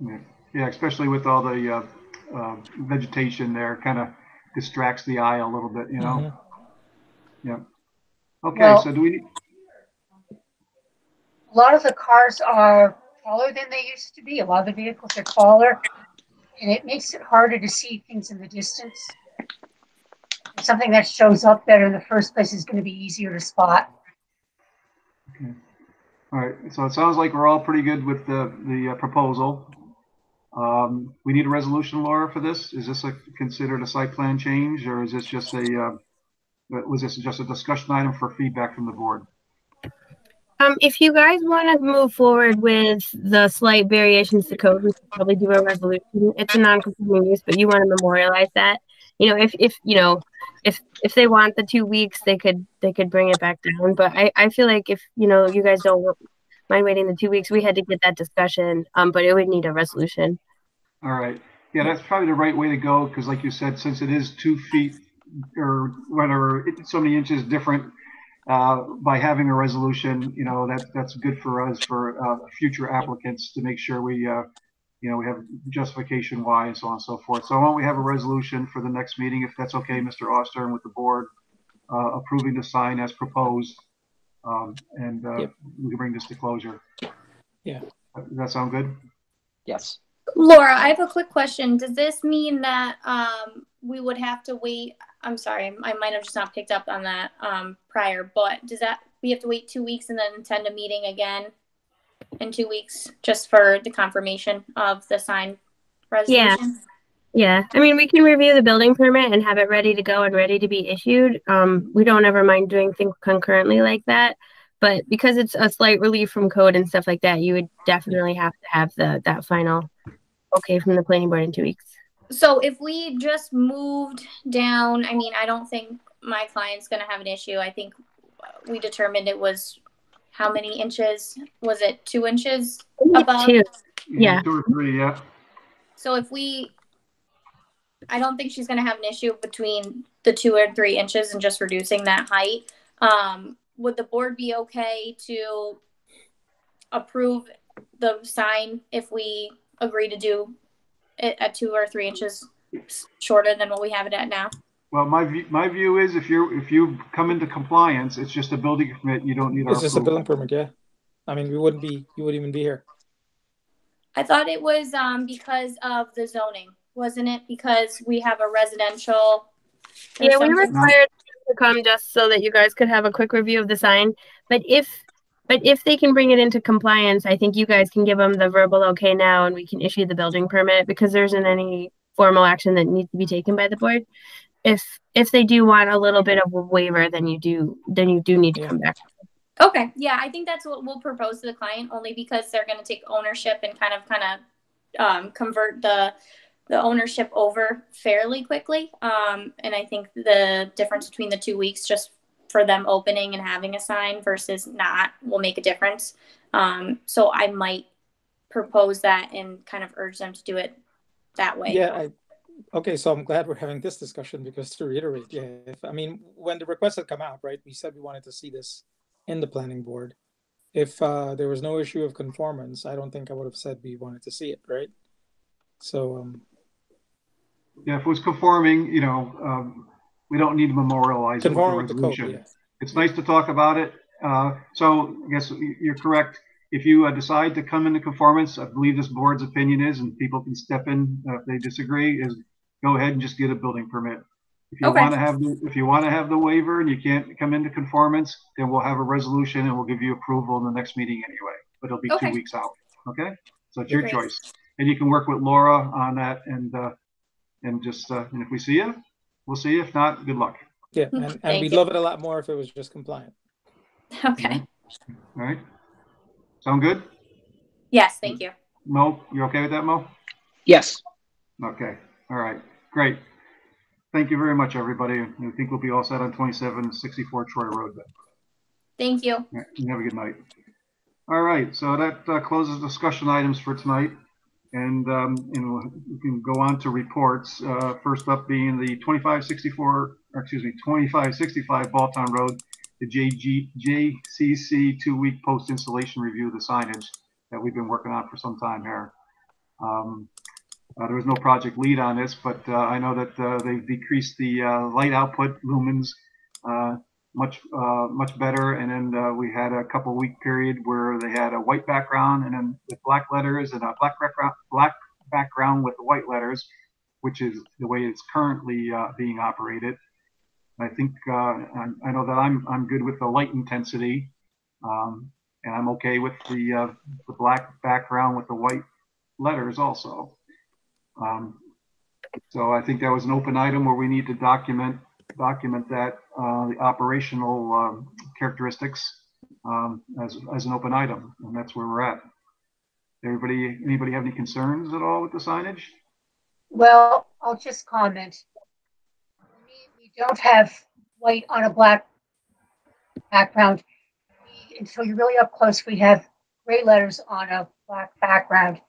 Yeah, yeah, especially with all the uh, uh, vegetation there, kind of distracts the eye a little bit, you know? Yeah. Okay, Well- so do we, Need... A lot of the cars are taller than they used to be. A lot of the vehicles are taller. And it makes it harder to see things in the distance. Something that shows up better in the first place is going to be easier to spot. Okay. all right, so it sounds like we're all pretty good with the, the uh, proposal. Um, we need a resolution, Laura, for this? Is this a, considered a site plan change, or is this just a, uh, was this just a discussion item for feedback from the board? Um, if you guys want to move forward with the slight variations to code, we should probably do a resolution. It's a non-conforming use, but you want to memorialize that. You know, if if you know, if if they want the two weeks, they could they could bring it back down. But I I feel like if you know you guys don't mind waiting the two weeks, we had to get that discussion. Um, but it would need a resolution. All right. Yeah, that's probably the right way to go because, like you said, since it is two feet or whatever, so many inches different, uh, by having a resolution, you know, that that's good for us for uh, future applicants to make sure we, uh, you know, we have justification why and so on and so forth. So why don't we have a resolution for the next meeting, if that's okay, Mr. Oster, and with the board uh, approving the sign as proposed, um, and uh, Yep. we can bring this to closure. Yeah. Does that sound good? Yes. Laura, I have a quick question. Does this mean that um, we would have to wait? I'm sorry, I might have just not picked up on that um, prior, but does that we have to wait two weeks and then attend a meeting again in two weeks just for the confirmation of the sign Yeah. resolution? Yeah, I mean, we can review the building permit and have it ready to go and ready to be issued. Um, we don't ever mind doing things concurrently like that. But because it's a slight relief from code and stuff like that, you would definitely have to have the, that final okay from the planning board in two weeks. So if we just moved down, I mean, I don't think my client's going to have an issue. I think we determined it was how many inches? Was it two inches above? Two. Yeah. Two or three, yeah. So if we, I don't think she's going to have an issue between the two or three inches and just reducing that height. Um, would the board be okay to approve the sign if we agree to do it at two or three inches shorter than what we have it at now? Well, my view, my view is if you if you come into compliance, it's just a building permit. You don't need our It's just a approval. building permit, yeah. I mean, we wouldn't be, you wouldn't even be here. I thought it was um because of the zoning, wasn't it? Because we have a residential. Yeah, we something? required to come just so that you guys could have a quick review of the sign. But if, but if they can bring it into compliance, I think you guys can give them the verbal okay now and we can issue the building permit because there isn't any formal action that needs to be taken by the board. If, if they do want a little bit of a waiver, then you do, then you do need to come back. Okay, yeah, I think that's what we'll propose to the client only because they're going to take ownership and kind of kind of um, convert the the ownership over fairly quickly. Um, and I think the difference between the two weeks, just for them opening and having a sign versus not, will make a difference. Um, so I might propose that and kind of urge them to do it that way. Yeah, I, okay, so I'm glad we're having this discussion because to reiterate, yeah, if, I mean, when the request had come out, right, we said we wanted to see this in the planning board. If uh, there was no issue of conformance, I don't think I would have said we wanted to see it, right? So, um, Yeah, if it was conforming, you know, um, we don't need to memorialize it with a Conforming with the code, yeah. It's nice to talk about it. Uh, so I guess you're correct. If you uh, decide to come into conformance, I believe this board's opinion is, and people can step in uh, if they disagree, is go ahead and just get a building permit. If you Okay. want to have, the if you want to have the waiver and you can't come into conformance, then we'll have a resolution and we'll give you approval in the next meeting anyway, but it'll be two weeks out. Okay? So it's your Great. choice. And you can work with Laura on that and, uh, and just, uh, and if we see you, we'll see you. If not, good luck. yeah, <laughs> and, and Thank we'd you. love it a lot more if it was just compliant. Okay. All right? Sound good? Yes, thank you. Mo, you okay with that, Mo? Yes. Okay, all right, great. Thank you very much, everybody. I think we'll be all set on 2764 Troy Road then. Thank you. Yeah, you Have a good night. All right, so that uh, closes discussion items for tonight. And, um, you know, we can go on to reports. Uh, first up being the 2564, or excuse me, 2565 Balltown Road, the JG, JCC two-week post-installation review of the signage that we've been working on for some time here. Um, uh, there was no project lead on this, but uh, I know that uh, they've decreased the uh, light output lumens uh, much uh, much better. And then we had a couple week period where they had a white background and then with black letters and a black background black background with white letters, which is the way it's currently being operated. I think uh, I, know that I'm I'm good with the light intensity, um, and I'm okay with the uh, the black background with the white letters also. Um, so I think that was an open item where we need to document document that uh, the operational um, characteristics um, as as an open item, and that's where we're at. Everybody, anybody have any concerns at all with the signage? Well, I'll just comment. Don't have white on a black background. Until you're really up close, we have gray letters on a black background.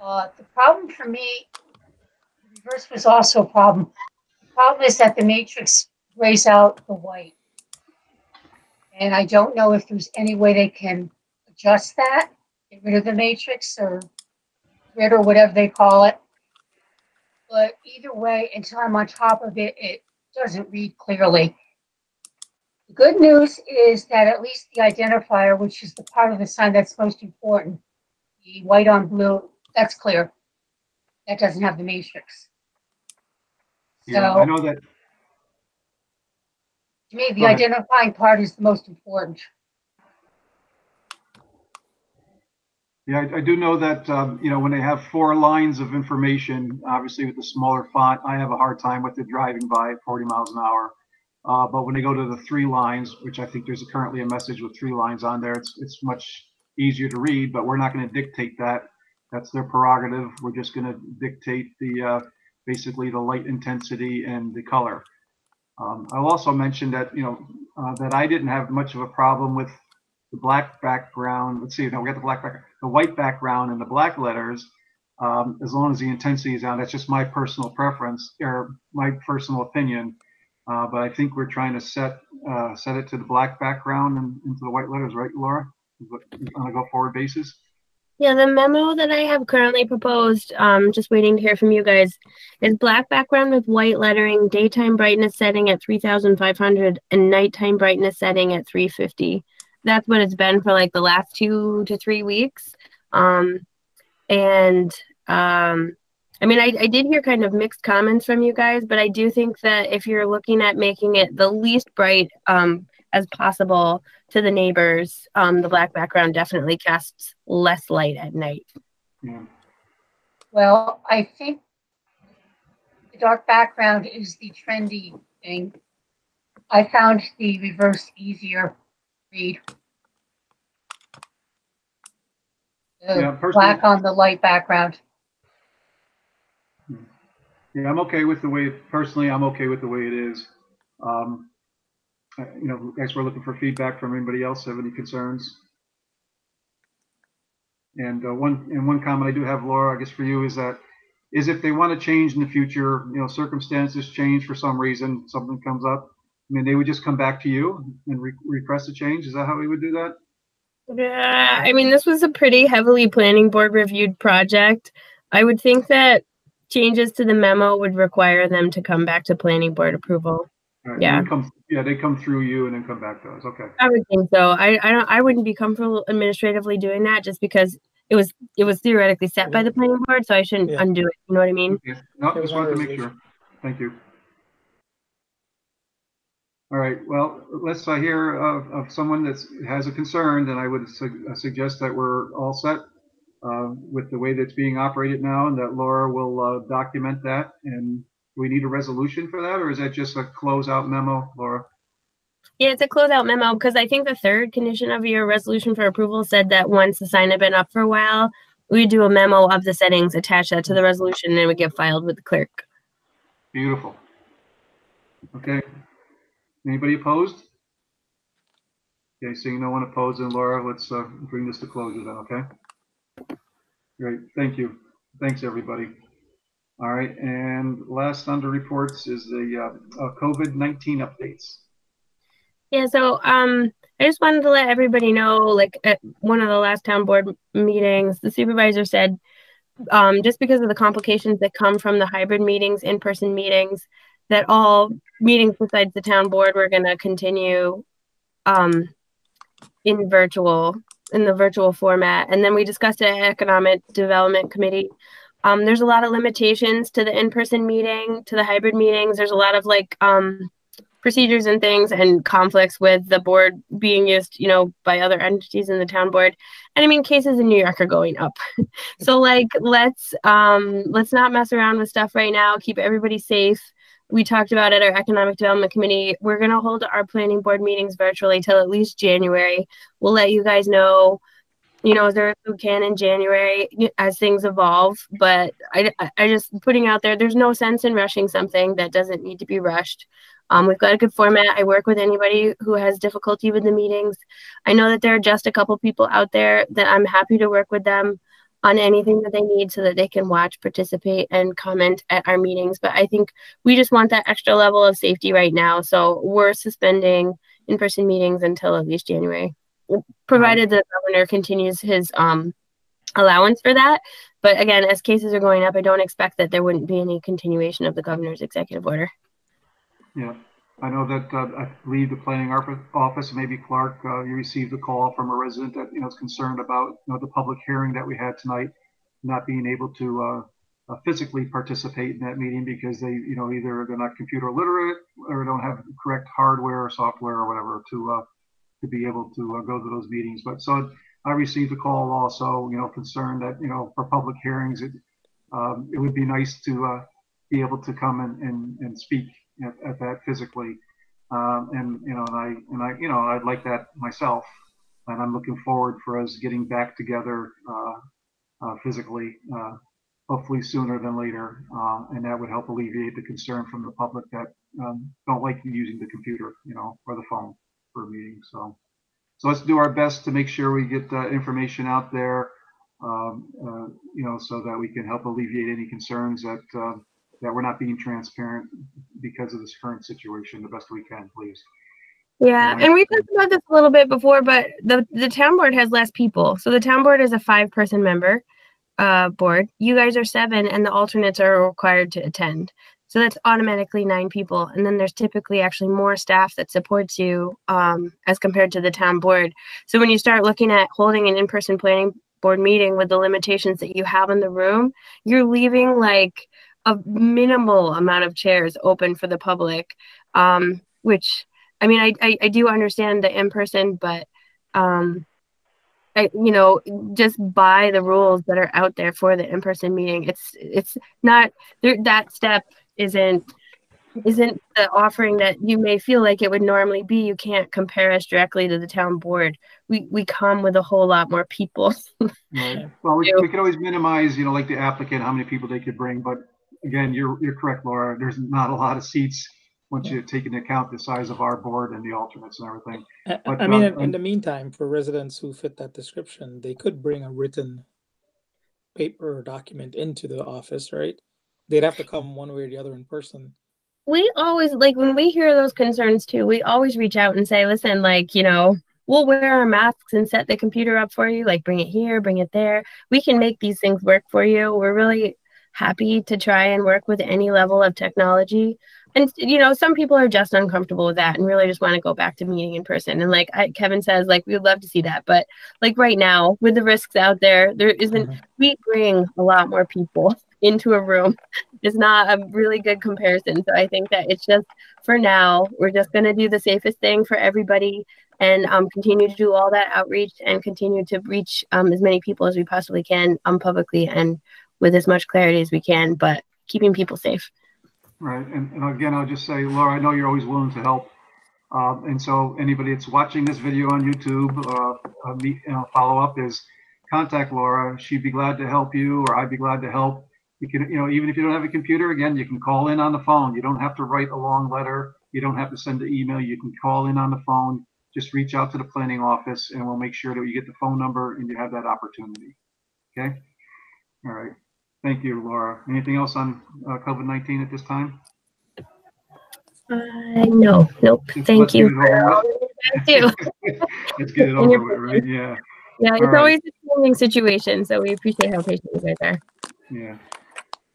Uh, the problem for me, the reverse was also a problem. The problem is that the matrix grays out the white. And I don't know if there's any way they can adjust that, get rid of the matrix or grid or whatever they call it. But either way, until I'm on top of it, it doesn't read clearly. The good news is that at least the identifier, which is the part of the sign that's most important, the white on blue, that's clear. That doesn't have the matrix. Yeah, So- I know that. To me, the Go ahead. identifying part is the most important. Yeah, I, I do know that, um, you know, when they have four lines of information, obviously with the smaller font, I have a hard time with it driving by at 40 miles an hour. Uh, but when they go to the three lines, which I think there's currently a message with three lines on there, it's, it's much easier to read, but we're not going to dictate that. That's their prerogative. We're just going to dictate the, uh, basically the light intensity and the color. Um, I'll also mention that, you know, uh, that I didn't have much of a problem with the black background. Let's see, no, we got the black back, the white background and the black letters. Um, as long as the intensity is down, that's just my personal preference or my personal opinion. Uh, but I think we're trying to set uh, set it to the black background and into the white letters, right, Laura? On a go forward basis. Yeah, the memo that I have currently proposed, um, just waiting to hear from you guys, is black background with white lettering, daytime brightness setting at 3,500 and nighttime brightness setting at 350. That's what it's been for like the last two to three weeks. Um, and um, I mean, I, I did hear kind of mixed comments from you guys, but I do think that if you're looking at making it the least bright um, as possible to the neighbors, um, the black background definitely casts less light at night. Yeah. Well, I think the dark background is the trendy thing. I found the reverse easier read. The Yeah, personally- black on the light background. Yeah, I'm okay with the way, personally, I'm okay with the way it is. Um, you know, guys, we're looking for feedback from anybody else. Have any concerns? And uh, one, and one comment I do have, Laura, I guess for you is that, is if they want to change in the future, you know, circumstances change for some reason, something comes up, I mean, they would just come back to you and re- request a change. Is that how we would do that? Yeah, I mean, this was a pretty heavily planning board reviewed project. I would think that changes to the memo would require them to come back to planning board approval. All right, Yeah. they come- Yeah, they come through you and then come back to us. Okay. I would think so. I, I don't I wouldn't be comfortable administratively doing that just because it was it was theoretically set by the planning board, so I shouldn't undo it. You know what I mean? Okay. No, just wanted to make sure. Thank you. All right, well, let's uh, hear of, of someone that has a concern, then I would su- uh, suggest that we're all set uh, with the way that's being operated now, and that Laura will uh, document that. And do we need a resolution for that, or is that just a closeout memo, Laura? Yeah, it's a closeout memo because I think the third condition of your resolution for approval said that once the sign had been up for a while, we do a memo of the settings, attach that to the resolution, and it would get filed with the clerk. Beautiful. Okay. Anybody opposed? Okay, seeing no one opposed, then Laura, let's uh, bring this to closure then, okay? Great, thank you. Thanks, everybody. All right, and last under reports is the uh, uh, COVID-19 updates. Yeah, so um, I just wanted to let everybody know, like at one of the last town board meetings, the supervisor said, um, just because of the complications that come from the hybrid meetings, in-person meetings, that all meetings besides the town board were going to continue um, in virtual, in the virtual format. And then we discussed it at Economic Development Committee. Um, there's a lot of limitations to the in-person meeting, to the hybrid meetings. There's a lot of like um, procedures and things and conflicts with the board being used, you know, by other entities in the town board. And I mean, cases in New York are going up. <laughs> so like, let's um, let's not mess around with stuff right now. Keep everybody safe. We talked about at our economic development committee. We're gonna hold our planning board meetings virtually till at least January. We'll let you guys know you know, there who can in January as things evolve. But I, I- I just putting out there, there's no sense in rushing something that doesn't need to be rushed. Um, we've got a good format. I work with anybody who has difficulty with the meetings. I know that there are just a couple people out there that I'm happy to work with them on anything that they need so that they can watch, participate, and comment at our meetings. But I think we just want that extra level of safety right now. So we're suspending in person meetings until at least January provided the governor continues his um allowance for that. But again, as cases are going up, I don't expect that there wouldn't be any continuation of the governor's executive order. Yeah, I know that, uh, I believe the planning office, maybe Clark, uh, you received a call from a resident that, you know, is concerned about, you know, the public hearing that we had tonight, not being able to, uh, uh, physically participate in that meeting because they, you know, either they're not computer literate or don't have the correct hardware or software or whatever to, uh, to be able to uh, go to those meetings. But so I received a call also, you know, concerned that, you know, for public hearings, it, um, it would be nice to, be able to come and, and, and speak at, at that physically. Um, and, you know, and I, and I, you know, I'd like that myself. And I'm looking forward for us getting back together, uh, uh, physically, uh, hopefully sooner than later. Uh, and that would help alleviate the concern from the public that, um, don't like using the computer, you know, or the phone for a meeting. So, so let's do our best to make sure we get uh, information out there, um, uh, you know, so that we can help alleviate any concerns that, uh, that we're not being transparent because of this current situation the best we can, please. Yeah, and we talked about this a little bit before, but the the town board has less people. So the town board is a five person member uh board. You guys are seven and the alternates are required to attend. So that's automatically nine people. And then there's typically actually more staff that supports you um, as compared to the town board. So when you start looking at holding an in-person planning board meeting with the limitations that you have in the room, you're leaving like a minimal amount of chairs open for the public, um, which I mean, I, I, I do understand the in-person, but um, I, you know, just by the rules that are out there for the in-person meeting, it's it's not there, that step isn't isn't the offering that you may feel like it would normally be. You can't compare us directly to the town board. We we come with a whole lot more people. <laughs> Right. Well, we, we could always minimize, you know, like the applicant, how many people they could bring, but again, you're, you're correct, Laura. There's not a lot of seats once you take into account the size of our board and the alternates and everything. I- But, I mean, um, in, in the meantime, for residents who fit that description, they could bring a written paper or document into the office, right? They'd have to come one way or the other in person. we always like when we hear those concerns too we always reach out and say listen like you know we'll wear our masks and set the computer up for you like bring it here bring it there we can make these things work for you we're really happy to try and work with any level of technology. And you know some people are just uncomfortable with that and really just want to go back to meeting in person. And like I, kevin says like we would love to see that. But like right now with the risks out there there isn't we bring a lot more people <laughs> into a room. Is not a really good comparison. So i think that it's just for now we're just going to do the safest thing for everybody and um, continue to do all that outreach and continue to reach um, as many people as we possibly can um, publicly and with as much clarity as we can but keeping people safe Right, and, and again, I'll just say, Laura, I know you're always willing to help. Um, and so anybody that's watching this video on YouTube, uh, uh, meet, you know, follow up is contact Laura. She'd be glad to help you, or I'd be glad to help. You can, you know, even if you don't have a computer, again, you can call in on the phone. You don't have to write a long letter. You don't have to send an email. You can call in on the phone. Just reach out to the planning office and we'll make sure that you get the phone number and you have that opportunity. Okay? All right. Thank you, Laura. Anything else on uh, COVID-19 at this time? uh, no nope thank you <laughs> get it over for all with. that you Let's get it And over your with, right? Yeah. yeah it's All right. always a challenging situation so we appreciate how patient you guys are Yeah.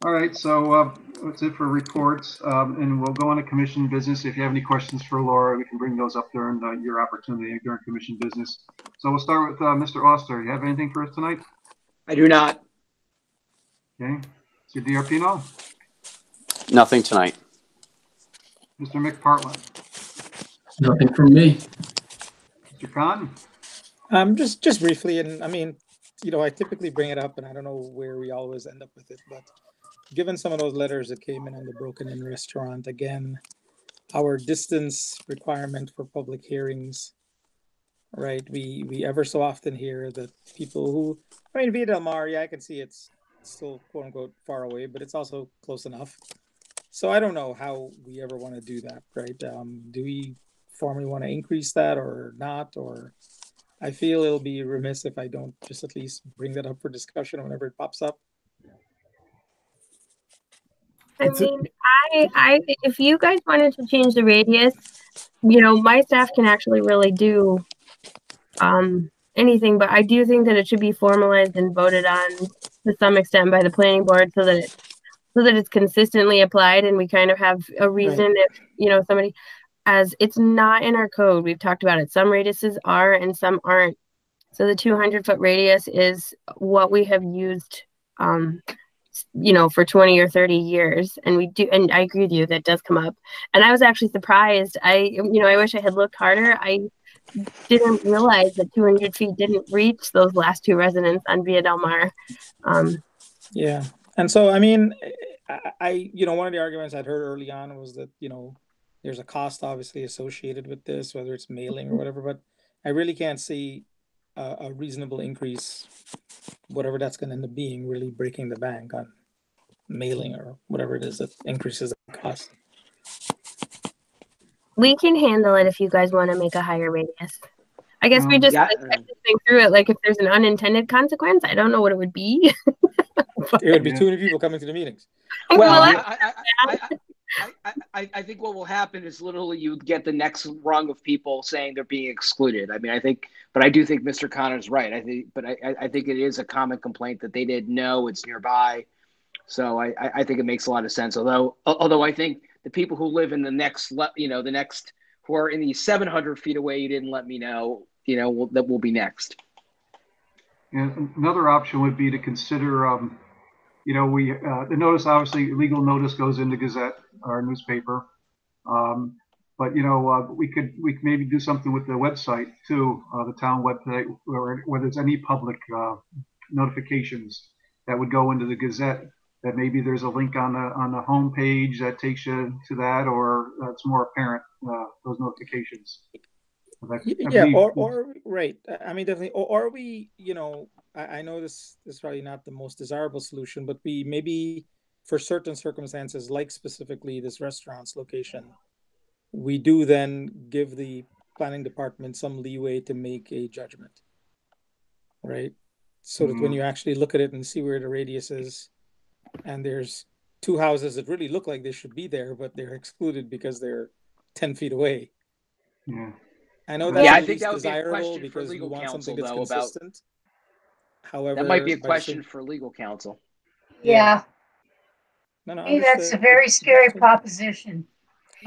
All right, so uh, that's it for reports, um, and we'll go on to commission business. If you have any questions for Laura, we can bring those up during uh, your opportunity during commission business. So we'll start with uh, Mr. Oster. You have anything for us tonight? I do not. Okay. Mr. D'Arpino, Nothing tonight. Mr. McPartlin? Nothing from me. Mr. Khan. Um, just just briefly, and I mean, you know, I typically bring it up, and I don't know where we always end up with it, but given some of those letters that came in on the Broken Inn restaurant, again, our distance requirement for public hearings, right? We we ever so often hear that people who, I mean, Via Del Mar, yeah, I can see it's still quote unquote far away, but it's also close enough. So I don't know how we ever want to do that, right? Um, do we formally want to increase that or not, or? I feel it'll be remiss if I don't just at least bring that up for discussion whenever it pops up. I mean, I, I, if you guys wanted to change the radius, you know, my staff can actually really do um, anything, but I do think that it should be formalized and voted on to some extent by the planning board so that it, so that it's consistently applied and we kind of have a reason if, you know, somebody, as it's not in our code, we've talked about it. Some radiuses are and some aren't. So the 200 foot radius is what we have used um, you know for 20 or 30 years. And we do and i agree with you that does come up. And i was actually surprised. I you know i wish i had looked harder. I didn't realize that 200 feet didn't reach those last two residents on via del mar um Yeah, and so I mean, I, I you know one of the arguments I'd heard early on was that you know there's a cost obviously associated with this, whether it's mailing or whatever, but I really can't see a, a reasonable increase, whatever that's going to end up being, really breaking the bank on mailing or whatever it is that increases the cost. We can handle it if you guys want to make a higher radius i guess we Um, just yeah, like, have to think through it like if there's an unintended consequence i don't know what it would be <laughs> It would be too many people coming to the meetings. Well, Well, I, I- I, I, I, think what will happen is literally you get the next rung of people saying they're being excluded. I mean, I think, but I do think Mr. Connor's right. I think, but I, I- I think it is a common complaint that they didn't know it's nearby, So I, I I think it makes a lot of sense. Although although I think the people who live in the next le- you know the next who are in the 700 feet away, you didn't let me know. You know will, that will be next. And another option would be to consider, um, you know, we, uh, the notice, obviously, legal notice goes into Gazette, our newspaper. Um, but, you know, uh, we could, we could maybe do something with the website too, uh, the town website, where, where there's any public, uh, notifications that would go into the Gazette, that maybe there's a link on the, on the homepage that takes you to that, or it's more apparent, uh, those notifications. That- yeah or or right i mean definitely or, or we you know I, I know this, this is probably not the most desirable solution but we maybe for certain circumstances like specifically this restaurant's location we do then give the planning department some leeway to make a judgment right so that when Mhm. you actually look at it and see where the radius is and there's two houses that really look like they should be there but they're excluded because they're 10 feet away Yeah. I know Yeah, that's I think that least would be a desirable question for because we legal want counsel, something that's though, about- consistent. However, That might be a question same- for legal counsel. Yeah, No, no, I think that's a very scary proposition.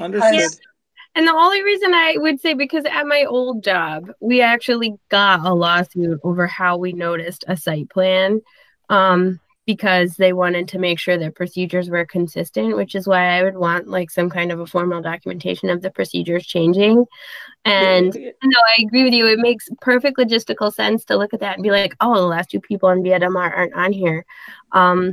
Understood. And the only reason I would say because at my old job, we actually got a lawsuit over how we noticed a site plan. Um, because they wanted to make sure that procedures were consistent, which is why I would want like some kind of a formal documentation of the procedures changing. And no, I agree with you. It makes perfect logistical sense to look at that and be like, oh, the last two people in Via Del Mar are, aren't on here. Um,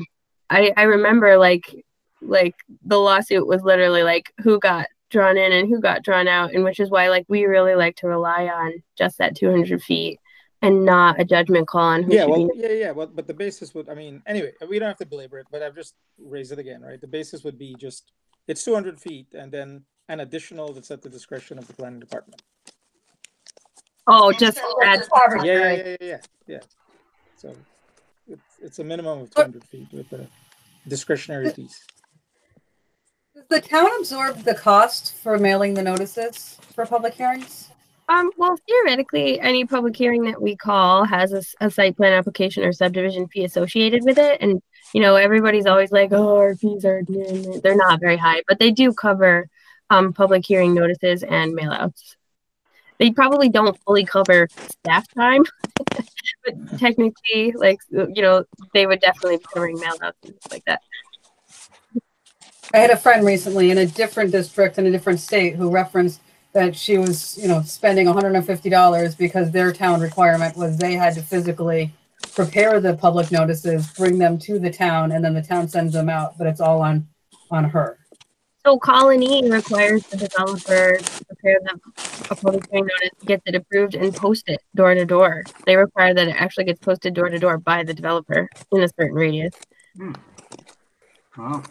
I, I remember like like the lawsuit was literally like who got drawn in and who got drawn out, and which is why like we really like to rely on just that 200 feet and not a judgment call on who Yeah, well, be. yeah, yeah. Well, but the basis would, I mean, anyway, we don't have to belabor it, but I've just raised it again, right? The basis would be just it's 200 feet, and then an additional that's at the discretion of the planning department. Oh, just add. Yeah, yeah, yeah, yeah, yeah. yeah. So it's it's a minimum of 200 feet with a discretionary piece. Does the town absorb the cost for mailing the notices for public hearings? Um, well, theoretically, any public hearing that we call has a site plan application or subdivision fee associated with it. And, you know, everybody's always like, oh, our fees are, they're not very high, but they do cover um, public hearing notices and mailouts. They probably don't fully cover staff time, <laughs> but technically, like, you know, they would definitely be covering mailouts and stuff like that. I had a friend recently in a different district in a different state who referenced that she was, you know, spending $150 because their town requirement was they had to physically prepare the public notices, bring them to the town, and then the town sends them out, but it's all on on her. So Colonie requires the developer to prepare the a public hearing notice, gets it approved and post it door to door. They require that it actually gets posted door to door by the developer in a certain radius. Hmm. Wow.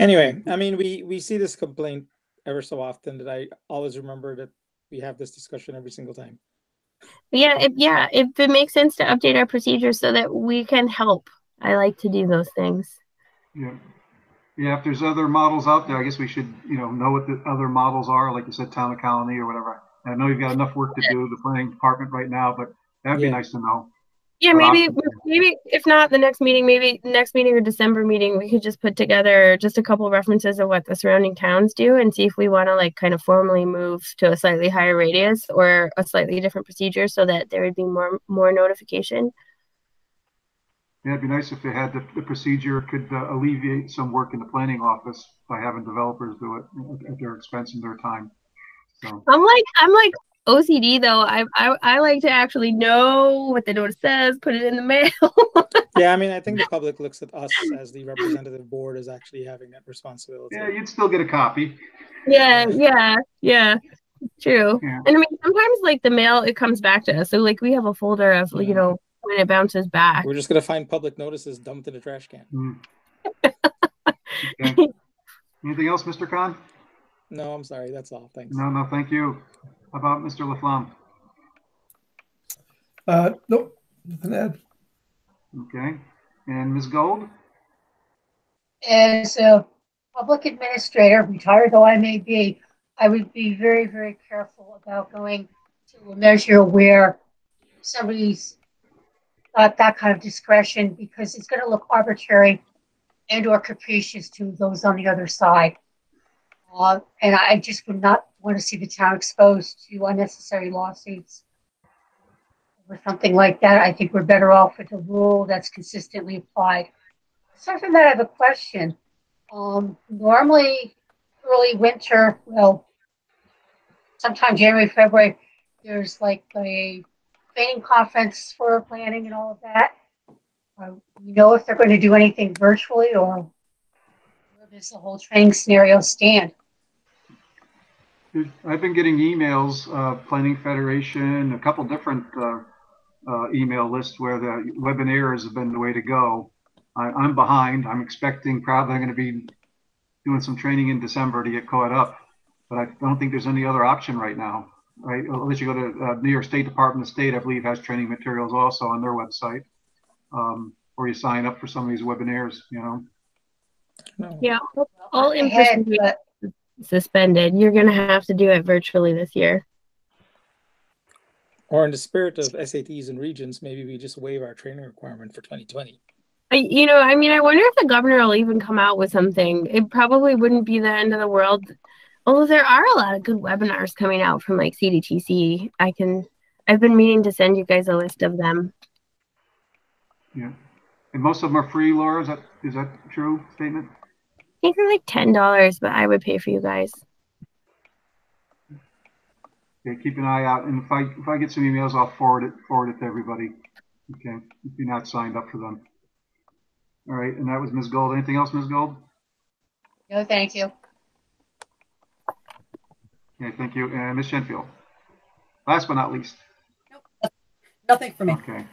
Anyway, I mean, we we see this complaint ever so often that I always remember that we have this discussion every single time. Yeah, if yeah, if it makes sense to update our procedures so that we can help. I like to do those things. Yeah. Yeah, if there's other models out there, I guess we should, you know, know what the other models are, like you said, town of Colonie or whatever. I know you've got enough work to do, the planning department right now, but that'd be nice to know. Yeah, maybe maybe if not the next meeting, maybe next meeting or December meeting, we could just put together just a couple references of what the surrounding towns do and see if we want to like kind of formally move to a slightly higher radius or a slightly different procedure so that there would be more more notification. Yeah, it'd be nice if they had the, the procedure could uh, alleviate some work in the planning office by having developers do it at- at their expense and their time. So, I'm like I'm like OCD though. I I, I like to actually know what the notice says, put it in the <laughs> mail. Yeah, I mean, I think the public looks at us as the representative board as actually having that responsibility. yeah, you'd still get a copy. Yeah, yeah, yeah. True. Yeah. And I mean, sometimes like the mail, it comes back to us. So like we have a folder of, you know, when it bounces back. We're just gonna find public notices dumped in a trash can. Mm. <laughs> Okay. Anything else, Mr. Khan? No, I'm sorry. That's all. Thanks. No, no, thank you. How about Mr. Laflamme? Uh, nope, nothing to add. Okay. And Ms. Gold? As a public administrator, retired though I may be, I would be very, very careful about going to a measure where somebody's got that kind of discretion because it's going to look arbitrary and or capricious to those on the other side. Uh, and I just would not want to see the town exposed to unnecessary lawsuits or something like that. I think we're better off with a rule that's consistently applied. Aside from that, I have a question. Um, normally, early winter, well, sometime January, February, there's like a training conference for planning and all of that. Uh, you know if they're going to do anything virtually or where does the whole training scenario stand? I've been getting emails, uh, Planning Federation, a couple different, uh, uh, email lists where the webinars have been the way to go. I, I'm behind. I'm expecting probably I'm going to be doing some training in December to get caught up, but I don't think there's any other option right now, right? Unless you go to uh, New York State Department of State, I believe has training materials also on their website, um, or you sign up for some of these webinars, you know. Yeah, all I in person but- suspended. You're gonna have to do it virtually this year. Or in the spirit of SATs and Regents, maybe we just waive our training requirement for 2020. I, you know, I mean, I wonder if the governor will even come out with something. It probably wouldn't be the end of the world. Although there are a lot of good webinars coming out from like CDTC. I can, I've been meaning to send you guys a list of them. Yeah. And most of them are free, Laura. Is that is that true statement? I think they're like ten dollars, but I would pay for you guys. Okay, keep an eye out, and if I if I get some emails, I'll forward it forward it to everybody. Okay, if you're not signed up for them. All right, and that was Ms. Gold. Anything else, Ms. Gold? No, thank you. Okay, thank you. And Ms. Shenfield. Last but not least. Nope. Nothing for me. Okay.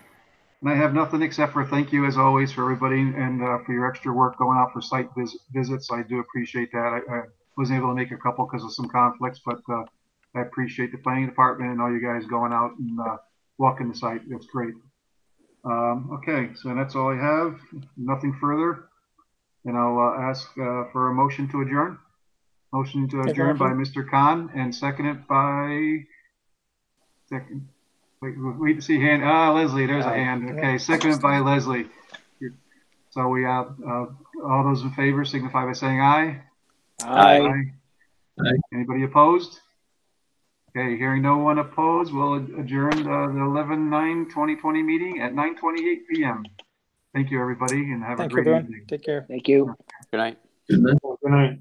And I have nothing except for thank you as always for everybody and uh, for your extra work going out for site vis- visits. I do appreciate that. I, I wasn't able to make a couple because of some conflicts, but uh, I appreciate the planning department and all you guys going out and uh, walking the site. That's great. Um, okay, so that's all I have. Nothing further. And I'll uh, ask uh, for a motion to adjourn. Motion to adjourn by Mr. Khan and seconded by second. Wait, wait to see hand. Ah, Leslie, there's a hand. Okay, seconded by Leslie. So we have uh, all those in favor signify by saying aye. Aye. Aye. Anybody opposed? Okay, hearing no one opposed, we'll adjourn uh, the 11-9-2020 meeting at 9:28 PM. Thank you, everybody, and have a Thank you, great everyone. evening. Take care. Thank you. Good night. Good night.